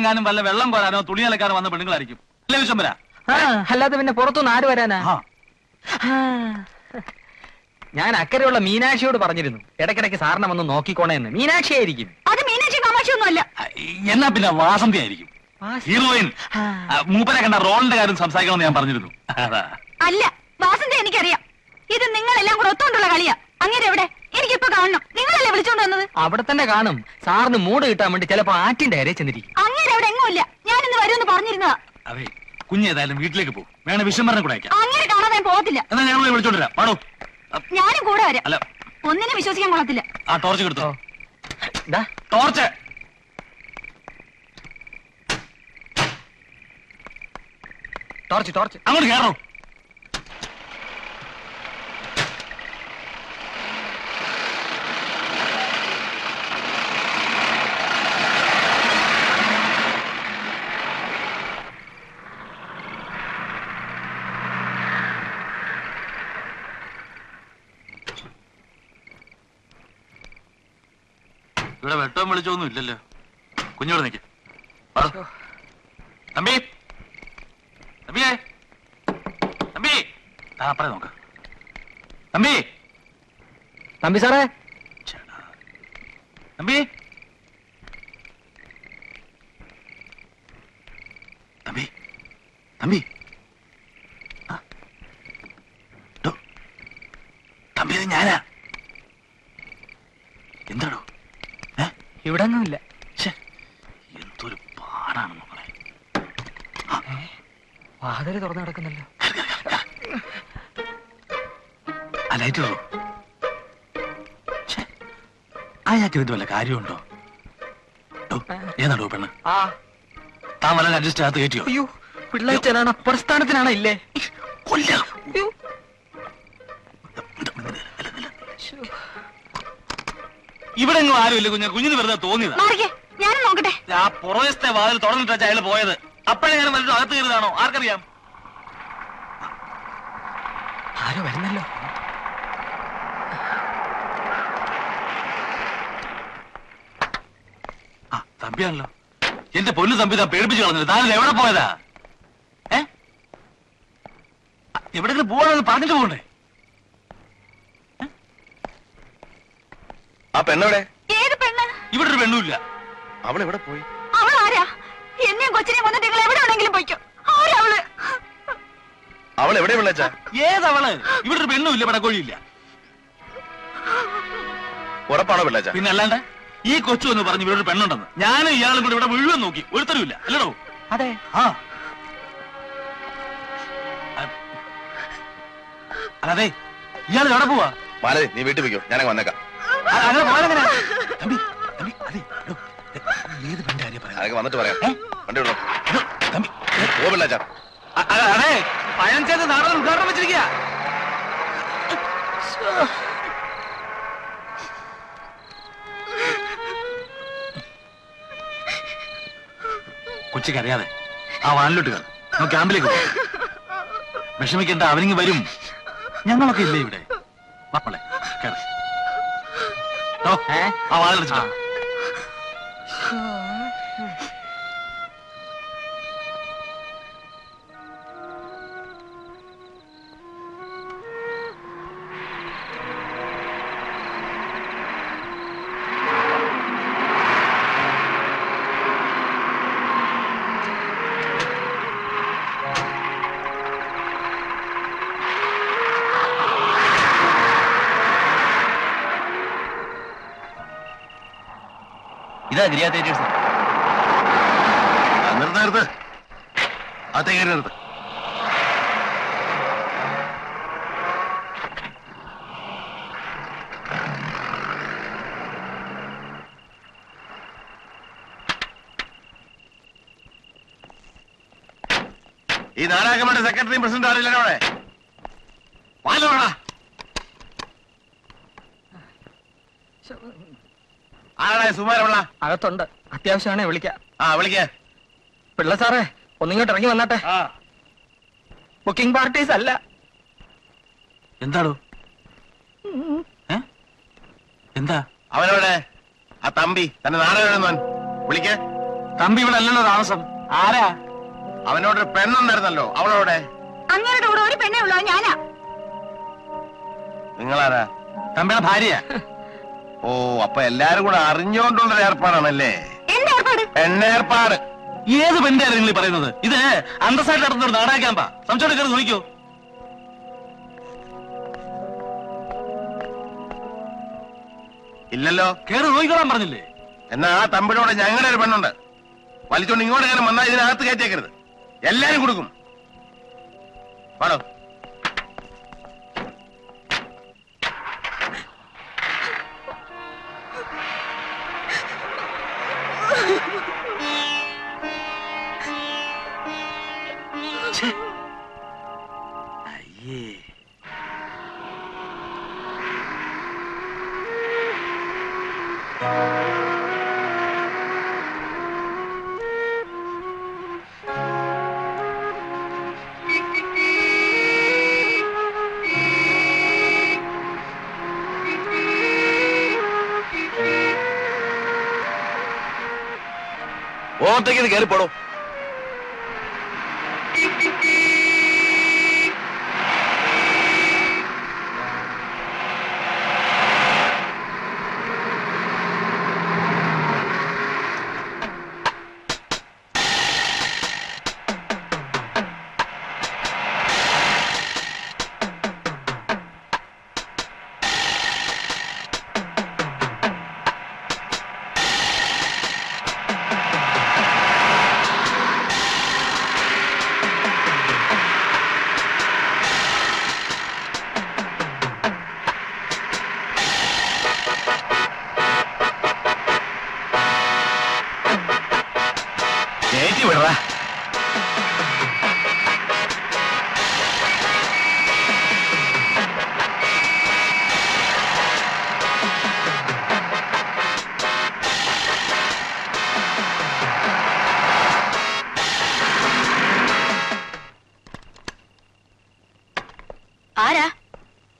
[SPEAKER 2] അയലത്തുനിന്ന് വല്ല വെള്ളം കോരാനോ തുണി അലക്കാനോ വന്ന പെണ്ണുങ്ങളായിരിക്കും. അല്ലേ വിശ്വംബര?
[SPEAKER 5] ആ, അല്ലാതെ പിന്നെ പുറത്തുനിന്ന് ആര് വരാനാ?
[SPEAKER 2] ആ.
[SPEAKER 5] ആ. ഞാൻ അക്കരെയുള്ള മീനാക്ഷിയോട് പറഞ്ഞിരുന്നു. ഇടയ്ക്കിടയ്ക്ക് സാറിനെ വന്ന് നോക്കിക്കോണേന്ന് മീനാക്ഷി ആയിരിക്കും.
[SPEAKER 6] അത് മീനാക്ഷി കാമാക്ഷിയൊന്നും അല്ല
[SPEAKER 2] എന്നാ പിന്നെ വാസന്തി ആയിരിക്കും. ഹീറോയിൻ. ആ, മൂപ്പരെ കണ്ട റോളിന്റെ കാര്യം സംസാരിക്കണമെന്ന് ഞാൻ പറഞ്ഞിരുന്നു. അതാ.
[SPEAKER 6] അല്ല വാസന്തി എനിക്കറിയാം. ഇത് നിങ്ങളെല്ലാം കൂടെ ഒത്തുകൊണ്ടുള്ള കളിയാ. അങ്ങനെ എവിടെ? എനിക്കിപ്പോ കാണണം. നിങ്ങളല്ലേ വിളിച്ചോണ്ട് വന്നത്?
[SPEAKER 5] അവിടെ തന്നെ കാണും. സാറിന് മൂട് കിട്ടാൻ വേണ്ടി ചിലപ്പോ ആറ്റിന്റെ അരയെ ചെന്നിരിക്കും.
[SPEAKER 6] അവിടെ എങ്ങുമില്ല ഞാൻ ഇന്ന് വരുമെന്ന് പറഞ്ഞിരുന്നതാ.
[SPEAKER 2] അതെ കുഞ്ഞേതായാലും വീട്ടിലേക്ക് പോകും. വേണേ വിശ്വംബരനെ കൂടെ അയക്കാം.
[SPEAKER 6] അങ്ങനെ കാണാതെ ഞാൻ പോകത്തില്ല.
[SPEAKER 2] എന്നാ ഞങ്ങൾ വിളിച്ചോണ്ടിരാ പാടോ.
[SPEAKER 6] ഞാനും കൂടെ വരാം.
[SPEAKER 5] അല്ല.
[SPEAKER 6] ഒന്നിനെ വിശ്വസിക്കാൻ കൊള്ളത്തില്ല.
[SPEAKER 2] ആ ടോർച്ച് കൊടുത്തോ. ടോർച്ച്.
[SPEAKER 5] Torch torch.
[SPEAKER 2] അങ്ങോട്ട് കയറോ വിളിച്ചൊന്നും ഇല്ലല്ലോ കുഞ്ഞോട് നിൽക്ക് വാ. തമ്പി. തമ്പിയേ. തമ്പി. ആ അപ്പറേ നോക്ക. തമ്പി.
[SPEAKER 5] തമ്പി സാറേ.
[SPEAKER 2] തമ്പി. തമ്പി. തമ്പി ആ. ഡോ. തമ്പി ഇത് ഞാനാ എന്താടോ
[SPEAKER 5] ഇവിടെ ഒന്നുമില്ല
[SPEAKER 2] എന്തൊരു പാടാണ് മക്കളെ.
[SPEAKER 5] വാതിൽ തുറന്നു കിടക്കുന്നല്ലോ.
[SPEAKER 2] ആ ലൈറ്റ് ഇടൂ അയാൾക്ക് ഇത് വല്ല കാര്യമുണ്ടോ? ഡോ, ഏതാടോ പെണ്ണ്? താൻ വല്ല അഡ്ജസ്റ്റ് അകത്ത് കയറ്റിയോ?
[SPEAKER 5] അയ്യോ പിള്ളേച്ചനാണ് പ്രസ്ഥാനത്തിനാണ് ഇല്ലേ?
[SPEAKER 2] കൊല്ല. ഇവിടെ എങ്ങും ആരുമില്ല കുഞ്ഞു. കുഞ്ഞിന് വെറുതെ തോന്നിയത്.
[SPEAKER 6] മാറിക്കേ ഞാൻ നോക്കട്ടെ.
[SPEAKER 2] ആ പുറവശത്തെ വാതിൽ തുറന്നിട്ടാ അയാൾ പോയത്. അപ്പോഴേ ഞാൻ വലിയ അകത്ത് കയറിയതാണോ? ആർക്കറിയാം.
[SPEAKER 5] ആരോ വരുന്നല്ലോ.
[SPEAKER 2] ആ തമ്പിയാണല്ലോ. എന്റെ പൊന്നു തമ്പി താൻ പേടിപ്പിച്ചു കളഞ്ഞത്. താൻ എവിടെ പോയതാ? ഏ? എവിടെങ്കിലും പോവാണെന്ന് പറഞ്ഞിട്ട് പോകണ്ടേ?
[SPEAKER 3] പെണ്ണെവിടെ?
[SPEAKER 6] ഏത് പെണ്ണ്?
[SPEAKER 2] ഇവിടെ ഒരു പെണ്ണുമില്ല.
[SPEAKER 3] അവൾ എവിടെ പോയി?
[SPEAKER 6] അവൾ ആരാ എന്നെയും കൊച്ചിനെയും വന്നിട്ട് നിങ്ങൾ എവിടെ വേണമെങ്കിലും പോയിക്കോ. ആരാ അവൾ?
[SPEAKER 3] അവൾ എവിടെ വിളിച്ച
[SPEAKER 2] ഏതവൾ? ഇവിടെ ഒരു പെണ്ണുമില്ല പടക്കോഴിയില്ല.
[SPEAKER 3] ഉറപ്പാണോ വിളിച്ച
[SPEAKER 2] പിന്നെ അല്ലാണ്ട് ഈ കൊച്ചു എന്ന് പറഞ്ഞു ഇവിടെ ഒരു പെണ്ണുണ്ടെന്ന് ഞാനും ഇയാളും കൂടെ ഇവിടെ മുഴുവൻ നോക്കി. ഒരുത്തരുമില്ല. അല്ലടോ?
[SPEAKER 5] അതെ.
[SPEAKER 2] ആ. അതെ ഇയാൾ എവിടെ പോവാ?
[SPEAKER 3] മാലതി നീ വീട്ടിൽ പോയിക്കോ. ഞാനങ്ങ് വന്നേക്കാം.
[SPEAKER 2] തമ്പി തമ്പി
[SPEAKER 3] അതൊക്കെ വന്നിട്ട് പറയാം. വണ്ടി വിടണം. ഓ പിള്ളച്ച
[SPEAKER 2] അതെ. പഴഞ്ചേത് നാടകം ഉദ്ഘാടനം വെച്ചിരിക്കുക കൊച്ചിക്ക് അറിയാതെ ആ വാനിലോട്ട് കയറി. നമുക്ക് ക്യാമ്പിലേക്ക് പോകും വിഷമിക്കണ്ട അവനിങ്ങ് വരും. ഞങ്ങളൊക്കെ ഇല്ലേ ഇവിടെ? മക്കളെ കയറി. ഓ, ആ വാതിലടിച്ചിട്ടാ
[SPEAKER 7] ഇതാ ഗിരിയ തിയേറ്റേഴ്സ്
[SPEAKER 16] നിർത്ത് നിർത്ത് അകത്തേ നിർത്ത് ഈ നാടകങ്ങളുടെ സെക്രട്ടറിയും പ്രസിഡന്റ് ആരില്ല അവിടെ. പാലോടാ ആരാടാ സുമാരമുള്ള
[SPEAKER 5] അകത്തുണ്ട്. അത്യാവശ്യമാണേ വിളിക്കാം.
[SPEAKER 16] ആ വിളിക്ക.
[SPEAKER 5] പിള്ള സാറേ ഒന്നിങ്ങോട്ട് ഇറങ്ങി വന്നാട്ടെ. ബുക്കിംഗ് പാർട്ടീസ് അല്ല.
[SPEAKER 2] എന്താടോ? എന്താ?
[SPEAKER 16] അവനവിടെ? ആ തമ്പി തന്നെ നാടകം വിളിക്ക.
[SPEAKER 2] തമ്പി ഇവിടെ അല്ലല്ലോ താമസം. ആരാ?
[SPEAKER 16] അവനോടൊരു പെണ്ണുണ്ടായിരുന്നല്ലോ. അവളവിടെ?
[SPEAKER 6] അങ്ങേരുടെ കൂടെ ഒരു പെണ്ണേ ഉള്ളോ ഞാനാ.
[SPEAKER 16] നിങ്ങളാരാ?
[SPEAKER 2] തമ്പിയുടെ ഭാര്യ
[SPEAKER 16] ഓ അപ്പൊ എല്ലാരും കൂടെ അറിഞ്ഞുകൊണ്ടുള്ള ഏർപ്പാടാണല്ലേ?
[SPEAKER 6] എണ്ണ ഏർപ്പാട്.
[SPEAKER 2] ഏത് പെണ്ണാണ് നിങ്ങൾ പറയുന്നത്? ഇത് അന്തസ്സായിട്ട് നടത്തുന്ന ഒരു നാടക ക്യാമ്പാ. സംശയം കയറി നോക്കിയോ
[SPEAKER 16] ഇല്ലല്ലോ.
[SPEAKER 2] കേറി നോക്കിക്കോളാൻ പറഞ്ഞില്ലേ?
[SPEAKER 16] എന്നാ ആ തമ്പിടോടെ ഞങ്ങളുടെ ഒരു പെണ്ണുണ്ട്. വലിച്ചോണ്ട് ഇങ്ങോട്ട് കയറി വന്നാൽ ഇതിനകത്ത് കയറ്റിയേക്കരുത്. എല്ലാരും കൊടുക്കും. പാടോ.
[SPEAKER 3] അകത്തേക്ക് കയറിപ്പോടോ?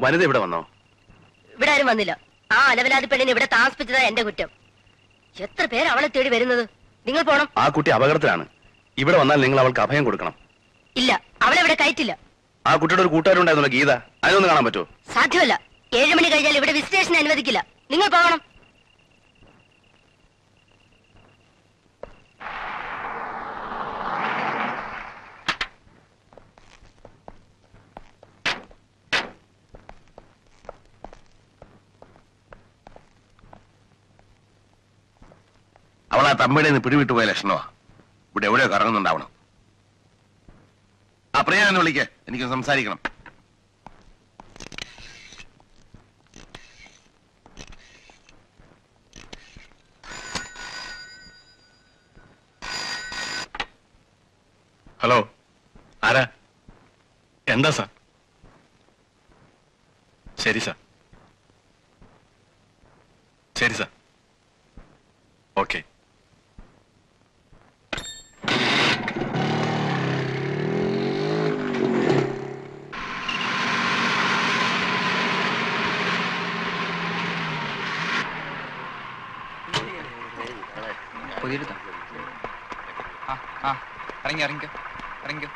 [SPEAKER 3] വനിത ഇവിടെ വന്നോ?
[SPEAKER 14] ഇവിടെ ആരും വന്നില്ല. ആ അലവലാതി പെണ്ണിനെ ഇവിടെ താമസിപ്പിച്ചതാ എന്റെ കുറ്റം. എത്ര പേര് അവളെ തേടി വരുന്നത്? നിങ്ങൾ പോണം.
[SPEAKER 3] ആ കുട്ടി അപകടത്തിലാണ്. ഇവിടെ വന്നാൽ നിങ്ങൾ അവൾക്ക് അഭയം കൊടുക്കണം.
[SPEAKER 14] ഇല്ല അവളെ ഇവിടെ കയറ്റില്ല.
[SPEAKER 3] ആ കുട്ടിയുടെ ഒരു കൂട്ടുകാരുണ്ടായിരുന്നു ഗീത. അതിനൊന്നും കാണാൻ പറ്റുമോ?
[SPEAKER 14] സാധ്യമല്ല. ഏഴു മണി കഴിഞ്ഞാൽ ഇവിടെ വിസിറ്റേഷൻ അനുവദിക്കില്ല. നിങ്ങൾ പോകണം.
[SPEAKER 16] അവൾ ആ തമ്മിടെ നിന്ന് പിടിവിട്ടു പോയ ലക്ഷണമാ. ഇവിടെ എവിടെയോ കറങ്ങുന്നുണ്ടാവണം. ആ പ്രിയ എന്ന് വിളിക്ക്. എനിക്ക് സംസാരിക്കണം.
[SPEAKER 15] ഹലോ. ആരാ? എന്താ സാർ? ശരി സാർ. ശരി സാർ. ഓക്കെ.
[SPEAKER 5] പുതിയെടുത്തോ ഇറങ്ങി ഇറങ്ങിക്കോ ഇറങ്ങിക്കോ.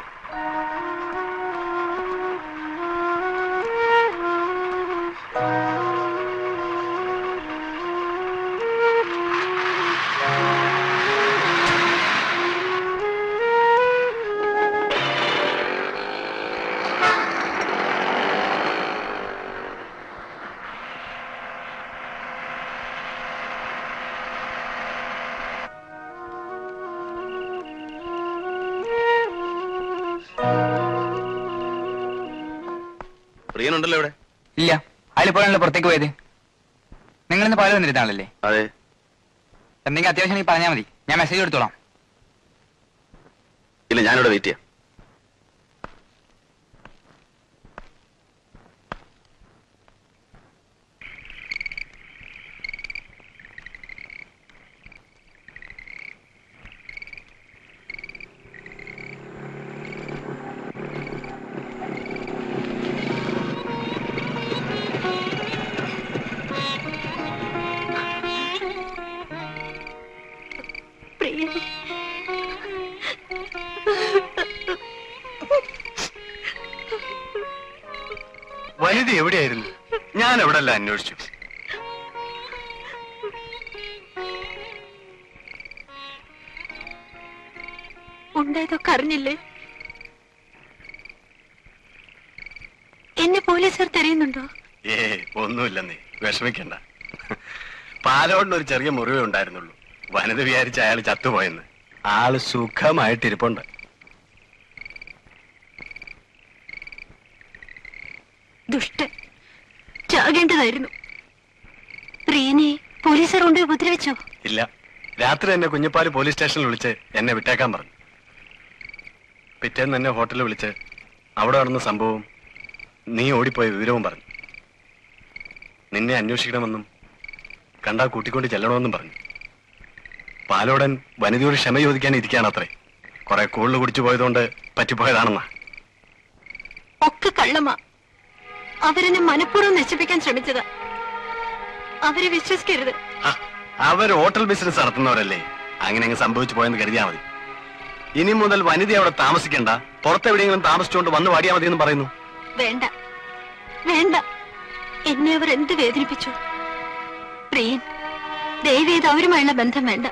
[SPEAKER 3] പ്രിയനുണ്ടല്ലോ ഇവിടെ.
[SPEAKER 5] ഇല്ല. അതിലിപ്പോഴാണല്ലോ പുറത്തേക്ക് പോയത്. നിങ്ങൾ ഇന്ന് പാൽ വന്നിരുന്നാണല്ലേ
[SPEAKER 3] അതെ.
[SPEAKER 5] എന്തെങ്കിലും അത്യാവശ്യം പറഞ്ഞാൽ മതി. ഞാൻ മെസ്സേജ് എടുത്തോളാം.
[SPEAKER 3] ഇല്ല ഞാനിവിടെ വെയിറ്റ് ചെയ്യാം.
[SPEAKER 15] അന്വേഷിച്ചു.
[SPEAKER 4] ഉണ്ടായതൊക്കെ അറിഞ്ഞില്ലേ? എന്നെ പോലീസുകാർ തിരയുന്നുണ്ടോ?
[SPEAKER 15] ഏ നീ വിഷമിക്കണ്ട. പാലോടിന് ഒരു ചെറിയ മുറിവേ ഉണ്ടായിരുന്നുള്ളൂ. വനിത വിചാരിച്ച അയാൾ ചത്തുപോയെന്ന്. ആൾ സുഖമായിട്ടിരിപ്പുണ്ട്.
[SPEAKER 4] ചാകേണ്ടതായിരുന്നു പ്രിയനെ പോലീസ് കൊണ്ട് ഉപദ്രവിച്ചോ
[SPEAKER 15] ഇല്ല. രാത്രി എന്നെ കുഞ്ഞപ്പാൽ പോലീസ് സ്റ്റേഷനിൽ വിളിച്ച് എന്നെ വിട്ടേക്കാൻ പറഞ്ഞു. പിറ്റേന്ന് എന്നെ ഹോട്ടലിൽ വിളിച്ച് അവിടെ നടന്ന സംഭവം നീ ഓടിപ്പോയ വിവരവും പറഞ്ഞു. നിന്നെ അന്വേഷിക്കണമെന്നും കണ്ടാ കൂട്ടിക്കൊണ്ട് ചെല്ലണമെന്നും പറഞ്ഞു. പാലോടൻ വനിതയോട് ക്ഷമ ചോദിക്കാൻ ഇരിക്കുകയാണത്രേ. കുറെ കൂടുതൽ കുടിച്ചു പോയതുകൊണ്ട് പറ്റിപ്പോയതാണെന്നാ.
[SPEAKER 4] ഒക്കെ കള്ളമാ. അവരെന്നെ മനഃപൂർവം നശിപ്പിക്കാൻ ശ്രമിച്ചത്. അവരെ വിശ്വസിക്കരുത്.
[SPEAKER 15] അവർ ഹോട്ടൽ ബിസിനസ് നടത്തുന്നവരല്ലേ? അങ്ങനെ അങ്ങ് സംഭവിച്ചു പോയെന്ന് കരുതിയാ മതി. ഇനി മുതൽ വനിത അവിടെ താമസിക്കണ്ട. പുറത്തെവിടെയെങ്കിലും താമസിച്ചുകൊണ്ട് വന്ന് പാടിയാ മതി എന്ന് പറയുന്നു.
[SPEAKER 4] വേണ്ട. വേണ്ട. എന്നെ അവർ എന്ത് വേദനിപ്പിച്ചു? പ്രിയൻ ദയവേത് അവരുമായുള്ള ബന്ധം വേണ്ട.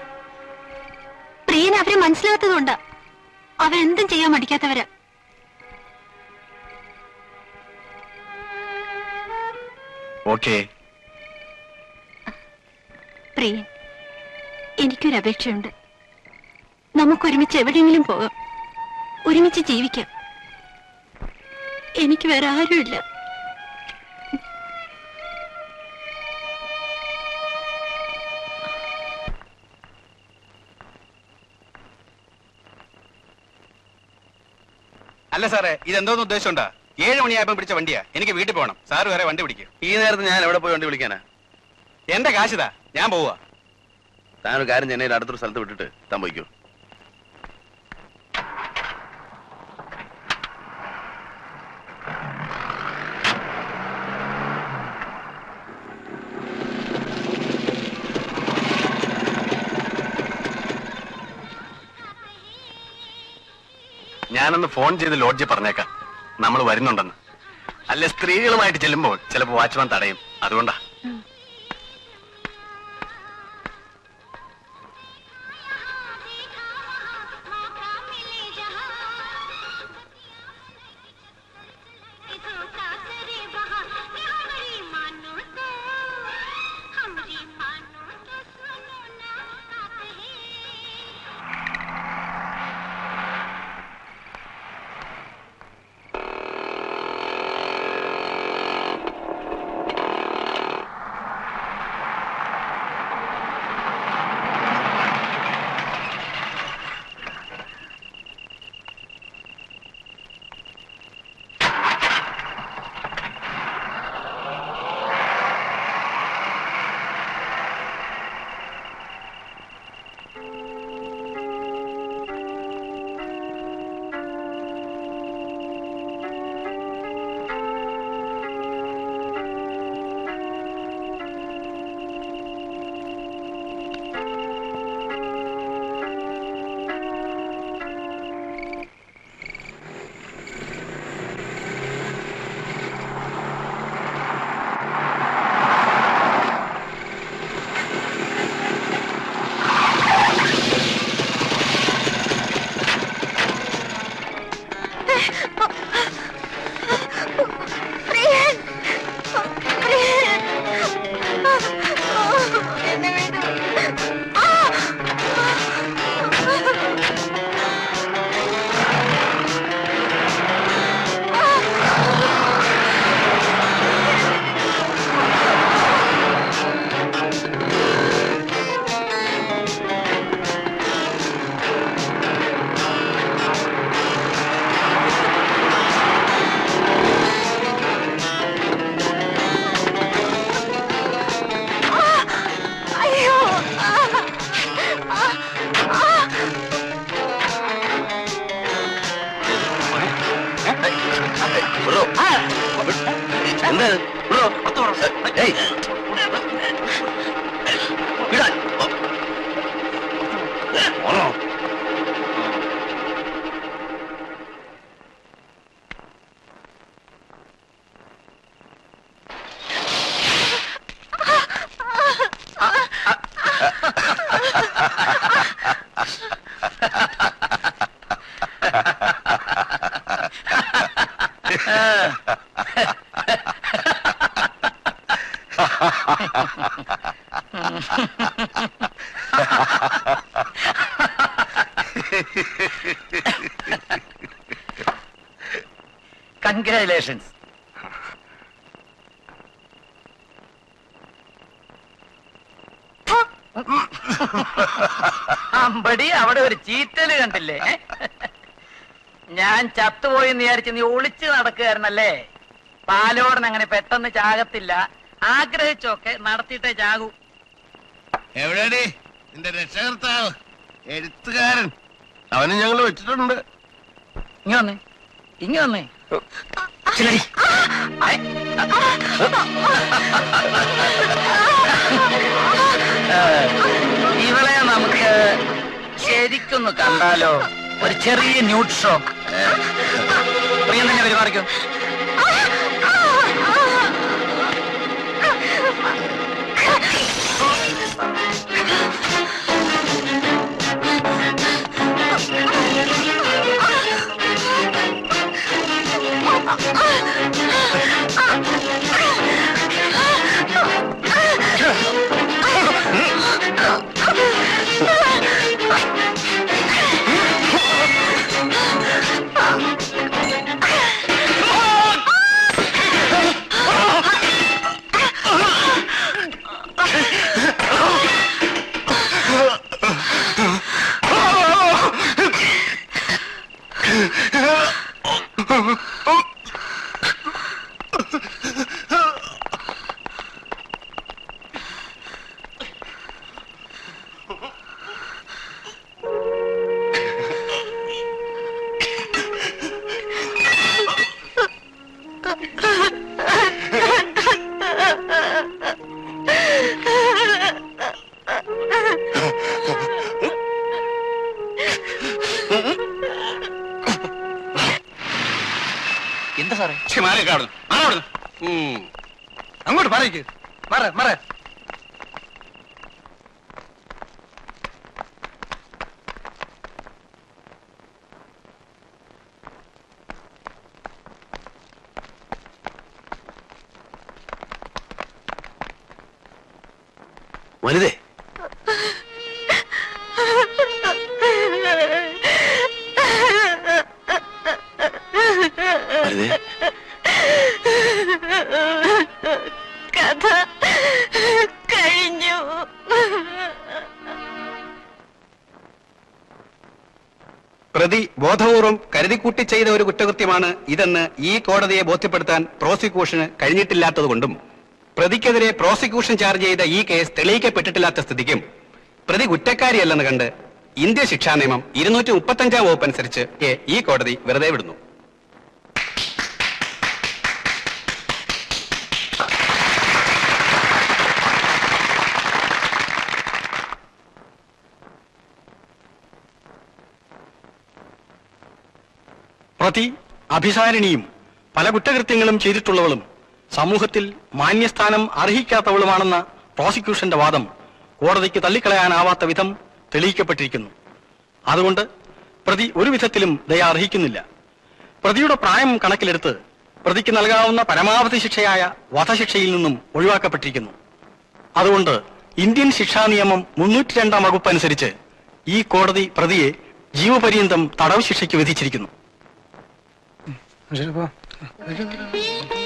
[SPEAKER 4] പ്രിയൻ അവരെ മനസ്സിലാത്തതുകൊണ്ടാ അവരെന്തും ചെയ്യാൻ മടിക്കാത്തവരാ.
[SPEAKER 15] ഓക്കേ.
[SPEAKER 4] പ്രിയൻ എനിക്കൊരു അപേക്ഷയുണ്ട്. നമുക്ക് ഒരുമിച്ച് എവിടെയെങ്കിലും പോകാം. ഒരുമിച്ച് ജീവിക്കാം. എനിക്ക് വേറെ ആരുമില്ല.
[SPEAKER 12] അല്ല സാറേ ഇതെന്തോന്ന് ഉദ്ദേശമുണ്ടാ ഏഴ് മണിയായപ്പം പിടിച്ച വണ്ടിയാ. എനിക്ക് വീട്ടിൽ പോകണം. സാറ് വേറെ വണ്ടി പിടിക്കും.
[SPEAKER 3] ഈ നേരത്ത് ഞാൻ എവിടെ പോയി വണ്ടി വിളിക്കാനാ?
[SPEAKER 12] എന്റെ കാശിതാ. ഞാൻ പോവാ.
[SPEAKER 3] താനൊരു കാര്യം ചെന്നൈയിൽ അടുത്തൊരു സ്ഥലത്ത് വിട്ടിട്ട് താൻ പോയിക്കോ.
[SPEAKER 15] ഞാനൊന്ന് ഫോൺ ചെയ്ത് ലോഡ്ജ് പറഞ്ഞേക്കാം. നമ്മൾ വരുന്നുണ്ടെന്ന്. അല്ലെ സ്ത്രീകളുമായിട്ട് ചെല്ലുമ്പോൾ ചിലപ്പോൾ വാച്ച്മാൻ തടയും. അതുകൊണ്ടാ.
[SPEAKER 13] വിചാരിച്ച് നീ ഒളിച്ചു നടക്കുകയായിരുന്നല്ലേ? പാലോടൻ അങ്ങനെ പെട്ടെന്ന് ചാകത്തില്ല. ആഗ്രഹിച്ചൊക്കെ നടത്തിയിട്ടേ ചാകൂ.
[SPEAKER 16] എവിടെയാടി നിന്റെ രക്ഷകർത്താവ്. എഴുത്തുകാരൻ. അവനെ ഞങ്ങൾ വെച്ചിട്ടുണ്ട്.
[SPEAKER 13] ഇങ്ങ വന്നേ. ഇങ്ങ വന്നേ. ഇവളെ നമുക്ക് ശരിക്കൊന്ന് കണ്ടാലോ. ഒരു ചെറിയ ന്യൂഡ് ഷോ
[SPEAKER 12] കുറ്റകൃത്യമാണ് ഇതെന്ന് ഈ കോടതിയെ ബോധ്യപ്പെടുത്താൻ പ്രോസിക്യൂഷന് കഴിഞ്ഞിട്ടില്ലാത്തതുകൊണ്ടും പ്രതിക്കെതിരെ പ്രോസിക്യൂഷൻ ചാർജ് ചെയ്ത ഈ കേസ് തെളിയിക്കപ്പെട്ടിട്ടില്ലാത്ത സ്ഥിതിക്കും പ്രതി കുറ്റക്കാരിയല്ലെന്ന് കണ്ട് ഇന്ത്യ ശിക്ഷാ നിയമം ഇരുന്നൂറ്റി മുപ്പത്തഞ്ചാം വകുപ്പ് അനുസരിച്ച് ഈ കോടതി വെറുതെ വിടുന്നു. പ്രതി അഭിസാരിണിയും പല കുറ്റകൃത്യങ്ങളും ചെയ്തിട്ടുള്ളവളും സമൂഹത്തിൽ മാന്യസ്ഥാനം അർഹിക്കാത്തവളുമാണെന്ന പ്രോസിക്യൂഷന്റെ വാദം കോടതിക്ക് തള്ളിക്കളയാനാവാത്ത വിധം തെളിയിക്കപ്പെട്ടിരിക്കുന്നു. അതുകൊണ്ട് പ്രതി ഒരു വിധത്തിലും ദയ അർഹിക്കുന്നില്ല. പ്രതിയുടെ പ്രായം കണക്കിലെടുത്ത് പ്രതിക്ക് നൽകാവുന്ന പരമാവധി ശിക്ഷയായ വധശിക്ഷയിൽ നിന്നും ഒഴിവാക്കപ്പെട്ടിരിക്കുന്നു. അതുകൊണ്ട് ഇന്ത്യൻ ശിക്ഷാ നിയമം മുന്നൂറ്റി രണ്ടാം വകുപ്പ് അനുസരിച്ച് ഈ കോടതി പ്രതിയെ ജീവപര്യന്തം തടവ് ശിക്ഷയ്ക്ക് വിധിച്ചിരിക്കുന്നു.
[SPEAKER 5] ശരി